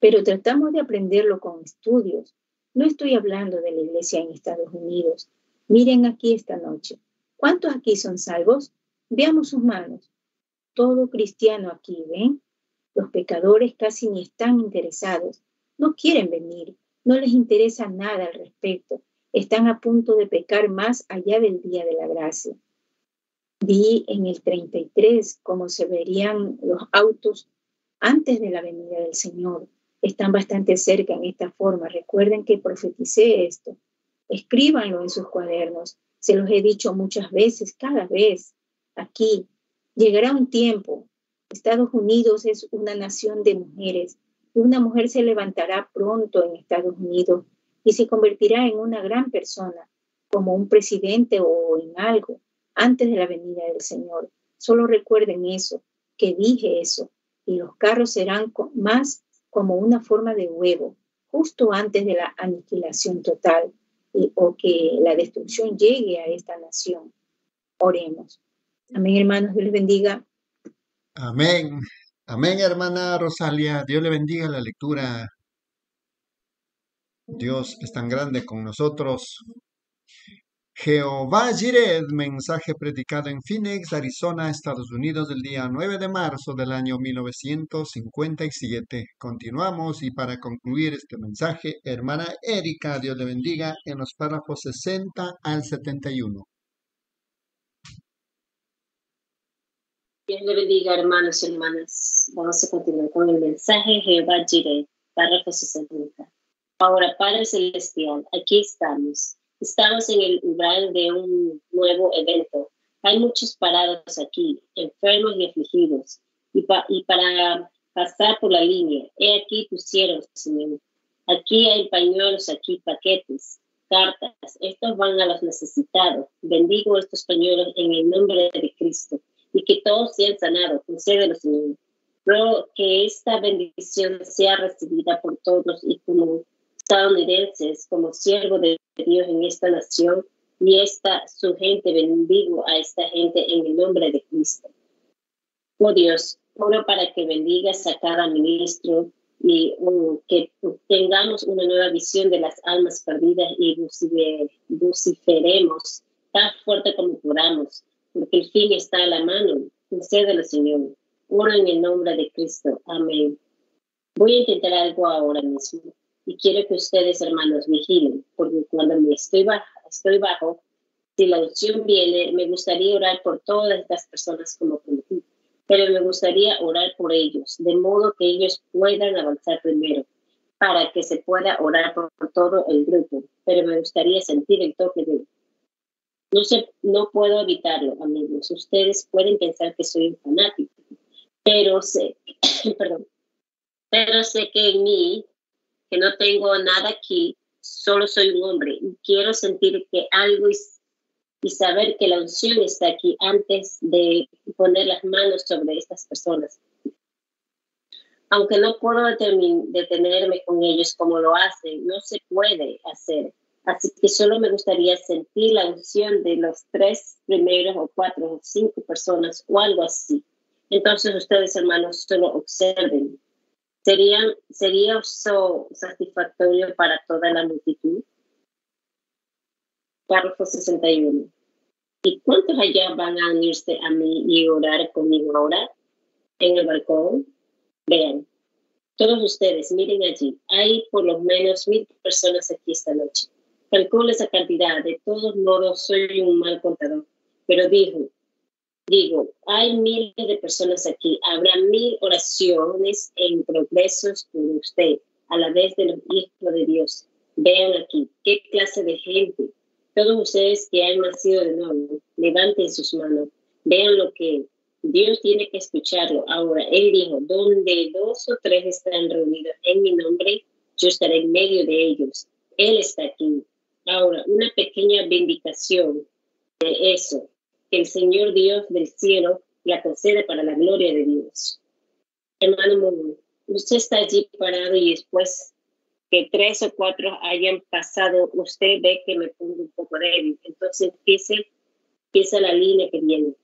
Pero tratamos de aprenderlo con estudios, no estoy hablando de la iglesia en Estados Unidos. Miren aquí esta noche. ¿Cuántos aquí son salvos? Veamos sus manos. Todo cristiano aquí, ¿ven? Los pecadores casi ni están interesados. No quieren venir. No les interesa nada al respecto. Están a punto de pecar más allá del día de la gracia. Vi en el 33 cómo se verían los autos antes de la venida del Señor están bastante cerca en esta forma. Recuerden que profeticé esto. Escríbanlo en sus cuadernos. Se los he dicho muchas veces, cada vez. Aquí llegará un tiempo. Estados Unidos es una nación de mujeres. Una mujer se levantará pronto en Estados Unidos y se convertirá en una gran persona, como un presidente o en algo, antes de la venida del Señor. Solo recuerden eso, que dije eso, y los carros serán más como una forma de huevo, justo antes de la aniquilación total o que la destrucción llegue a esta nación. Oremos. Amén, hermanos, Dios les bendiga. Amén. Amén, hermana Rosalia. Dios le bendiga la lectura. Dios es tan grande con nosotros. Jehová Jireh, mensaje predicado en Phoenix, Arizona, Estados Unidos, el día 9 de marzo del año 1957. Continuamos y para concluir este mensaje, hermana Erika, Dios le bendiga, en los párrafos 60 al 71. Dios le bendiga, hermanos y hermanas. Vamos a continuar con el mensaje Jehová Jireh, párrafo 60. Ahora, Padre Celestial, aquí estamos Estamos en el umbral de un nuevo evento. Hay muchos parados aquí, enfermos y afligidos. Y, para pasar por la línea, he aquí pusieron, Señor. Aquí hay pañuelos, aquí paquetes, cartas. Estos van a los necesitados. Bendigo estos pañuelos en el nombre de Cristo y que todos sean sanados. Concédelo, Señor. Ruego que esta bendición sea recibida por todos y como estadounidenses, como siervo de Dios en esta nación y esta su gente. Bendigo a esta gente en el nombre de Cristo. Oh Dios, oro para que bendigas a cada ministro y um, que tengamos una nueva visión de las almas perdidas y vociferemos tan fuerte como podamos, porque el fin está a la mano. Concédelo, Señor. Oro en el nombre de Cristo. Amén. Voy a intentar algo ahora mismo y quiero que ustedes, hermanos, vigilen, porque cuando me estoy, bajo, bajo, si la opción viene, me gustaría orar por todas estas personas como prometí, pero me gustaría orar por ellos, de modo que ellos puedan avanzar primero, para que se pueda orar por, todo el grupo, pero me gustaría sentir el toque de no, sé, no puedo evitarlo, amigos. Ustedes pueden pensar que soy un fanático, pero sé, perdón, Pero sé que en mí, que no tengo nada aquí, solo soy un hombre y quiero sentir que algo es, y saber que la unción está aquí antes de poner las manos sobre estas personas. Aunque no puedo detenerme con ellos como lo hacen, no se puede hacer. Así que solo me gustaría sentir la unción de los tres primeros o cuatro o cinco personas o algo así. Entonces ustedes, hermanos, solo observen ¿Sería, sería eso satisfactorio para toda la multitud? Párrafo 61. ¿Y cuántos allá van a unirse a mí y orar conmigo ahora? En el balcón. Vean, todos ustedes, miren allí, hay por lo menos mil personas aquí esta noche. Calculo esa cantidad, de todos modos soy un mal contador. Pero dijo, Digo, hay miles de personas aquí, habrá mil oraciones en progresos por usted, a la vez de los hijos de Dios. Vean aquí, qué clase de gente. Todos ustedes que han nacido de nuevo, levanten sus manos, vean lo que Dios tiene que escucharlo. Ahora, Él dijo, donde dos o tres están reunidos en mi nombre, yo estaré en medio de ellos. Él está aquí. Ahora, una pequeña vindicación de eso que el Señor Dios del cielo la concede para la gloria de Dios. Hermano, usted está allí parado y después que tres o cuatro hayan pasado, usted ve que me pongo un poco débil. Entonces empieza, empieza la línea que viene.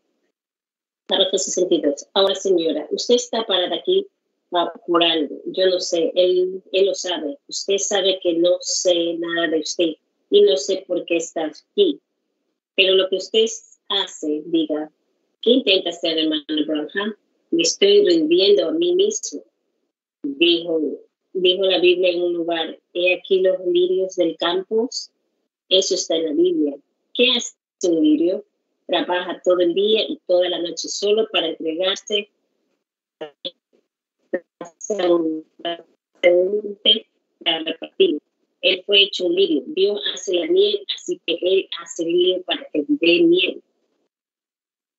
Párrafo 62. Ahora, señora, usted está parada aquí por algo. Yo no sé, él, él lo sabe. Usted sabe que no sé nada de usted y no sé por qué está aquí. Pero lo que usted hace, diga, ¿qué intenta hacer, hermano Branham? Me estoy rindiendo a mí mismo. Dijo, dijo la Biblia en un lugar, he aquí los lirios del campo. Eso está en la Biblia. ¿Qué hace un lirio? Trabaja todo el día y toda la noche solo para entregarse para repartir. Él fue hecho lirio. Dios hace la miel, así que Él hace lirio para que dé miel.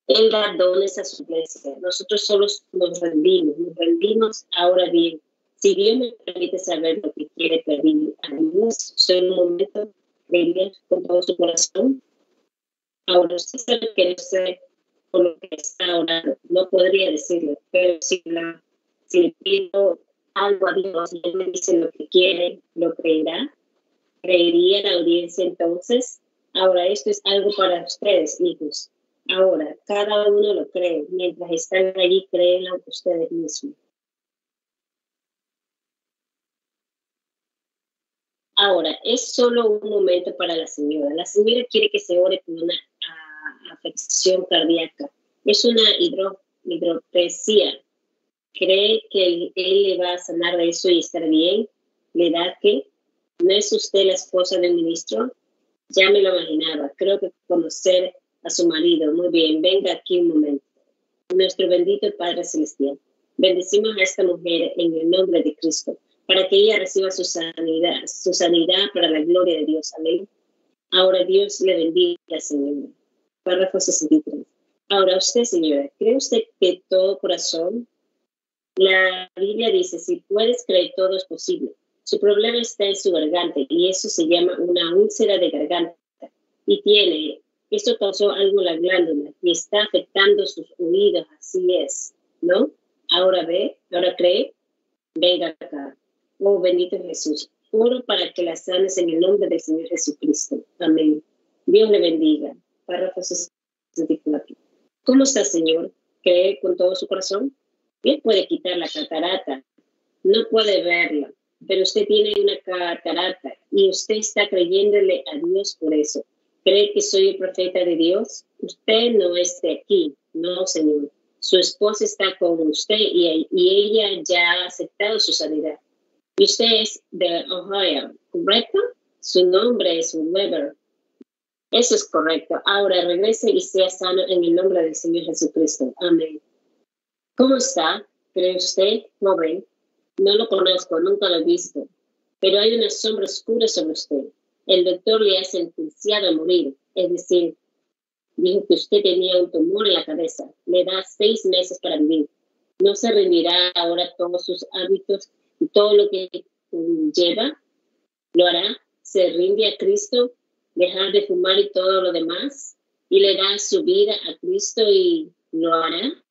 Él da dones a su iglesia. Nosotros solo nos rendimos, nos rendimos ahora bien. Si Dios me permite saber lo que quiere pedir a Dios, solo un momento de con todo su corazón. Ahora, usted sabe que no sé por lo que está orando, no podría decirle, pero si, la, si le pido algo a Dios y Él me dice lo que quiere, lo creerá. ¿Creería la audiencia entonces? Ahora, esto es algo para ustedes, hijos. Ahora, cada uno lo cree. Mientras están allí, créenlo ustedes mismos. Ahora, es solo un momento para la señora. La señora quiere que se ore por una uh, afección cardíaca. Es una hidro, hidropesía. ¿Cree que él, le va a sanar de eso y estar bien? ¿Le da que? ¿No es usted la esposa del ministro? Ya me lo imaginaba. Creo que conocer a su marido. Muy bien, venga aquí un momento. Nuestro bendito Padre Celestial, bendecimos a esta mujer en el nombre de Cristo, para que ella reciba su sanidad, su sanidad para la gloria de Dios. Amén. Ahora Dios le bendiga, Señor. Párrafo 63. Ahora usted, señora, ¿cree usted que todo corazón? La Biblia dice, si puedes creer, todo es posible. Su problema está en su garganta y eso se llama una úlcera de garganta y tiene esto causó algo la glándula y está afectando sus oídos, así es, ¿no? Ahora ve, ahora cree, venga acá. Oh, bendito Jesús, oro para que la sanes en el nombre del Señor Jesucristo. Amén. Dios le bendiga. Párrafo 64. ¿Cómo está, Señor? ¿Cree con todo su corazón? Él puede quitar la catarata, no puede verla, pero usted tiene una catarata y usted está creyéndole a Dios por eso cree que soy el profeta de Dios? Usted no es de aquí, no, Señor. Su esposa está con usted y, ella ya ha aceptado su sanidad. Y usted es de Ohio, ¿correcto? Su nombre es Weber. Eso es correcto. Ahora regrese y sea sano en el nombre del Señor Jesucristo. Amén. ¿Cómo está? ¿Cree usted, joven? No lo conozco, nunca lo he visto. Pero hay una sombra oscura sobre usted. El doctor le ha sentenciado a morir, es decir, dijo que usted tenía un tumor en la cabeza, le da seis meses para vivir. No se rendirá ahora todos sus hábitos todo lo que lleva, lo hará, se rinde a Cristo, dejar de fumar y todo lo demás, y le da su vida a Cristo y lo hará.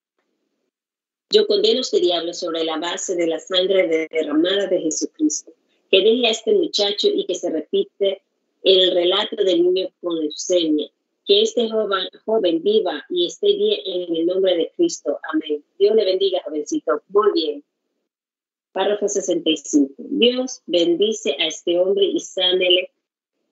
Yo condeno a este diablo sobre la base de la sangre derramada de Jesucristo. Que deje a este muchacho y que se repite el relato del niño con leucemia. Que este joven, joven viva y esté bien en el nombre de Cristo. Amén. Dios le bendiga, jovencito. Muy bien. Párrafo 65. Dios bendice a este hombre y sánele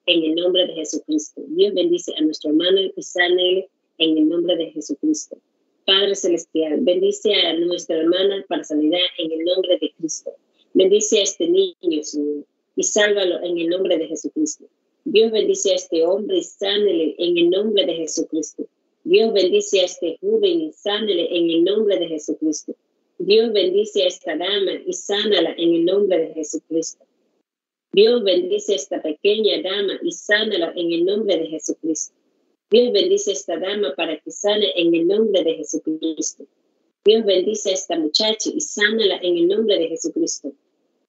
en el nombre de Jesucristo. Dios bendice a nuestro hermano y sánele en el nombre de Jesucristo. Padre Celestial, bendice a nuestra hermana para sanidad en el nombre de Cristo. Bendice a este niño, Señor, y sálvalo en el nombre de Jesucristo. Dios bendice a este hombre y sánele en el nombre de Jesucristo. Dios bendice a este joven y sánele en el nombre de Jesucristo. Dios bendice a esta dama y sánala en el nombre de Jesucristo. Dios bendice a esta pequeña dama y sánala en el nombre de Jesucristo. Dios bendice a esta dama para que sane en el nombre de Jesucristo. Dios bendice a esta muchacha y sánala en el nombre de Jesucristo.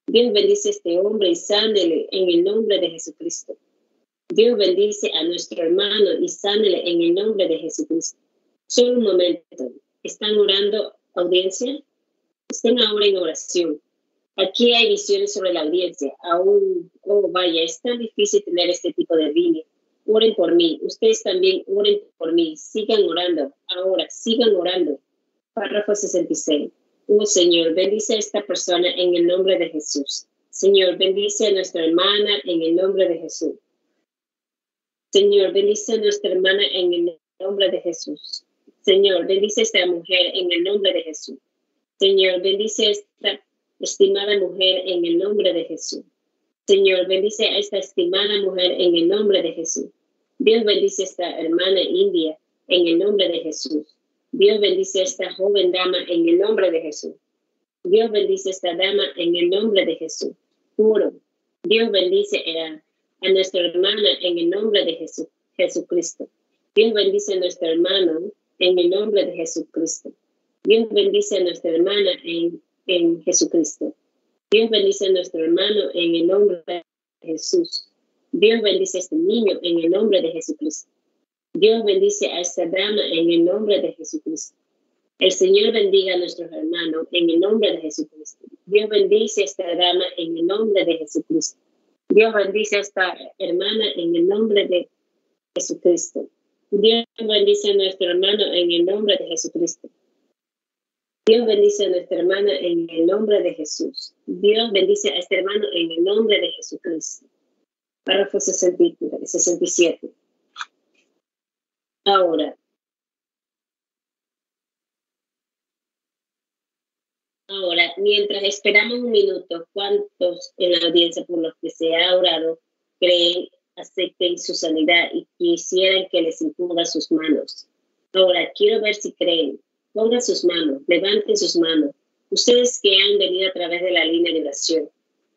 Dios bendice a este hombre y sánele en el nombre de Jesucristo. Dios bendice a nuestro hermano y sánele en el nombre de Jesucristo. Solo un momento. ¿Están orando, audiencia? Estén ahora en oración. Aquí hay visiones sobre la audiencia. Aún, oh vaya, es tan difícil tener este tipo de línea oren por mí. Ustedes también oren por mí. Sigan orando. Ahora, sigan orando. Párrafo 66. Oh Señor, bendice a esta persona en el nombre de Jesús. Señor, bendice a nuestra hermana en el nombre de Jesús. Señor, bendice a nuestra hermana en el nombre de Jesús. Señor, bendice a esta mujer en el nombre de Jesús. Señor, bendice a esta estimada mujer en el nombre de Jesús. Señor, bendice a esta estimada mujer en el nombre de Jesús. Dios bendice a esta hermana india en el nombre de Jesús. Dios bendice a esta joven dama en el nombre de Jesús. Dios bendice a esta dama en el nombre de Jesús. Puro. Dios bendice a, a nuestra hermana en el nombre de Jesús, Jesucristo. Dios bendice a nuestro hermano en el nombre de Jesucristo. Dios bendice a nuestra hermana en, en Jesucristo. Dios bendice a nuestro hermano en el nombre de Jesús. Dios bendice a este niño en el nombre de Jesucristo. Dios bendice a esta dama en el nombre de Jesucristo. El Señor bendiga a nuestros hermanos en el nombre de Jesucristo. Dios bendice a esta dama en el nombre de Jesucristo. Dios bendice a esta hermana en el nombre de Jesucristo. Dios bendice a nuestro hermano en el nombre de Jesucristo. Dios bendice a nuestra hermana en el nombre de Jesús. Dios bendice a este hermano en el nombre de Jesucristo. Párrafo 67. Ahora, ahora, mientras esperamos un minuto, ¿cuántos en la audiencia por los que se ha orado creen, acepten su sanidad y quisieran que les imponga sus manos? Ahora, quiero ver si creen. Pongan sus manos, levanten sus manos. Ustedes que han venido a través de la línea de oración,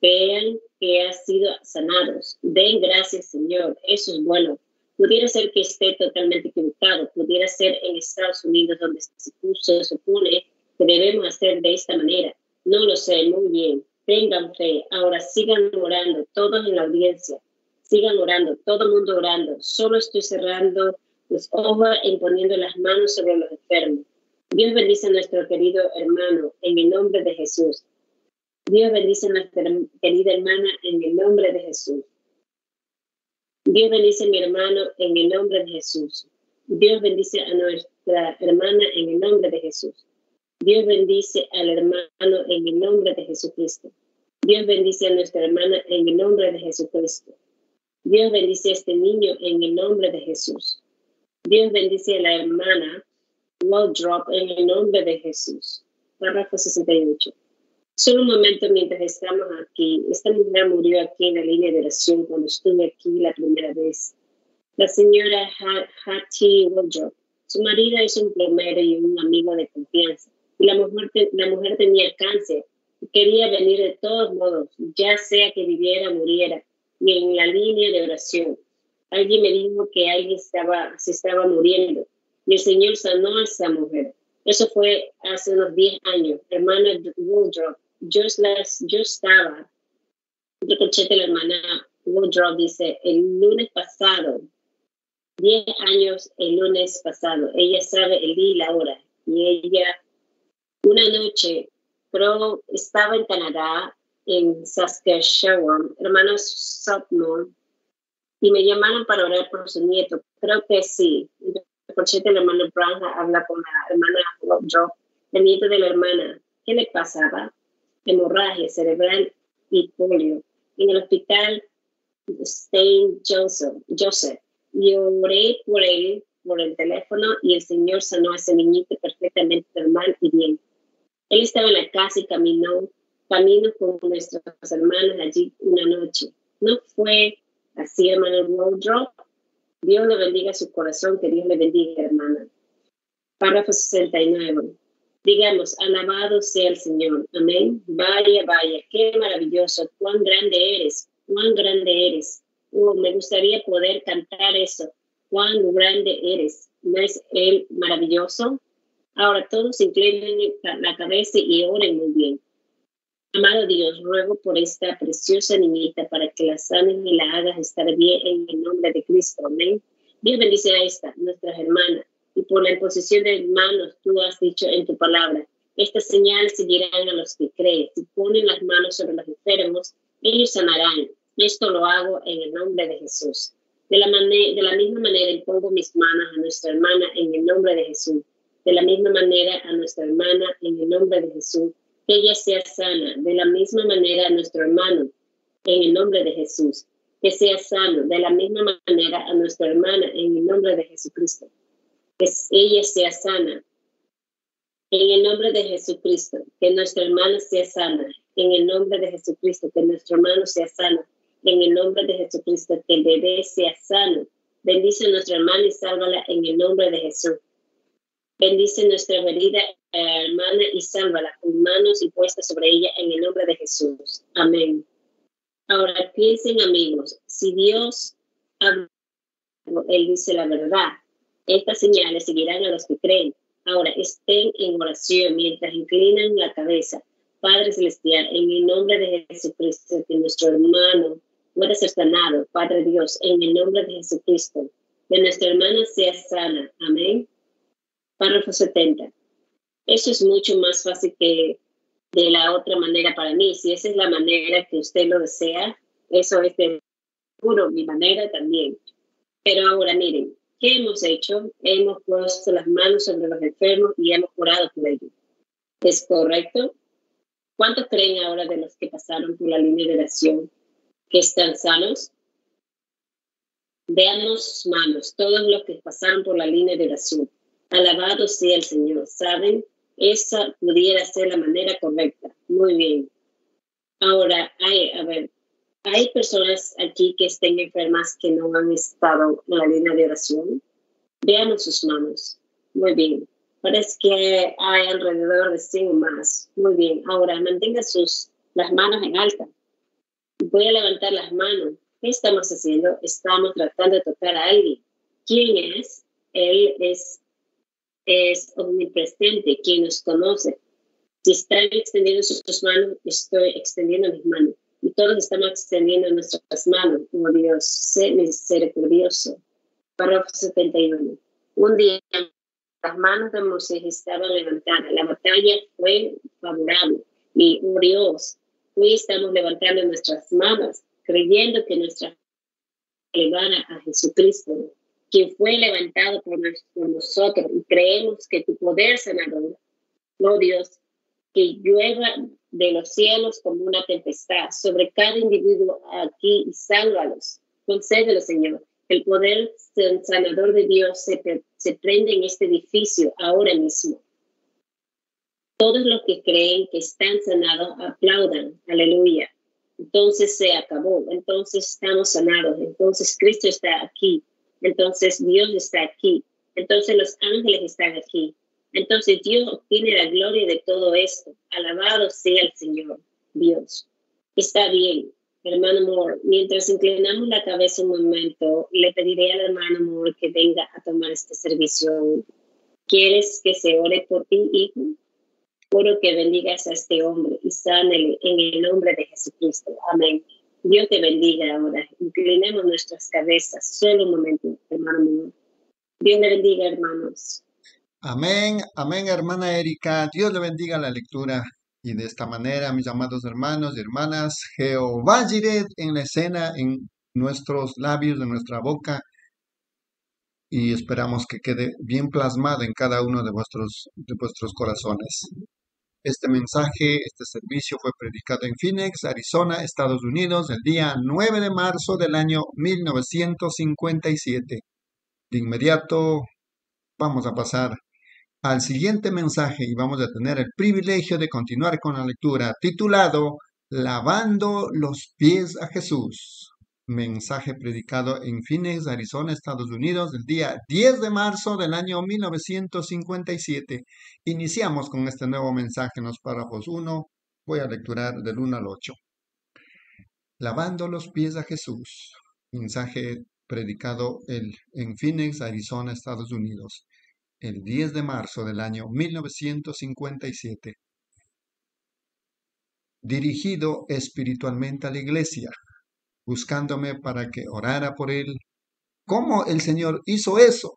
vean que han sido sanados. Den gracias, Señor. Eso es bueno. Pudiera ser que esté totalmente equivocado. Pudiera ser en Estados Unidos donde se se supone que debemos hacer de esta manera. No lo sé, muy bien. Tengan fe. Ahora sigan orando, todos en la audiencia. Sigan orando, todo el mundo orando. Solo estoy cerrando los ojos y poniendo las manos sobre los enfermos. Dios bendice a nuestro querido hermano en el nombre de Jesús. Dios bendice a nuestra querida hermana en el nombre de Jesús. Dios bendice a mi hermano en el nombre de Jesús. Dios bendice a nuestra hermana en el nombre de Jesús. Dios bendice al hermano en el nombre de Jesucristo. Dios bendice a nuestra hermana en el nombre de Jesucristo. Dios bendice a este niño en el nombre de Jesús. Dios bendice a la hermana drop en el nombre de Jesús. Párrafo 68. Solo un momento mientras estamos aquí. Esta mujer murió aquí en la línea de oración cuando estuve aquí la primera vez. La señora Hattie Waldrop. Su marido es un plomero y un amigo de confianza. Y la mujer, la mujer tenía cáncer y quería venir de todos modos, ya sea que viviera o muriera, y en la línea de oración. Alguien me dijo que alguien estaba, se estaba muriendo y el Señor sanó a esa mujer. Eso fue hace unos 10 años. Hermana Woodruff yo, las, yo estaba, de la hermana Woodrow dice, el lunes pasado, 10 años el lunes pasado, ella sabe el día y la hora, y ella, una noche, pero estaba en Canadá, en Saskatchewan, hermanos Sutton, y me llamaron para orar por su nieto. Creo que sí. Por cierto, el hermano Brown habla con la hermana Woodrow, el nieto de la hermana. ¿Qué le pasaba? Hemorragia cerebral y polio. En el hospital Stein Joseph, Joseph. Oré por él por el teléfono y el Señor sanó a ese niñito perfectamente normal y bien. Él estaba en la casa y caminó, camino con nuestras hermanas allí una noche. No fue así, hermano Woodrow. Dios le bendiga su corazón, que Dios le bendiga, hermana. Párrafo 69. Digamos, alabado sea el Señor. Amén. Vaya, vaya, qué maravilloso, cuán grande eres, cuán grande eres. Oh, me gustaría poder cantar eso. Cuán grande eres. ¿No es Él maravilloso? Ahora todos inclinen la cabeza y oren muy bien. Amado Dios, ruego por esta preciosa niñita para que la sanes y la hagas estar bien en el nombre de Cristo. Amén. Dios bendice a esta, nuestras hermanas, y por la imposición de manos tú has dicho en tu palabra, estas señales seguirán a los que creen. Si ponen las manos sobre los enfermos, ellos sanarán. Esto lo hago en el nombre de Jesús. De la, de la misma manera impongo mis manos a nuestra hermana en el nombre de Jesús. De la misma manera a nuestra hermana en el nombre de Jesús. Que ella sea sana. De la misma manera a nuestro hermano en el nombre de Jesús. Que sea sano. De la misma manera a nuestra hermana en el nombre de Jesucristo. Que ella sea sana. En el nombre de Jesucristo. Que nuestra hermana sea sana. En el nombre de Jesucristo. Que nuestro hermano sea sano en el nombre de Jesucristo, que el bebé sea sano. Bendice a nuestra hermana y sálvala en el nombre de Jesús. Bendice a nuestra herida eh, hermana y sálvala con manos y puestas sobre ella en el nombre de Jesús. Amén. Ahora piensen amigos, si Dios habla, Él dice la verdad. Estas señales seguirán a los que creen. Ahora estén en oración mientras inclinan la cabeza. Padre Celestial, en el nombre de Jesucristo, que nuestro hermano puede ser sanado, Padre Dios, en el nombre de Jesucristo. Que nuestra hermana sea sana. Amén. Párrafo 70. Eso es mucho más fácil que de la otra manera para mí. Si esa es la manera que usted lo desea, eso es de puro mi manera también. Pero ahora miren, ¿qué hemos hecho? Hemos puesto las manos sobre los enfermos y hemos curado por ellos. ¿Es correcto? ¿Cuántos creen ahora de los que pasaron por la línea de oración que están sanos. Veamos sus manos, todos los que pasaron por la línea de oración. Alabado sea el Señor. ¿Saben? Esa pudiera ser la manera correcta. Muy bien. Ahora, hay, a ver, hay personas aquí que estén enfermas que no han estado en la línea de oración. Veamos sus manos. Muy bien. Parece que hay alrededor de 100 más. Muy bien. Ahora, mantenga sus, las manos en alta voy a levantar las manos. ¿Qué estamos haciendo? Estamos tratando de tocar a alguien. ¿Quién es? Él es, es omnipresente, quien nos conoce. Si están extendiendo sus manos, estoy extendiendo mis manos. Todos estamos extendiendo nuestras manos. Como Dios, sé misericordioso. Párrafo 71. Un día las manos de Moisés estaban levantadas. La batalla fue favorable. Y oh Dios, Hoy estamos levantando nuestras manos, creyendo que nuestra elevada a Jesucristo, quien fue levantado por, nosotros, y creemos que tu poder sanador, oh Dios, que llueva de los cielos como una tempestad sobre cada individuo aquí y sálvalos. Concédelo, Señor. El poder sanador de Dios se, se prende en este edificio ahora mismo. Todos los que creen que están sanados aplaudan. Aleluya. Entonces se acabó. Entonces estamos sanados. Entonces Cristo está aquí. Entonces Dios está aquí. Entonces los ángeles están aquí. Entonces Dios obtiene la gloria de todo esto. Alabado sea el Señor, Dios. Está bien, hermano Moore. Mientras inclinamos la cabeza un momento, le pediré al hermano Moore que venga a tomar este servicio. ¿Quieres que se ore por ti, hijo? Oro que bendigas a este hombre y sánele en el nombre de Jesucristo. Amén. Dios te bendiga ahora. Inclinemos nuestras cabezas. Solo un momento, hermano mío. Dios le bendiga, hermanos. Amén, amén, hermana Erika. Dios le bendiga la lectura. Y de esta manera, mis amados hermanos y hermanas, Jehová Jireh en la escena, en nuestros labios, de nuestra boca, y esperamos que quede bien plasmado en cada uno de vuestros, de vuestros corazones. Este mensaje, este servicio fue predicado en Phoenix, Arizona, Estados Unidos, el día 9 de marzo del año 1957. De inmediato vamos a pasar al siguiente mensaje y vamos a tener el privilegio de continuar con la lectura titulado Lavando los pies a Jesús. Mensaje predicado en Phoenix, Arizona, Estados Unidos, el día 10 de marzo del año 1957. Iniciamos con este nuevo mensaje en los párrafos 1. Voy a lecturar del 1 al 8. Lavando los pies a Jesús. Mensaje predicado en Phoenix, Arizona, Estados Unidos el 10 de marzo del año 1957. Dirigido espiritualmente a la iglesia, buscándome para que orara por él. ¿Cómo el Señor hizo eso?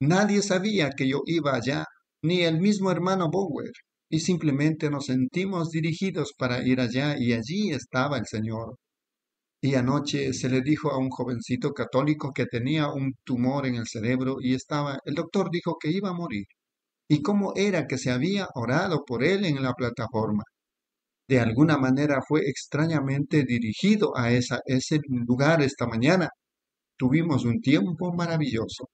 Nadie sabía que yo iba allá, ni el mismo hermano Bower, y simplemente nos sentimos dirigidos para ir allá y allí estaba el Señor. Y anoche se le dijo a un jovencito católico que tenía un tumor en el cerebro y estaba, el doctor dijo que iba a morir. ¿Y cómo era que se había orado por él en la plataforma? De alguna manera fue extrañamente dirigido a esa, ese lugar esta mañana. Tuvimos un tiempo maravilloso.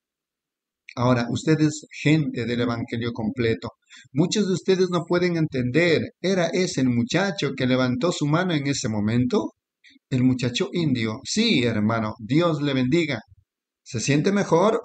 Ahora, ustedes, gente del Evangelio completo, muchos de ustedes no pueden entender, ¿era ese el muchacho que levantó su mano en ese momento? El muchacho indio, sí, hermano, Dios le bendiga. ¿Se siente mejor?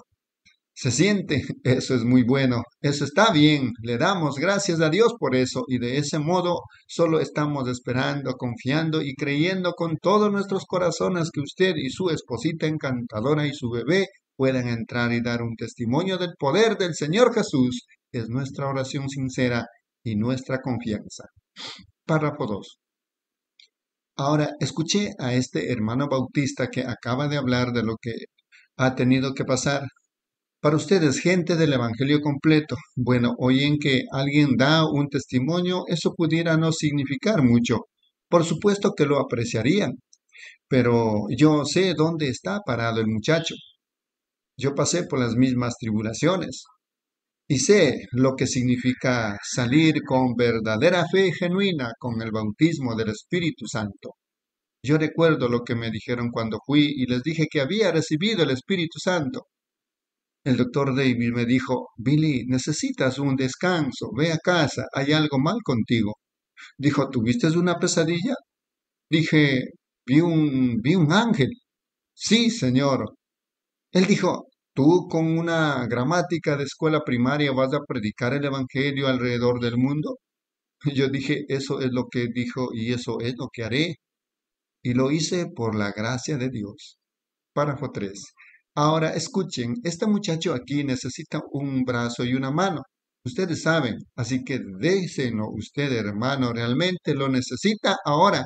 Se siente, eso es muy bueno, eso está bien, le damos gracias a Dios por eso y de ese modo solo estamos esperando, confiando y creyendo con todos nuestros corazones que usted y su esposita encantadora y su bebé puedan entrar y dar un testimonio del poder del Señor Jesús. Es nuestra oración sincera y nuestra confianza. Párrafo 2. Ahora, escuché a este hermano bautista que acaba de hablar de lo que ha tenido que pasar. Para ustedes, gente del Evangelio completo, bueno, oyen que alguien da un testimonio, eso pudiera no significar mucho. Por supuesto que lo apreciarían, pero yo sé dónde está parado el muchacho. Yo pasé por las mismas tribulaciones y sé lo que significa salir con verdadera fe genuina con el bautismo del Espíritu Santo. Yo recuerdo lo que me dijeron cuando fui y les dije que había recibido el Espíritu Santo. El doctor David me dijo, Billy, necesitas un descanso, ve a casa, hay algo mal contigo. Dijo, ¿tuviste una pesadilla? Dije, vi un, vi un ángel. Sí, señor. Él dijo, ¿Tú con una gramática de escuela primaria vas a predicar el Evangelio alrededor del mundo? Yo dije, eso es lo que dijo y eso es lo que haré. Y lo hice por la gracia de Dios. Párrafo 3. Ahora escuchen, este muchacho aquí necesita un brazo y una mano. Ustedes saben, así que déjenlo usted, hermano, realmente lo necesita ahora.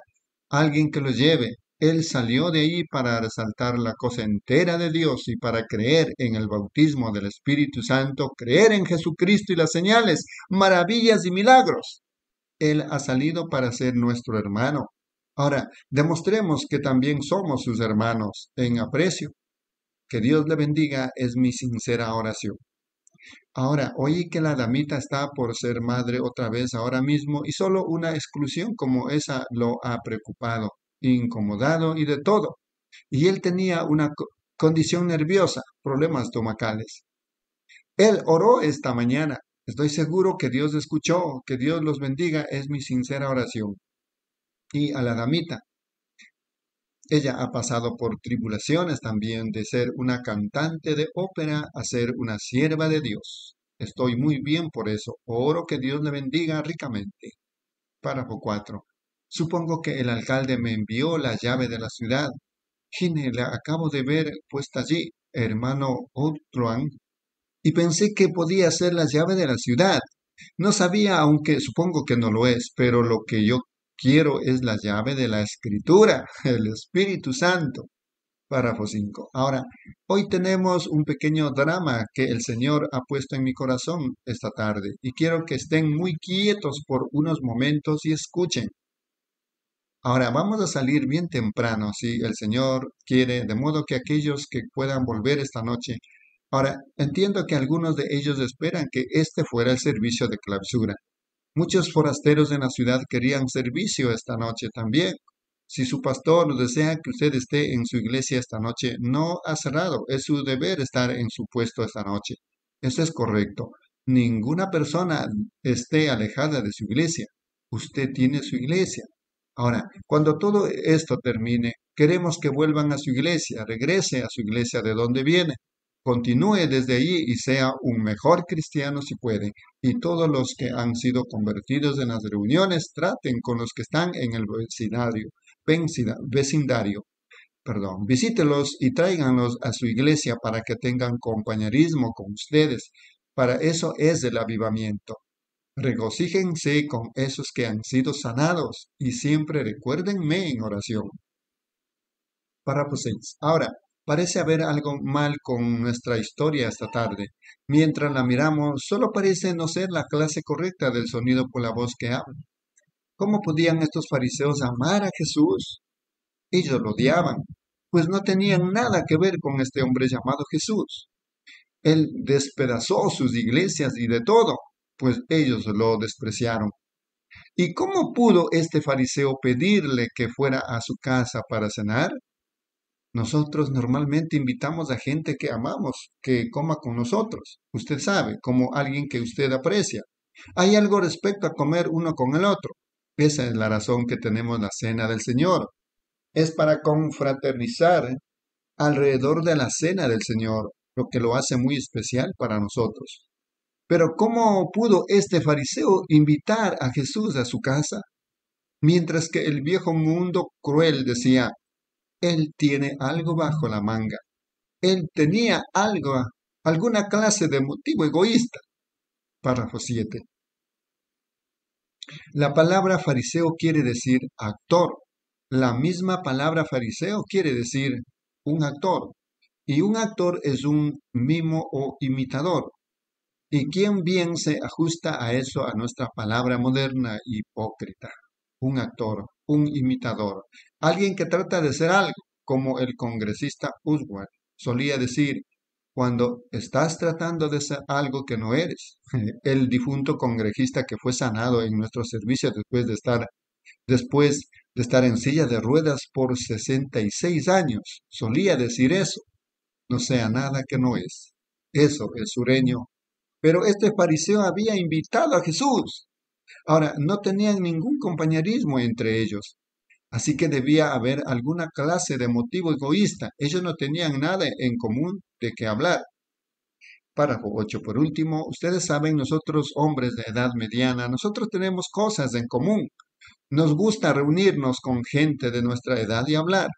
Alguien que lo lleve, él salió de ahí para resaltar la cosa entera de Dios y para creer en el bautismo del Espíritu Santo, creer en Jesucristo y las señales, maravillas y milagros. Él ha salido para ser nuestro hermano. Ahora, demostremos que también somos sus hermanos en aprecio. Que Dios le bendiga es mi sincera oración. Ahora, oí que la damita está por ser madre otra vez ahora mismo y solo una exclusión como esa lo ha preocupado incomodado y de todo. Y él tenía una condición nerviosa, problemas estomacales. Él oró esta mañana. Estoy seguro que Dios escuchó, que Dios los bendiga, es mi sincera oración. Y a la damita, ella ha pasado por tribulaciones también de ser una cantante de ópera a ser una sierva de Dios. Estoy muy bien por eso. Oro que Dios le bendiga ricamente. Párrafo 4. Supongo que el alcalde me envió la llave de la ciudad. Gine la acabo de ver puesta allí, hermano Outruan, y pensé que podía ser la llave de la ciudad. No sabía, aunque supongo que no lo es, pero lo que yo quiero es la llave de la escritura, el Espíritu Santo. Párrafo 5. Ahora, hoy tenemos un pequeño drama que el Señor ha puesto en mi corazón esta tarde y quiero que estén muy quietos por unos momentos y escuchen. Ahora vamos a salir bien temprano, si el Señor quiere, de modo que aquellos que puedan volver esta noche. Ahora, entiendo que algunos de ellos esperan que este fuera el servicio de clausura. Muchos forasteros en la ciudad querían servicio esta noche también. Si su pastor desea que usted esté en su iglesia esta noche, no ha cerrado. Es su deber estar en su puesto esta noche. Eso es correcto. Ninguna persona esté alejada de su iglesia. Usted tiene su iglesia. Ahora, cuando todo esto termine, queremos que vuelvan a su iglesia, regrese a su iglesia de donde viene. Continúe desde allí y sea un mejor cristiano si puede. Y todos los que han sido convertidos en las reuniones traten con los que están en el vecindario vecindario. Perdón, visítelos y tráiganlos a su iglesia para que tengan compañerismo con ustedes. Para eso es el avivamiento. Regocíjense con esos que han sido sanados y siempre recuérdenme en oración. Párrafo 6. Ahora, parece haber algo mal con nuestra historia esta tarde. Mientras la miramos, solo parece no ser la clase correcta del sonido por la voz que habla. ¿Cómo podían estos fariseos amar a Jesús? Ellos lo odiaban, pues no tenían nada que ver con este hombre llamado Jesús. Él despedazó sus iglesias y de todo, pues ellos lo despreciaron. ¿Y cómo pudo este fariseo pedirle que fuera a su casa para cenar? Nosotros normalmente invitamos a gente que amamos, que coma con nosotros. Usted sabe, como alguien que usted aprecia. Hay algo respecto a comer uno con el otro. Esa es la razón que tenemos la cena del Señor. Es para confraternizar alrededor de la cena del Señor, lo que lo hace muy especial para nosotros. Pero ¿cómo pudo este fariseo invitar a Jesús a su casa? Mientras que el viejo mundo cruel decía, Él tiene algo bajo la manga. Él tenía algo, alguna clase de motivo egoísta. Párrafo 7. La palabra fariseo quiere decir actor. La misma palabra fariseo quiere decir un actor. Y un actor es un mimo o imitador. ¿Y quién bien se ajusta a eso, a nuestra palabra moderna, hipócrita? Un actor, un imitador, alguien que trata de ser algo, como el congresista Uswald solía decir, cuando estás tratando de ser algo que no eres. El difunto congresista que fue sanado en nuestro servicio después de estar después de estar en silla de ruedas por 66 años, solía decir eso. No sea nada que no es. Eso es sureño. Pero este fariseo había invitado a Jesús. Ahora, no tenían ningún compañerismo entre ellos. Así que debía haber alguna clase de motivo egoísta. Ellos no tenían nada en común de qué hablar. Párrafo 8. Por último, ustedes saben, nosotros hombres de edad mediana, nosotros tenemos cosas en común. Nos gusta reunirnos con gente de nuestra edad y hablar.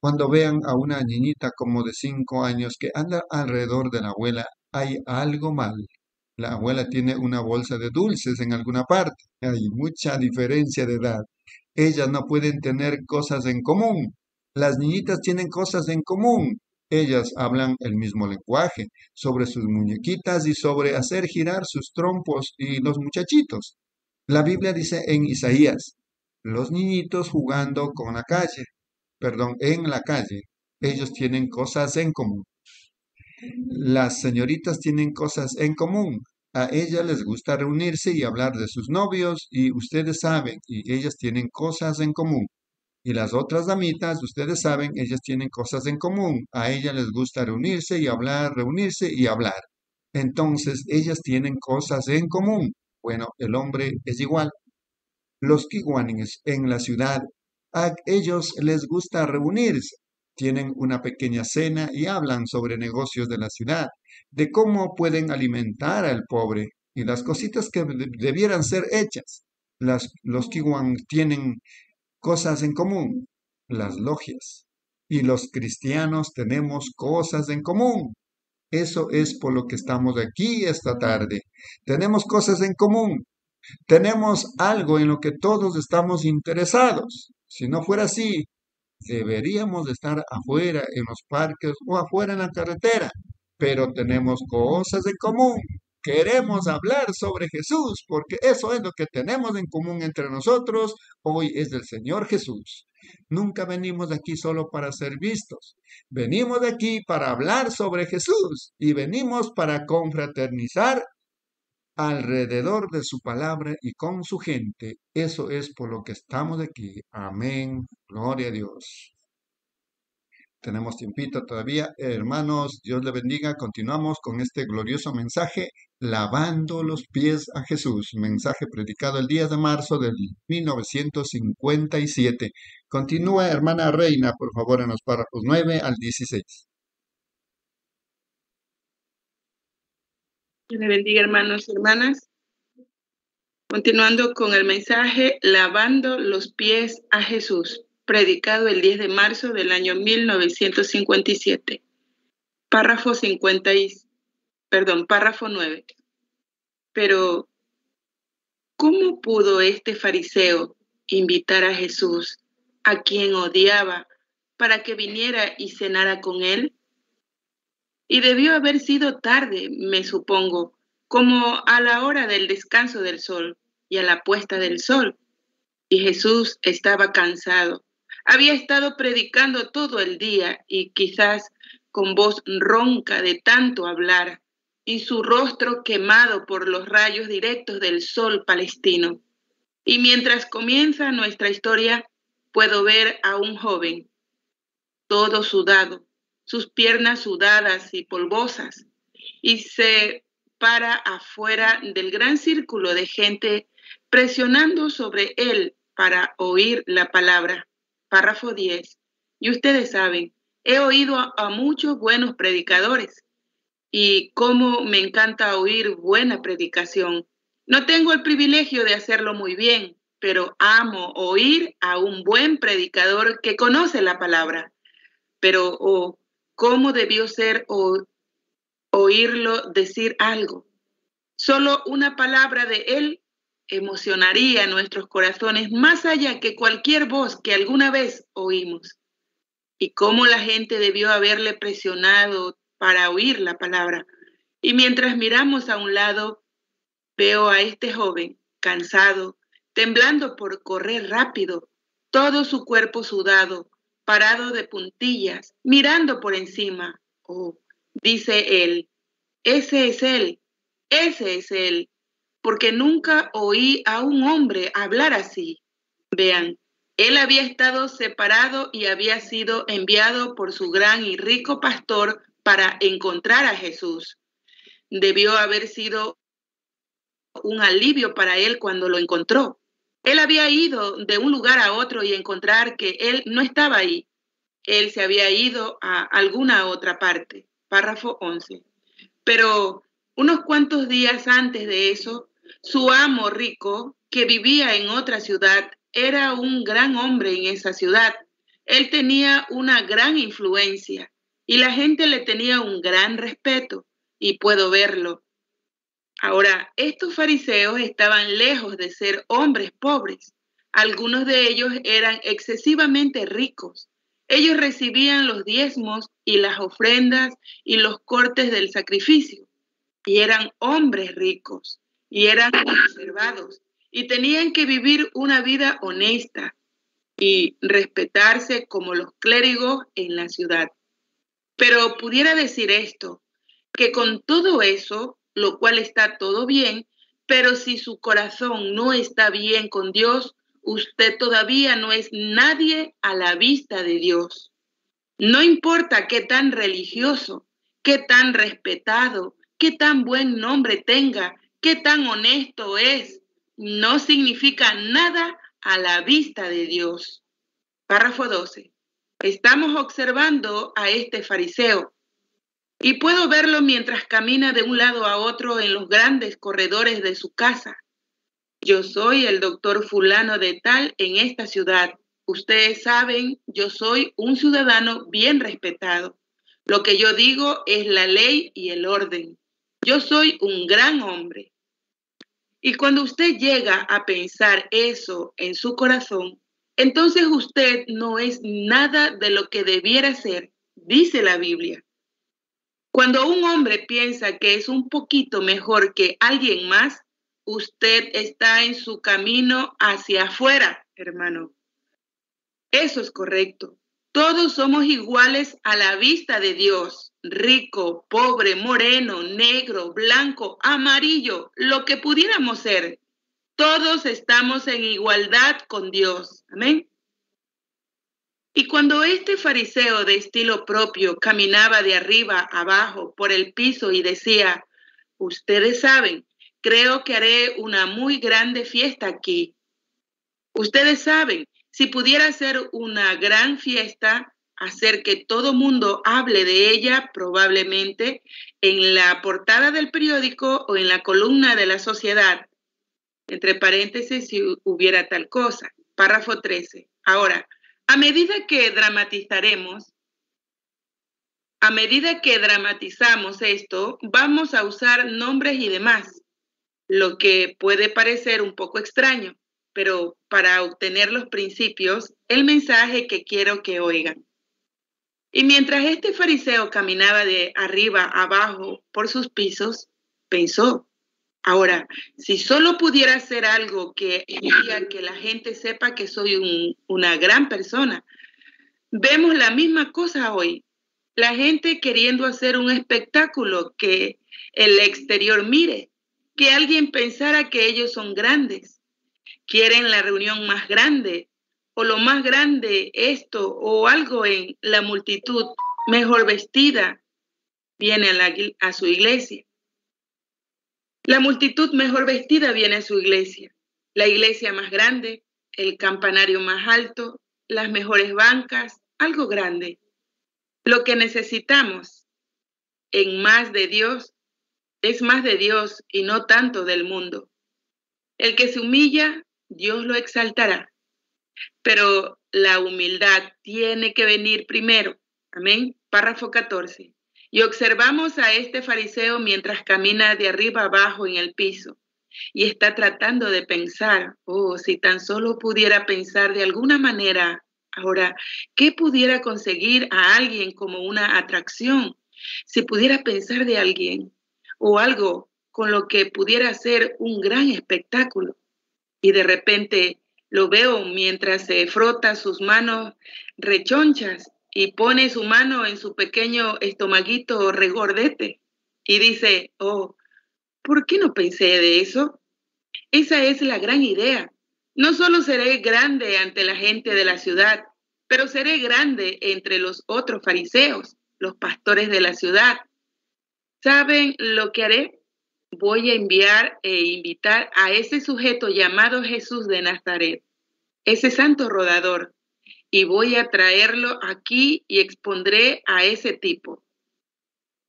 Cuando vean a una niñita como de cinco años que anda alrededor de la abuela, hay algo mal. La abuela tiene una bolsa de dulces en alguna parte. Hay mucha diferencia de edad. Ellas no pueden tener cosas en común. Las niñitas tienen cosas en común. Ellas hablan el mismo lenguaje sobre sus muñequitas y sobre hacer girar sus trompos y los muchachitos. La Biblia dice en Isaías, los niñitos jugando con la calle, perdón, en la calle, ellos tienen cosas en común. Las señoritas tienen cosas en común. A ellas les gusta reunirse y hablar de sus novios y ustedes saben, y ellas tienen cosas en común. Y las otras damitas, ustedes saben, ellas tienen cosas en común. A ellas les gusta reunirse y hablar, reunirse y hablar. Entonces, ellas tienen cosas en común. Bueno, el hombre es igual. Los kiguanes en la ciudad, a ellos les gusta reunirse tienen una pequeña cena y hablan sobre negocios de la ciudad, de cómo pueden alimentar al pobre y las cositas que debieran ser hechas. Los Kiwan tienen cosas en común, las logias. Y los cristianos tenemos cosas en común. Eso es por lo que estamos aquí esta tarde. Tenemos cosas en común. Tenemos algo en lo que todos estamos interesados. Si no fuera así, deberíamos estar afuera en los parques o afuera en la carretera. Pero tenemos cosas en común. Queremos hablar sobre Jesús porque eso es lo que tenemos en común entre nosotros. Hoy es del Señor Jesús. Nunca venimos aquí solo para ser vistos. Venimos de aquí para hablar sobre Jesús y venimos para confraternizar alrededor de su palabra y con su gente. Eso es por lo que estamos aquí. Amén. Gloria a Dios. Tenemos tiempito todavía. Hermanos, Dios le bendiga. Continuamos con este glorioso mensaje, lavando los pies a Jesús. Mensaje predicado el 10 de marzo del 1957. Continúa, hermana Reina, por favor, en los párrafos 9 al 16. Dios le bendiga, hermanos y hermanas. Continuando con el mensaje, lavando los pies a Jesús predicado el 10 de marzo del año 1957. Párrafo 50 y, perdón, párrafo 9. Pero, ¿cómo pudo este fariseo invitar a Jesús, a quien odiaba, para que viniera y cenara con él? Y debió haber sido tarde, me supongo, como a la hora del descanso del sol y a la puesta del sol. Y Jesús estaba cansado había estado predicando todo el día y quizás con voz ronca de tanto hablar y su rostro quemado por los rayos directos del sol palestino. Y mientras comienza nuestra historia, puedo ver a un joven, todo sudado, sus piernas sudadas y polvosas, y se para afuera del gran círculo de gente presionando sobre él para oír la palabra párrafo 10. Y ustedes saben, he oído a, muchos buenos predicadores y cómo me encanta oír buena predicación. No tengo el privilegio de hacerlo muy bien, pero amo oír a un buen predicador que conoce la palabra. Pero oh, cómo debió ser oírlo decir algo. Solo una palabra de él emocionaría nuestros corazones más allá que cualquier voz que alguna vez oímos. Y cómo la gente debió haberle presionado para oír la palabra. Y mientras miramos a un lado, veo a este joven cansado, temblando por correr rápido, todo su cuerpo sudado, parado de puntillas, mirando por encima. Oh, dice él, ese es él, ese es él, porque nunca oí a un hombre hablar así. Vean, él había estado separado y había sido enviado por su gran y rico pastor para encontrar a Jesús. Debió haber sido un alivio para él cuando lo encontró. Él había ido de un lugar a otro y encontrar que él no estaba ahí. Él se había ido a alguna otra parte. Párrafo 11. Pero unos cuantos días antes de eso, su amo rico, que vivía en otra ciudad, era un gran hombre en esa ciudad. Él tenía una gran influencia y la gente le tenía un gran respeto y puedo verlo. Ahora, estos fariseos estaban lejos de ser hombres pobres. Algunos de ellos eran excesivamente ricos. Ellos recibían los diezmos y las ofrendas y los cortes del sacrificio y eran hombres ricos y eran observados y tenían que vivir una vida honesta y respetarse como los clérigos en la ciudad. Pero pudiera decir esto, que con todo eso, lo cual está todo bien, pero si su corazón no está bien con Dios, usted todavía no es nadie a la vista de Dios. No importa qué tan religioso, qué tan respetado, qué tan buen nombre tenga, qué tan honesto es, no significa nada a la vista de Dios. Párrafo 12. Estamos observando a este fariseo y puedo verlo mientras camina de un lado a otro en los grandes corredores de su casa. Yo soy el doctor fulano de tal en esta ciudad. Ustedes saben, yo soy un ciudadano bien respetado. Lo que yo digo es la ley y el orden. Yo soy un gran hombre. Y cuando usted llega a pensar eso en su corazón, entonces usted no es nada de lo que debiera ser, dice la Biblia. Cuando un hombre piensa que es un poquito mejor que alguien más, usted está en su camino hacia afuera, hermano. Eso es correcto. Todos somos iguales a la vista de Dios, rico, pobre, moreno, negro, blanco, amarillo, lo que pudiéramos ser. Todos estamos en igualdad con Dios. Amén. Y cuando este fariseo de estilo propio caminaba de arriba abajo por el piso y decía, ustedes saben, creo que haré una muy grande fiesta aquí. Ustedes saben, si pudiera hacer una gran fiesta, hacer que todo mundo hable de ella, probablemente en la portada del periódico o en la columna de la sociedad, entre paréntesis si hubiera tal cosa. Párrafo 13. Ahora, a medida que dramatizaremos, a medida que dramatizamos esto, vamos a usar nombres y demás, lo que puede parecer un poco extraño, pero para obtener los principios, el mensaje que quiero que oigan. Y mientras este fariseo caminaba de arriba abajo por sus pisos, pensó, ahora, si solo pudiera hacer algo que haría que la gente sepa que soy una gran persona, vemos la misma cosa hoy. La gente queriendo hacer un espectáculo que el exterior mire, que alguien pensara que ellos son grandes. Quieren la reunión más grande, o lo más grande esto o algo en la multitud mejor vestida viene a, a su iglesia. La multitud mejor vestida viene a su iglesia. La iglesia más grande, el campanario más alto, las mejores bancas, algo grande. Lo que necesitamos en más de Dios es más de Dios y no tanto del mundo. El que se humilla, Dios lo exaltará pero la humildad tiene que venir primero. Amén. Párrafo 14. Y observamos a este fariseo mientras camina de arriba abajo en el piso y está tratando de pensar, oh, si tan solo pudiera pensar de alguna manera, ahora, ¿qué pudiera conseguir a alguien como una atracción? Si pudiera pensar de alguien o algo con lo que pudiera ser un gran espectáculo. Y de repente lo veo mientras se frota sus manos rechonchas y pone su mano en su pequeño estomaguito regordete y dice, oh, ¿por qué no pensé de eso? Esa es la gran idea. No solo seré grande ante la gente de la ciudad, pero seré grande entre los otros fariseos, los pastores de la ciudad. ¿Saben lo que haré? voy a enviar e invitar a ese sujeto llamado Jesús de Nazaret, ese santo rodador, y voy a traerlo aquí y expondré a ese tipo.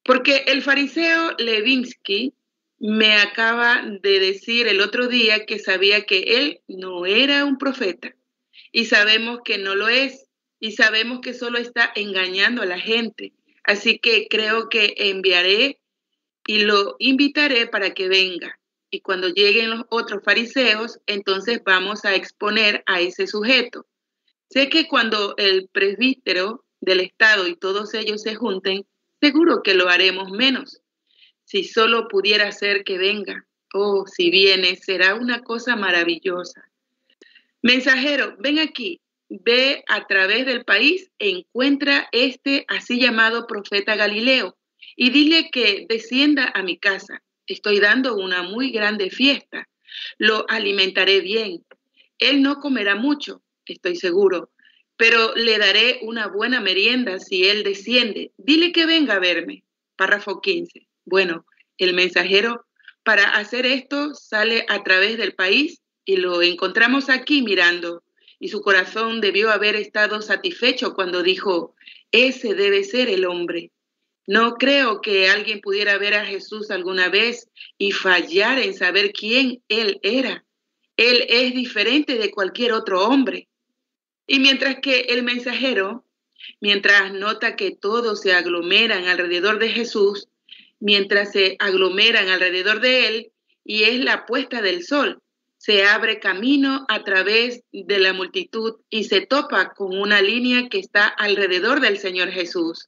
Porque el fariseo Levinsky me acaba de decir el otro día que sabía que él no era un profeta y sabemos que no lo es y sabemos que solo está engañando a la gente. Así que creo que enviaré y lo invitaré para que venga. Y cuando lleguen los otros fariseos, entonces vamos a exponer a ese sujeto. Sé que cuando el presbítero del Estado y todos ellos se junten, seguro que lo haremos menos. Si solo pudiera ser que venga, oh, si viene, será una cosa maravillosa. Mensajero, ven aquí, ve a través del país encuentra este así llamado profeta Galileo y dile que descienda a mi casa. Estoy dando una muy grande fiesta. Lo alimentaré bien. Él no comerá mucho, estoy seguro, pero le daré una buena merienda si él desciende. Dile que venga a verme. Párrafo 15. Bueno, el mensajero para hacer esto sale a través del país y lo encontramos aquí mirando. Y su corazón debió haber estado satisfecho cuando dijo, ese debe ser el hombre. No creo que alguien pudiera ver a Jesús alguna vez y fallar en saber quién Él era. Él es diferente de cualquier otro hombre. Y mientras que el mensajero mientras nota que todos se aglomeran alrededor de Jesús, mientras se aglomeran alrededor de él, y es la puesta del sol. Se abre camino a través de la multitud y se topa con una línea que está alrededor del Señor Jesús.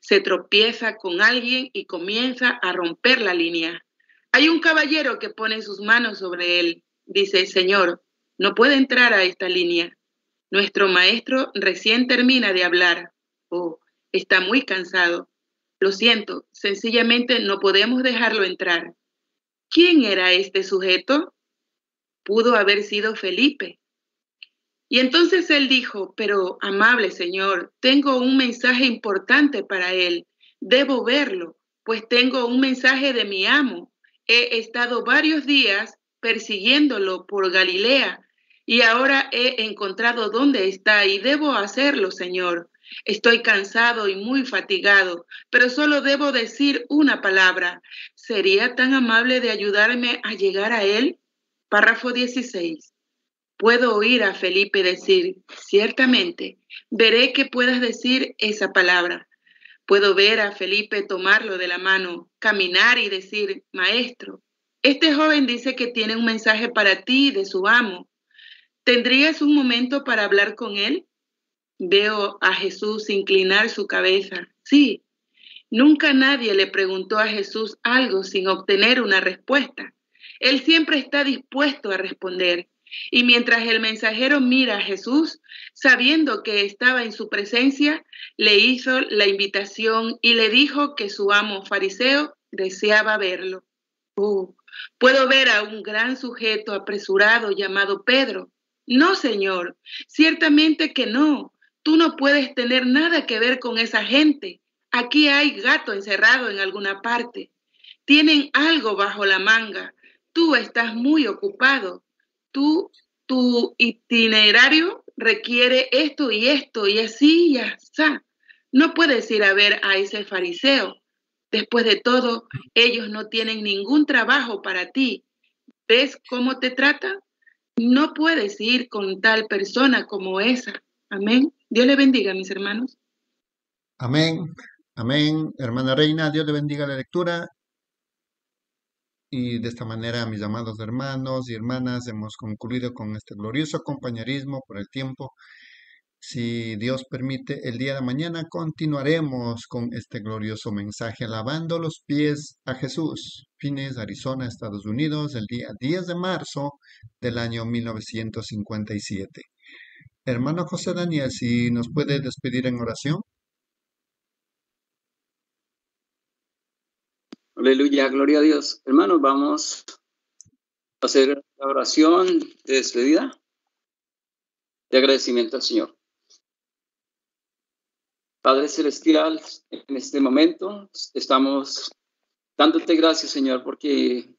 Se tropieza con alguien y comienza a romper la línea. Hay un caballero que pone sus manos sobre él. Dice, Señor, no puede entrar a esta línea. Nuestro maestro recién termina de hablar. Oh, está muy cansado. Lo siento, sencillamente no podemos dejarlo entrar. ¿Quién era este sujeto? Pudo haber sido Felipe. Y entonces él dijo, pero amable Señor, tengo un mensaje importante para él. Debo verlo, pues tengo un mensaje de mi amo. He estado varios días persiguiéndolo por Galilea y ahora he encontrado dónde está y debo hacerlo, Señor. Estoy cansado y muy fatigado, pero solo debo decir una palabra. ¿Sería tan amable de ayudarme a llegar a él? Párrafo 16. Puedo oír a Felipe decir, ciertamente, veré que puedas decir esa palabra. Puedo ver a Felipe tomarlo de la mano, caminar y decir, Maestro, este joven dice que tiene un mensaje para ti de su amo. ¿Tendrías un momento para hablar con él? Veo a Jesús inclinar su cabeza. Sí, nunca nadie le preguntó a Jesús algo sin obtener una respuesta. Él siempre está dispuesto a responder. Y mientras el mensajero mira a Jesús, sabiendo que estaba en su presencia, le hizo la invitación y le dijo que su amo fariseo deseaba verlo. Oh, puedo ver a un gran sujeto apresurado llamado Pedro. No, Señor, ciertamente que no. Tú no puedes tener nada que ver con esa gente. Aquí hay gato encerrado en alguna parte. Tienen algo bajo la manga. Tú estás muy ocupado. Tú, tu itinerario requiere esto y esto y así y así. No puedes ir a ver a ese fariseo. Después de todo, ellos no tienen ningún trabajo para ti. ¿Ves cómo te trata? No puedes ir con tal persona como esa. Amén. Dios le bendiga, mis hermanos. Amén. Amén. Hermana Reina, Dios le bendiga la lectura. Y de esta manera, mis amados hermanos y hermanas, hemos concluido con este glorioso compañerismo por el tiempo. Si Dios permite, el día de mañana continuaremos con este glorioso mensaje, lavando los pies a Jesús. Fines, Arizona, Estados Unidos, el día 10 de marzo del año 1957. Hermano José Daniel, si nos puede despedir en oración. Aleluya, gloria a Dios. Hermanos, vamos a hacer la oración de despedida, de agradecimiento al Señor. Padre Celestial, en este momento estamos dándote gracias, Señor, porque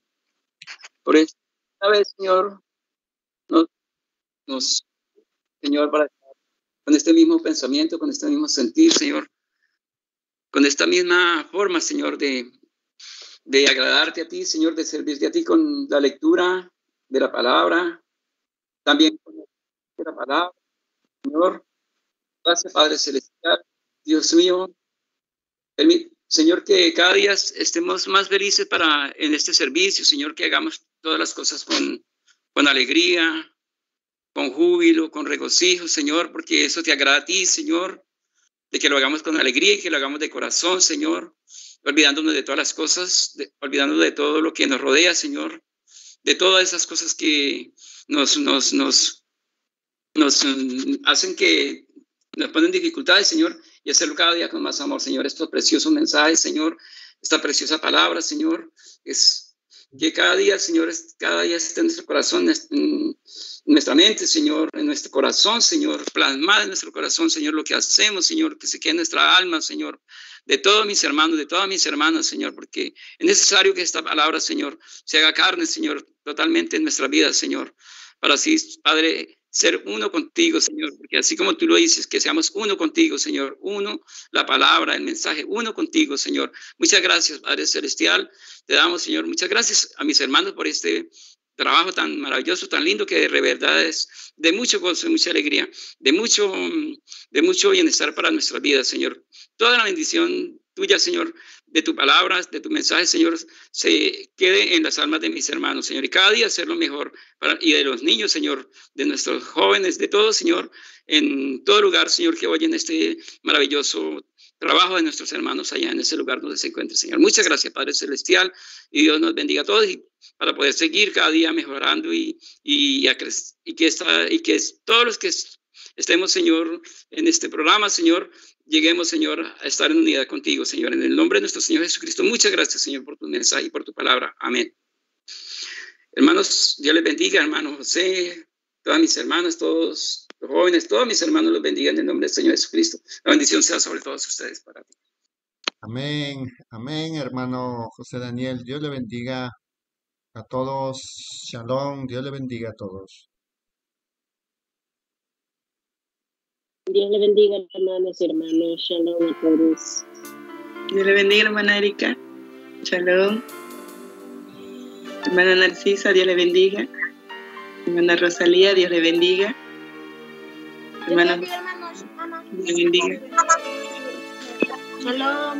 por esta vez, Señor, nos, Señor, para con este mismo pensamiento, con este mismo sentir, Señor, con esta misma forma, Señor, de, de agradarte a ti, Señor, de servirte a ti con la lectura de la palabra, también con la palabra, Señor. Gracias, Padre Celestial, Dios mío. Señor, que cada día estemos más felices para en este servicio, Señor, que hagamos todas las cosas con, con alegría, con júbilo, con regocijo, Señor, porque eso te agrada a ti, Señor, de que lo hagamos con alegría y que lo hagamos de corazón, Señor, olvidándonos de todas las cosas, olvidándonos de todo lo que nos rodea, Señor, de todas esas cosas que nos, nos, nos, nos hacen que nos ponen dificultades, Señor, y hacerlo cada día con más amor, Señor. Estos preciosos mensajes, Señor, esta preciosa palabra, Señor, es que cada día, Señor, cada día esté en nuestro corazón, en nuestra mente, Señor, en nuestro corazón, Señor, plasmar en nuestro corazón, Señor, lo que hacemos, Señor, que se quede en nuestra alma, Señor, de todos mis hermanos, de todas mis hermanas, Señor, porque es necesario que esta palabra, Señor, se haga carne, Señor, totalmente en nuestra vida, Señor, para así, Padre, ser uno contigo, Señor, porque así como tú lo dices, que seamos uno contigo, Señor, uno, la palabra, el mensaje, uno contigo, Señor. Muchas gracias, Padre Celestial. Te damos, Señor, muchas gracias a mis hermanos por este trabajo tan maravilloso, tan lindo, que de verdad es de mucho gozo, de mucha alegría, de mucho, de mucho bienestar para nuestras vidas, Señor. Toda la bendición tuya, Señor, de tu palabra, de tu mensaje, Señor, se quede en las almas de mis hermanos, Señor, y cada día hacerlo mejor, para, y de los niños, Señor, de nuestros jóvenes, de todos, Señor, en todo lugar, Señor, que oyen este maravilloso trabajo de nuestros hermanos allá en ese lugar donde se encuentre, Señor. Muchas gracias, Padre Celestial, y Dios nos bendiga a todos y para poder seguir cada día mejorando y, y, y que, está, y que todos los que estemos, Señor, en este programa, Señor, lleguemos, Señor, a estar en unidad contigo, Señor. En el nombre de nuestro Señor Jesucristo, muchas gracias, Señor, por tu mensaje y por tu palabra. Amén. Hermanos, Dios les bendiga, hermano José, todas mis hermanas, todos los jóvenes, todos mis hermanos los bendiga en el nombre del Señor Jesucristo. La bendición sea sobre todos ustedes para ti. Amén, amén, hermano José Daniel. Dios le bendiga a todos. Shalom, Dios le bendiga a todos. Dios le bendiga, hermanos y hermanos. Shalom a todos. Dios le bendiga, hermana Erika. Shalom. Hermana Narcisa, Dios le bendiga. Hermana Rosalía, Dios le bendiga. Hermana, Dios le bendiga. Shalom.